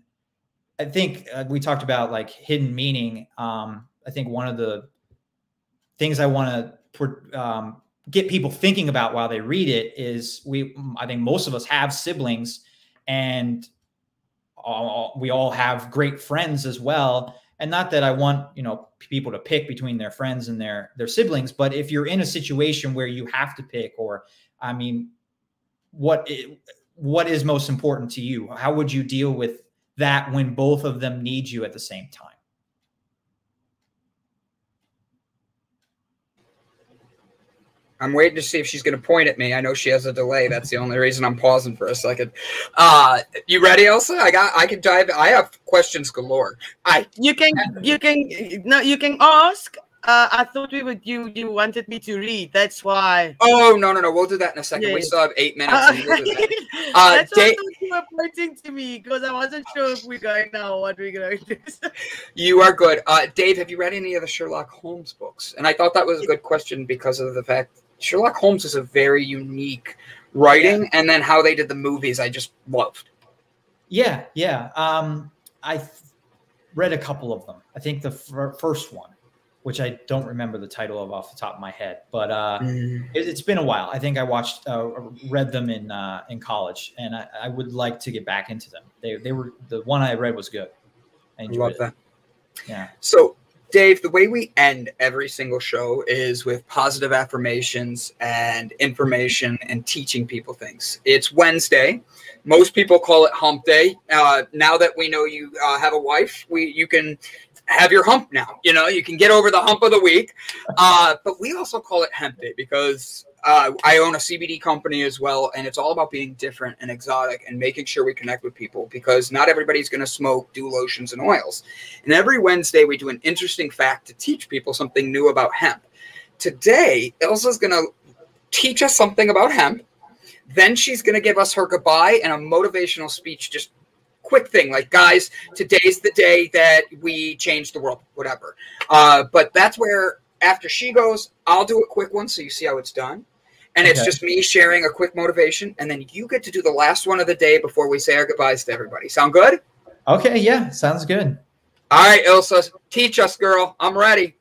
I think uh, we talked about like hidden meaning. Um, I think one of the things I want to um, get people thinking about while they read it is we. I think most of us have siblings, and all, we all have great friends as well. And not that I want you know people to pick between their friends and their their siblings, but if you're in a situation where you have to pick, or I mean, what what is most important to you? How would you deal with that when both of them need you at the same time? I'm waiting to see if she's going to point at me. I know she has a delay. That's the only reason I'm pausing for a second. Uh, you ready, Ilse? I got. I can dive. I have questions galore. I You can you can no you can ask. Uh, I thought we would you you wanted me to read. That's why. oh no no no. We'll do that in a second. Yeah, We still have eight <laughs> minutes. Uh, we'll. Uh, That's why I Da- thought you were pointing to me because I wasn't sure if we're going now or what we're going to do. <laughs> You are good. Uh, Dave, have you read any of the Sherlock Holmes books? And I thought that was a good question because of the fact Sherlock Holmes is a very unique writing, and then how they did the movies, I just loved. Yeah, yeah. Um, I read a couple of them. I think the fir- first one, which I don't remember the title of off the top of my head, but uh, Mm. it, it's been a while. I think I watched, uh, read them in uh, in college, and I, I would like to get back into them. They they were the one I read was good. I I enjoyed love it. that. Yeah. So, Dave, the way we end every single show is with positive affirmations and information and teaching people things. It's Wednesday. Most people call it Hump Day. Uh, now that we know you uh, have a wife, we you can have your hump now. You know, you can get over the hump of the week. Uh, but we also call it Hemp Day because uh, I own a CBD company as well, and it's all about being different and exotic and making sure we connect with people because not everybody's going to smoke, do lotions and oils. And every Wednesday, we do an interesting fact to teach people something new about hemp. Today, Ilse's going to teach us something about hemp. Then she's going to give us her goodbye and a motivational speech, just quick thing like guys today's the day that we change the world whatever. Uh, but that's where after she goes i'll do a quick one so you see how it's done. And it's Okay. just me sharing a quick motivation and then you get to do the last one of the day before we say our goodbyes to everybody. Sound good? Okay, yeah, sounds good. all right Ilse teach us girl. I'm ready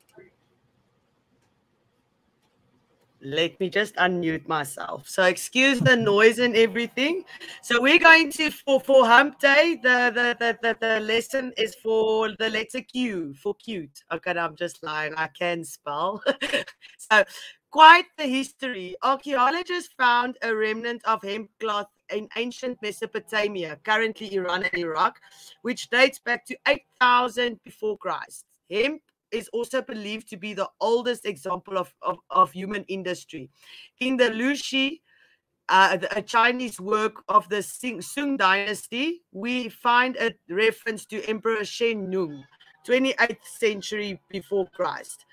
Let me just unmute myself. So excuse the noise and everything. So we're going to for for hump day. The the the the, the lesson is for the letter Q for cute. Okay, I'm just lying. I can spell. <laughs> so quite the history. Archaeologists found a remnant of hemp cloth in ancient Mesopotamia, currently Iran and Iraq, which dates back to 8000 before Christ. Hemp is also believed to be the oldest example of, of, of human industry. In the Lushi, uh, a Chinese work of the Sing, Sung dynasty, we find a reference to Emperor Shen Nung, 28th century before Christ,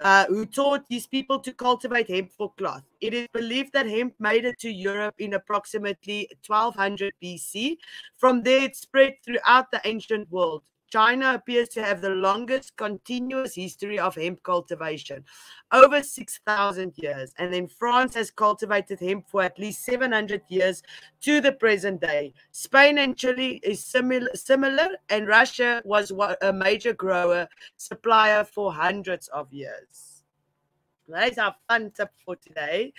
uh, who taught these people to cultivate hemp for cloth. It is believed that hemp made it to Europe in approximately 1200 BC. From there, it spread throughout the ancient world. China appears to have the longest continuous history of hemp cultivation, over 6,000 years. And then France has cultivated hemp for at least 700 years to the present day. Spain and Chile is similar, similar and Russia was a major grower, supplier for hundreds of years. That's our fun tip for today.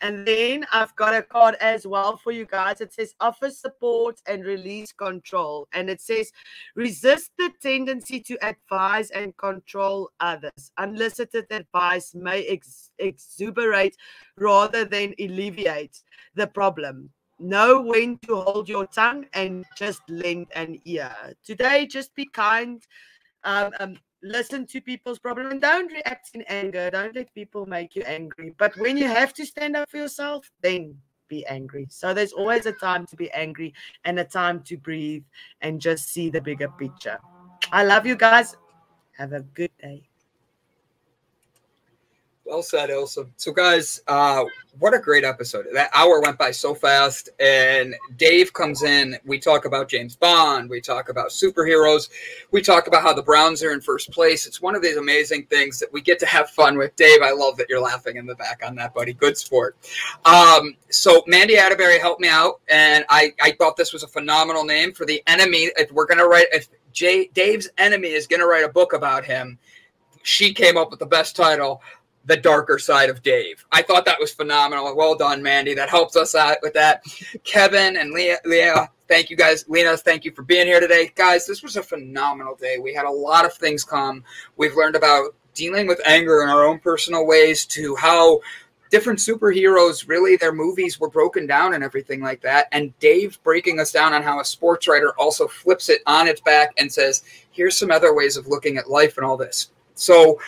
And then I've got a card as well for you guys. It says offer support and release control. And it says resist the tendency to advise and control others. Unsolicited advice may ex- exuberate rather than alleviate the problem. Know when to hold your tongue and just lend an ear. Today, just be kind. Um, um, listen to people's problem and don't react in anger. Don't let people make you angry. But when you have to stand up for yourself, then be angry. So there's always a time to be angry and a time to breathe and just see the bigger picture. I love you guys. Have a good day. Well said, Ilse. So, guys, uh, what a great episode. That hour went by so fast. And Dave comes in. We talk about James Bond. We talk about superheroes. We talk about how the Browns are in first place. It's one of these amazing things that we get to have fun with. Dave, I love that you're laughing in the back on that, buddy. Good sport. Um, so, Mandy Atterbury helped me out. And I, I thought this was a phenomenal name for the enemy. If we're going to write, if Jay, Dave's enemy is going to write a book about him, she came up with the best title the darker side of Dave. I thought that was phenomenal. Well done, Mandy. That helps us out with that. Kevin and Leah, Leah, thank you guys. Lena, thank you for being here today. Guys, this was a phenomenal day. We had a lot of things come. We've learned about dealing with anger in our own personal ways to how different superheroes really their movies were broken down and everything like that and dave breaking us down on how a sports writer also flips it on its back and says here's some other ways of looking at life and all this so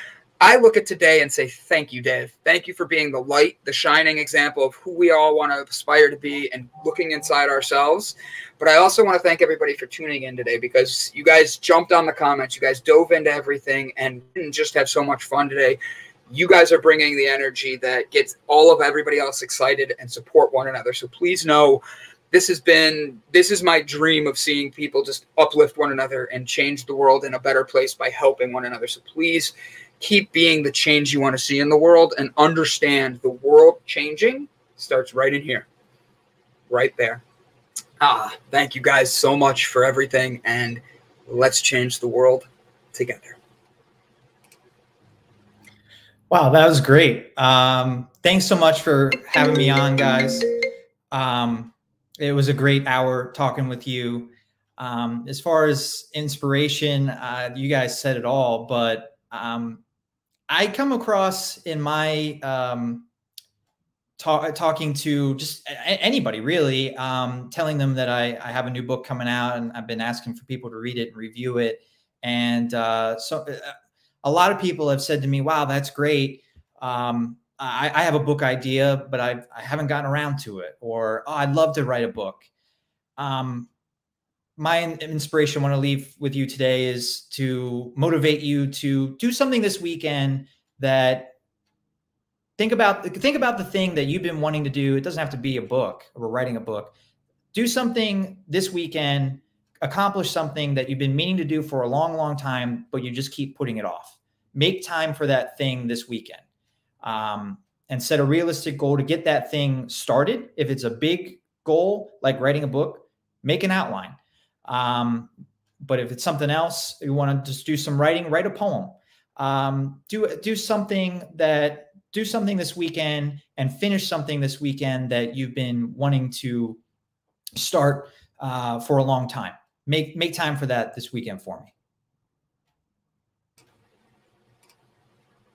I look at today and say, thank you, Dave. Thank you for being the light, the shining example of who we all want to aspire to be and looking inside ourselves. But I also want to thank everybody for tuning in today because you guys jumped on the comments. You guys dove into everything and just have so much fun today. You guys are bringing the energy that gets all of everybody else excited and support one another. So please know this has been this is my dream of seeing people just uplift one another and change the world in a better place by helping one another. So please keep being the change you want to see in the world and understand the world changing starts right in here, right there. Ah, thank you guys so much for everything, and let's change the world together. Wow, that was great. Um, thanks so much for having me on, guys. Um, it was a great hour talking with you. Um, as far as inspiration, uh, you guys said it all, but um, I come across in my um, talk, talking to just anybody really, um, telling them that I, I have a new book coming out and I've been asking for people to read it and review it. And uh, so uh, a lot of people have said to me, wow, that's great. Um, I, I, have a book idea, but I've, I haven't gotten around to it. Or, oh, I'd love to write a book. Um, my inspiration I want to leave with you today is to motivate you to do something this weekend that think about think about the thing that you've been wanting to do. It doesn't have to be a book or writing a book. Do something this weekend, accomplish something that you've been meaning to do for a long, long time, but you just keep putting it off. Make time for that thing this weekend. Um, and set a realistic goal to get that thing started. If it's a big goal, like writing a book, make an outline um, but if it's something else, you want to just do some writing, write a poem. Um, do do something that do something this weekend and finish something this weekend that you've been wanting to start uh, for a long time. Make make time for that this weekend for me.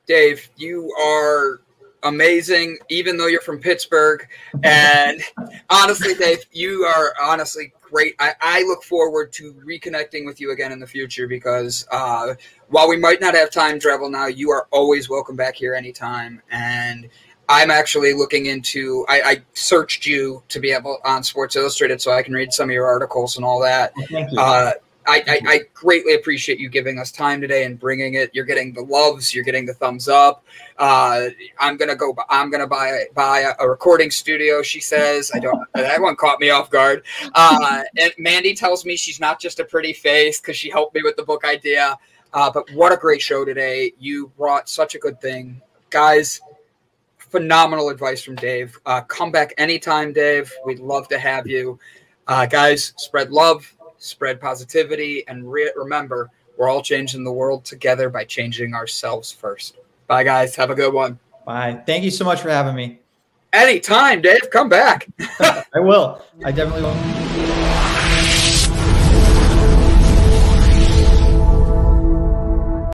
Dave, you are amazing, even though you're from Pittsburgh. And <laughs> honestly, Dave, you are honestly great. I, I, look forward to reconnecting with you again in the future because uh, while we might not have time travel now, you are always welcome back here anytime. And I'm actually looking into. I, I searched you to be able on Sports Illustrated so I can read some of your articles and all that. Thank you. Uh, I, I, I, greatly appreciate you giving us time today and bringing it. You're getting the loves. You're getting the thumbs up. Uh, I'm gonna go. I'm gonna buy buy a, a, recording studio. She says. I don't. <laughs> that one caught me off guard. Uh, and Mandy tells me she's not just a pretty face because she helped me with the book idea. Uh, but what a great show today! You brought such a good thing, guys. Phenomenal advice from Dave. Uh, come back anytime, Dave. We'd love to have you. Uh, guys, spread love spread positivity, and re- remember, we're all changing the world together by changing ourselves first. Bye, guys. Have a good one. Bye. Thank you so much for having me. Anytime, Dave. Come back. <laughs> I will. I definitely will.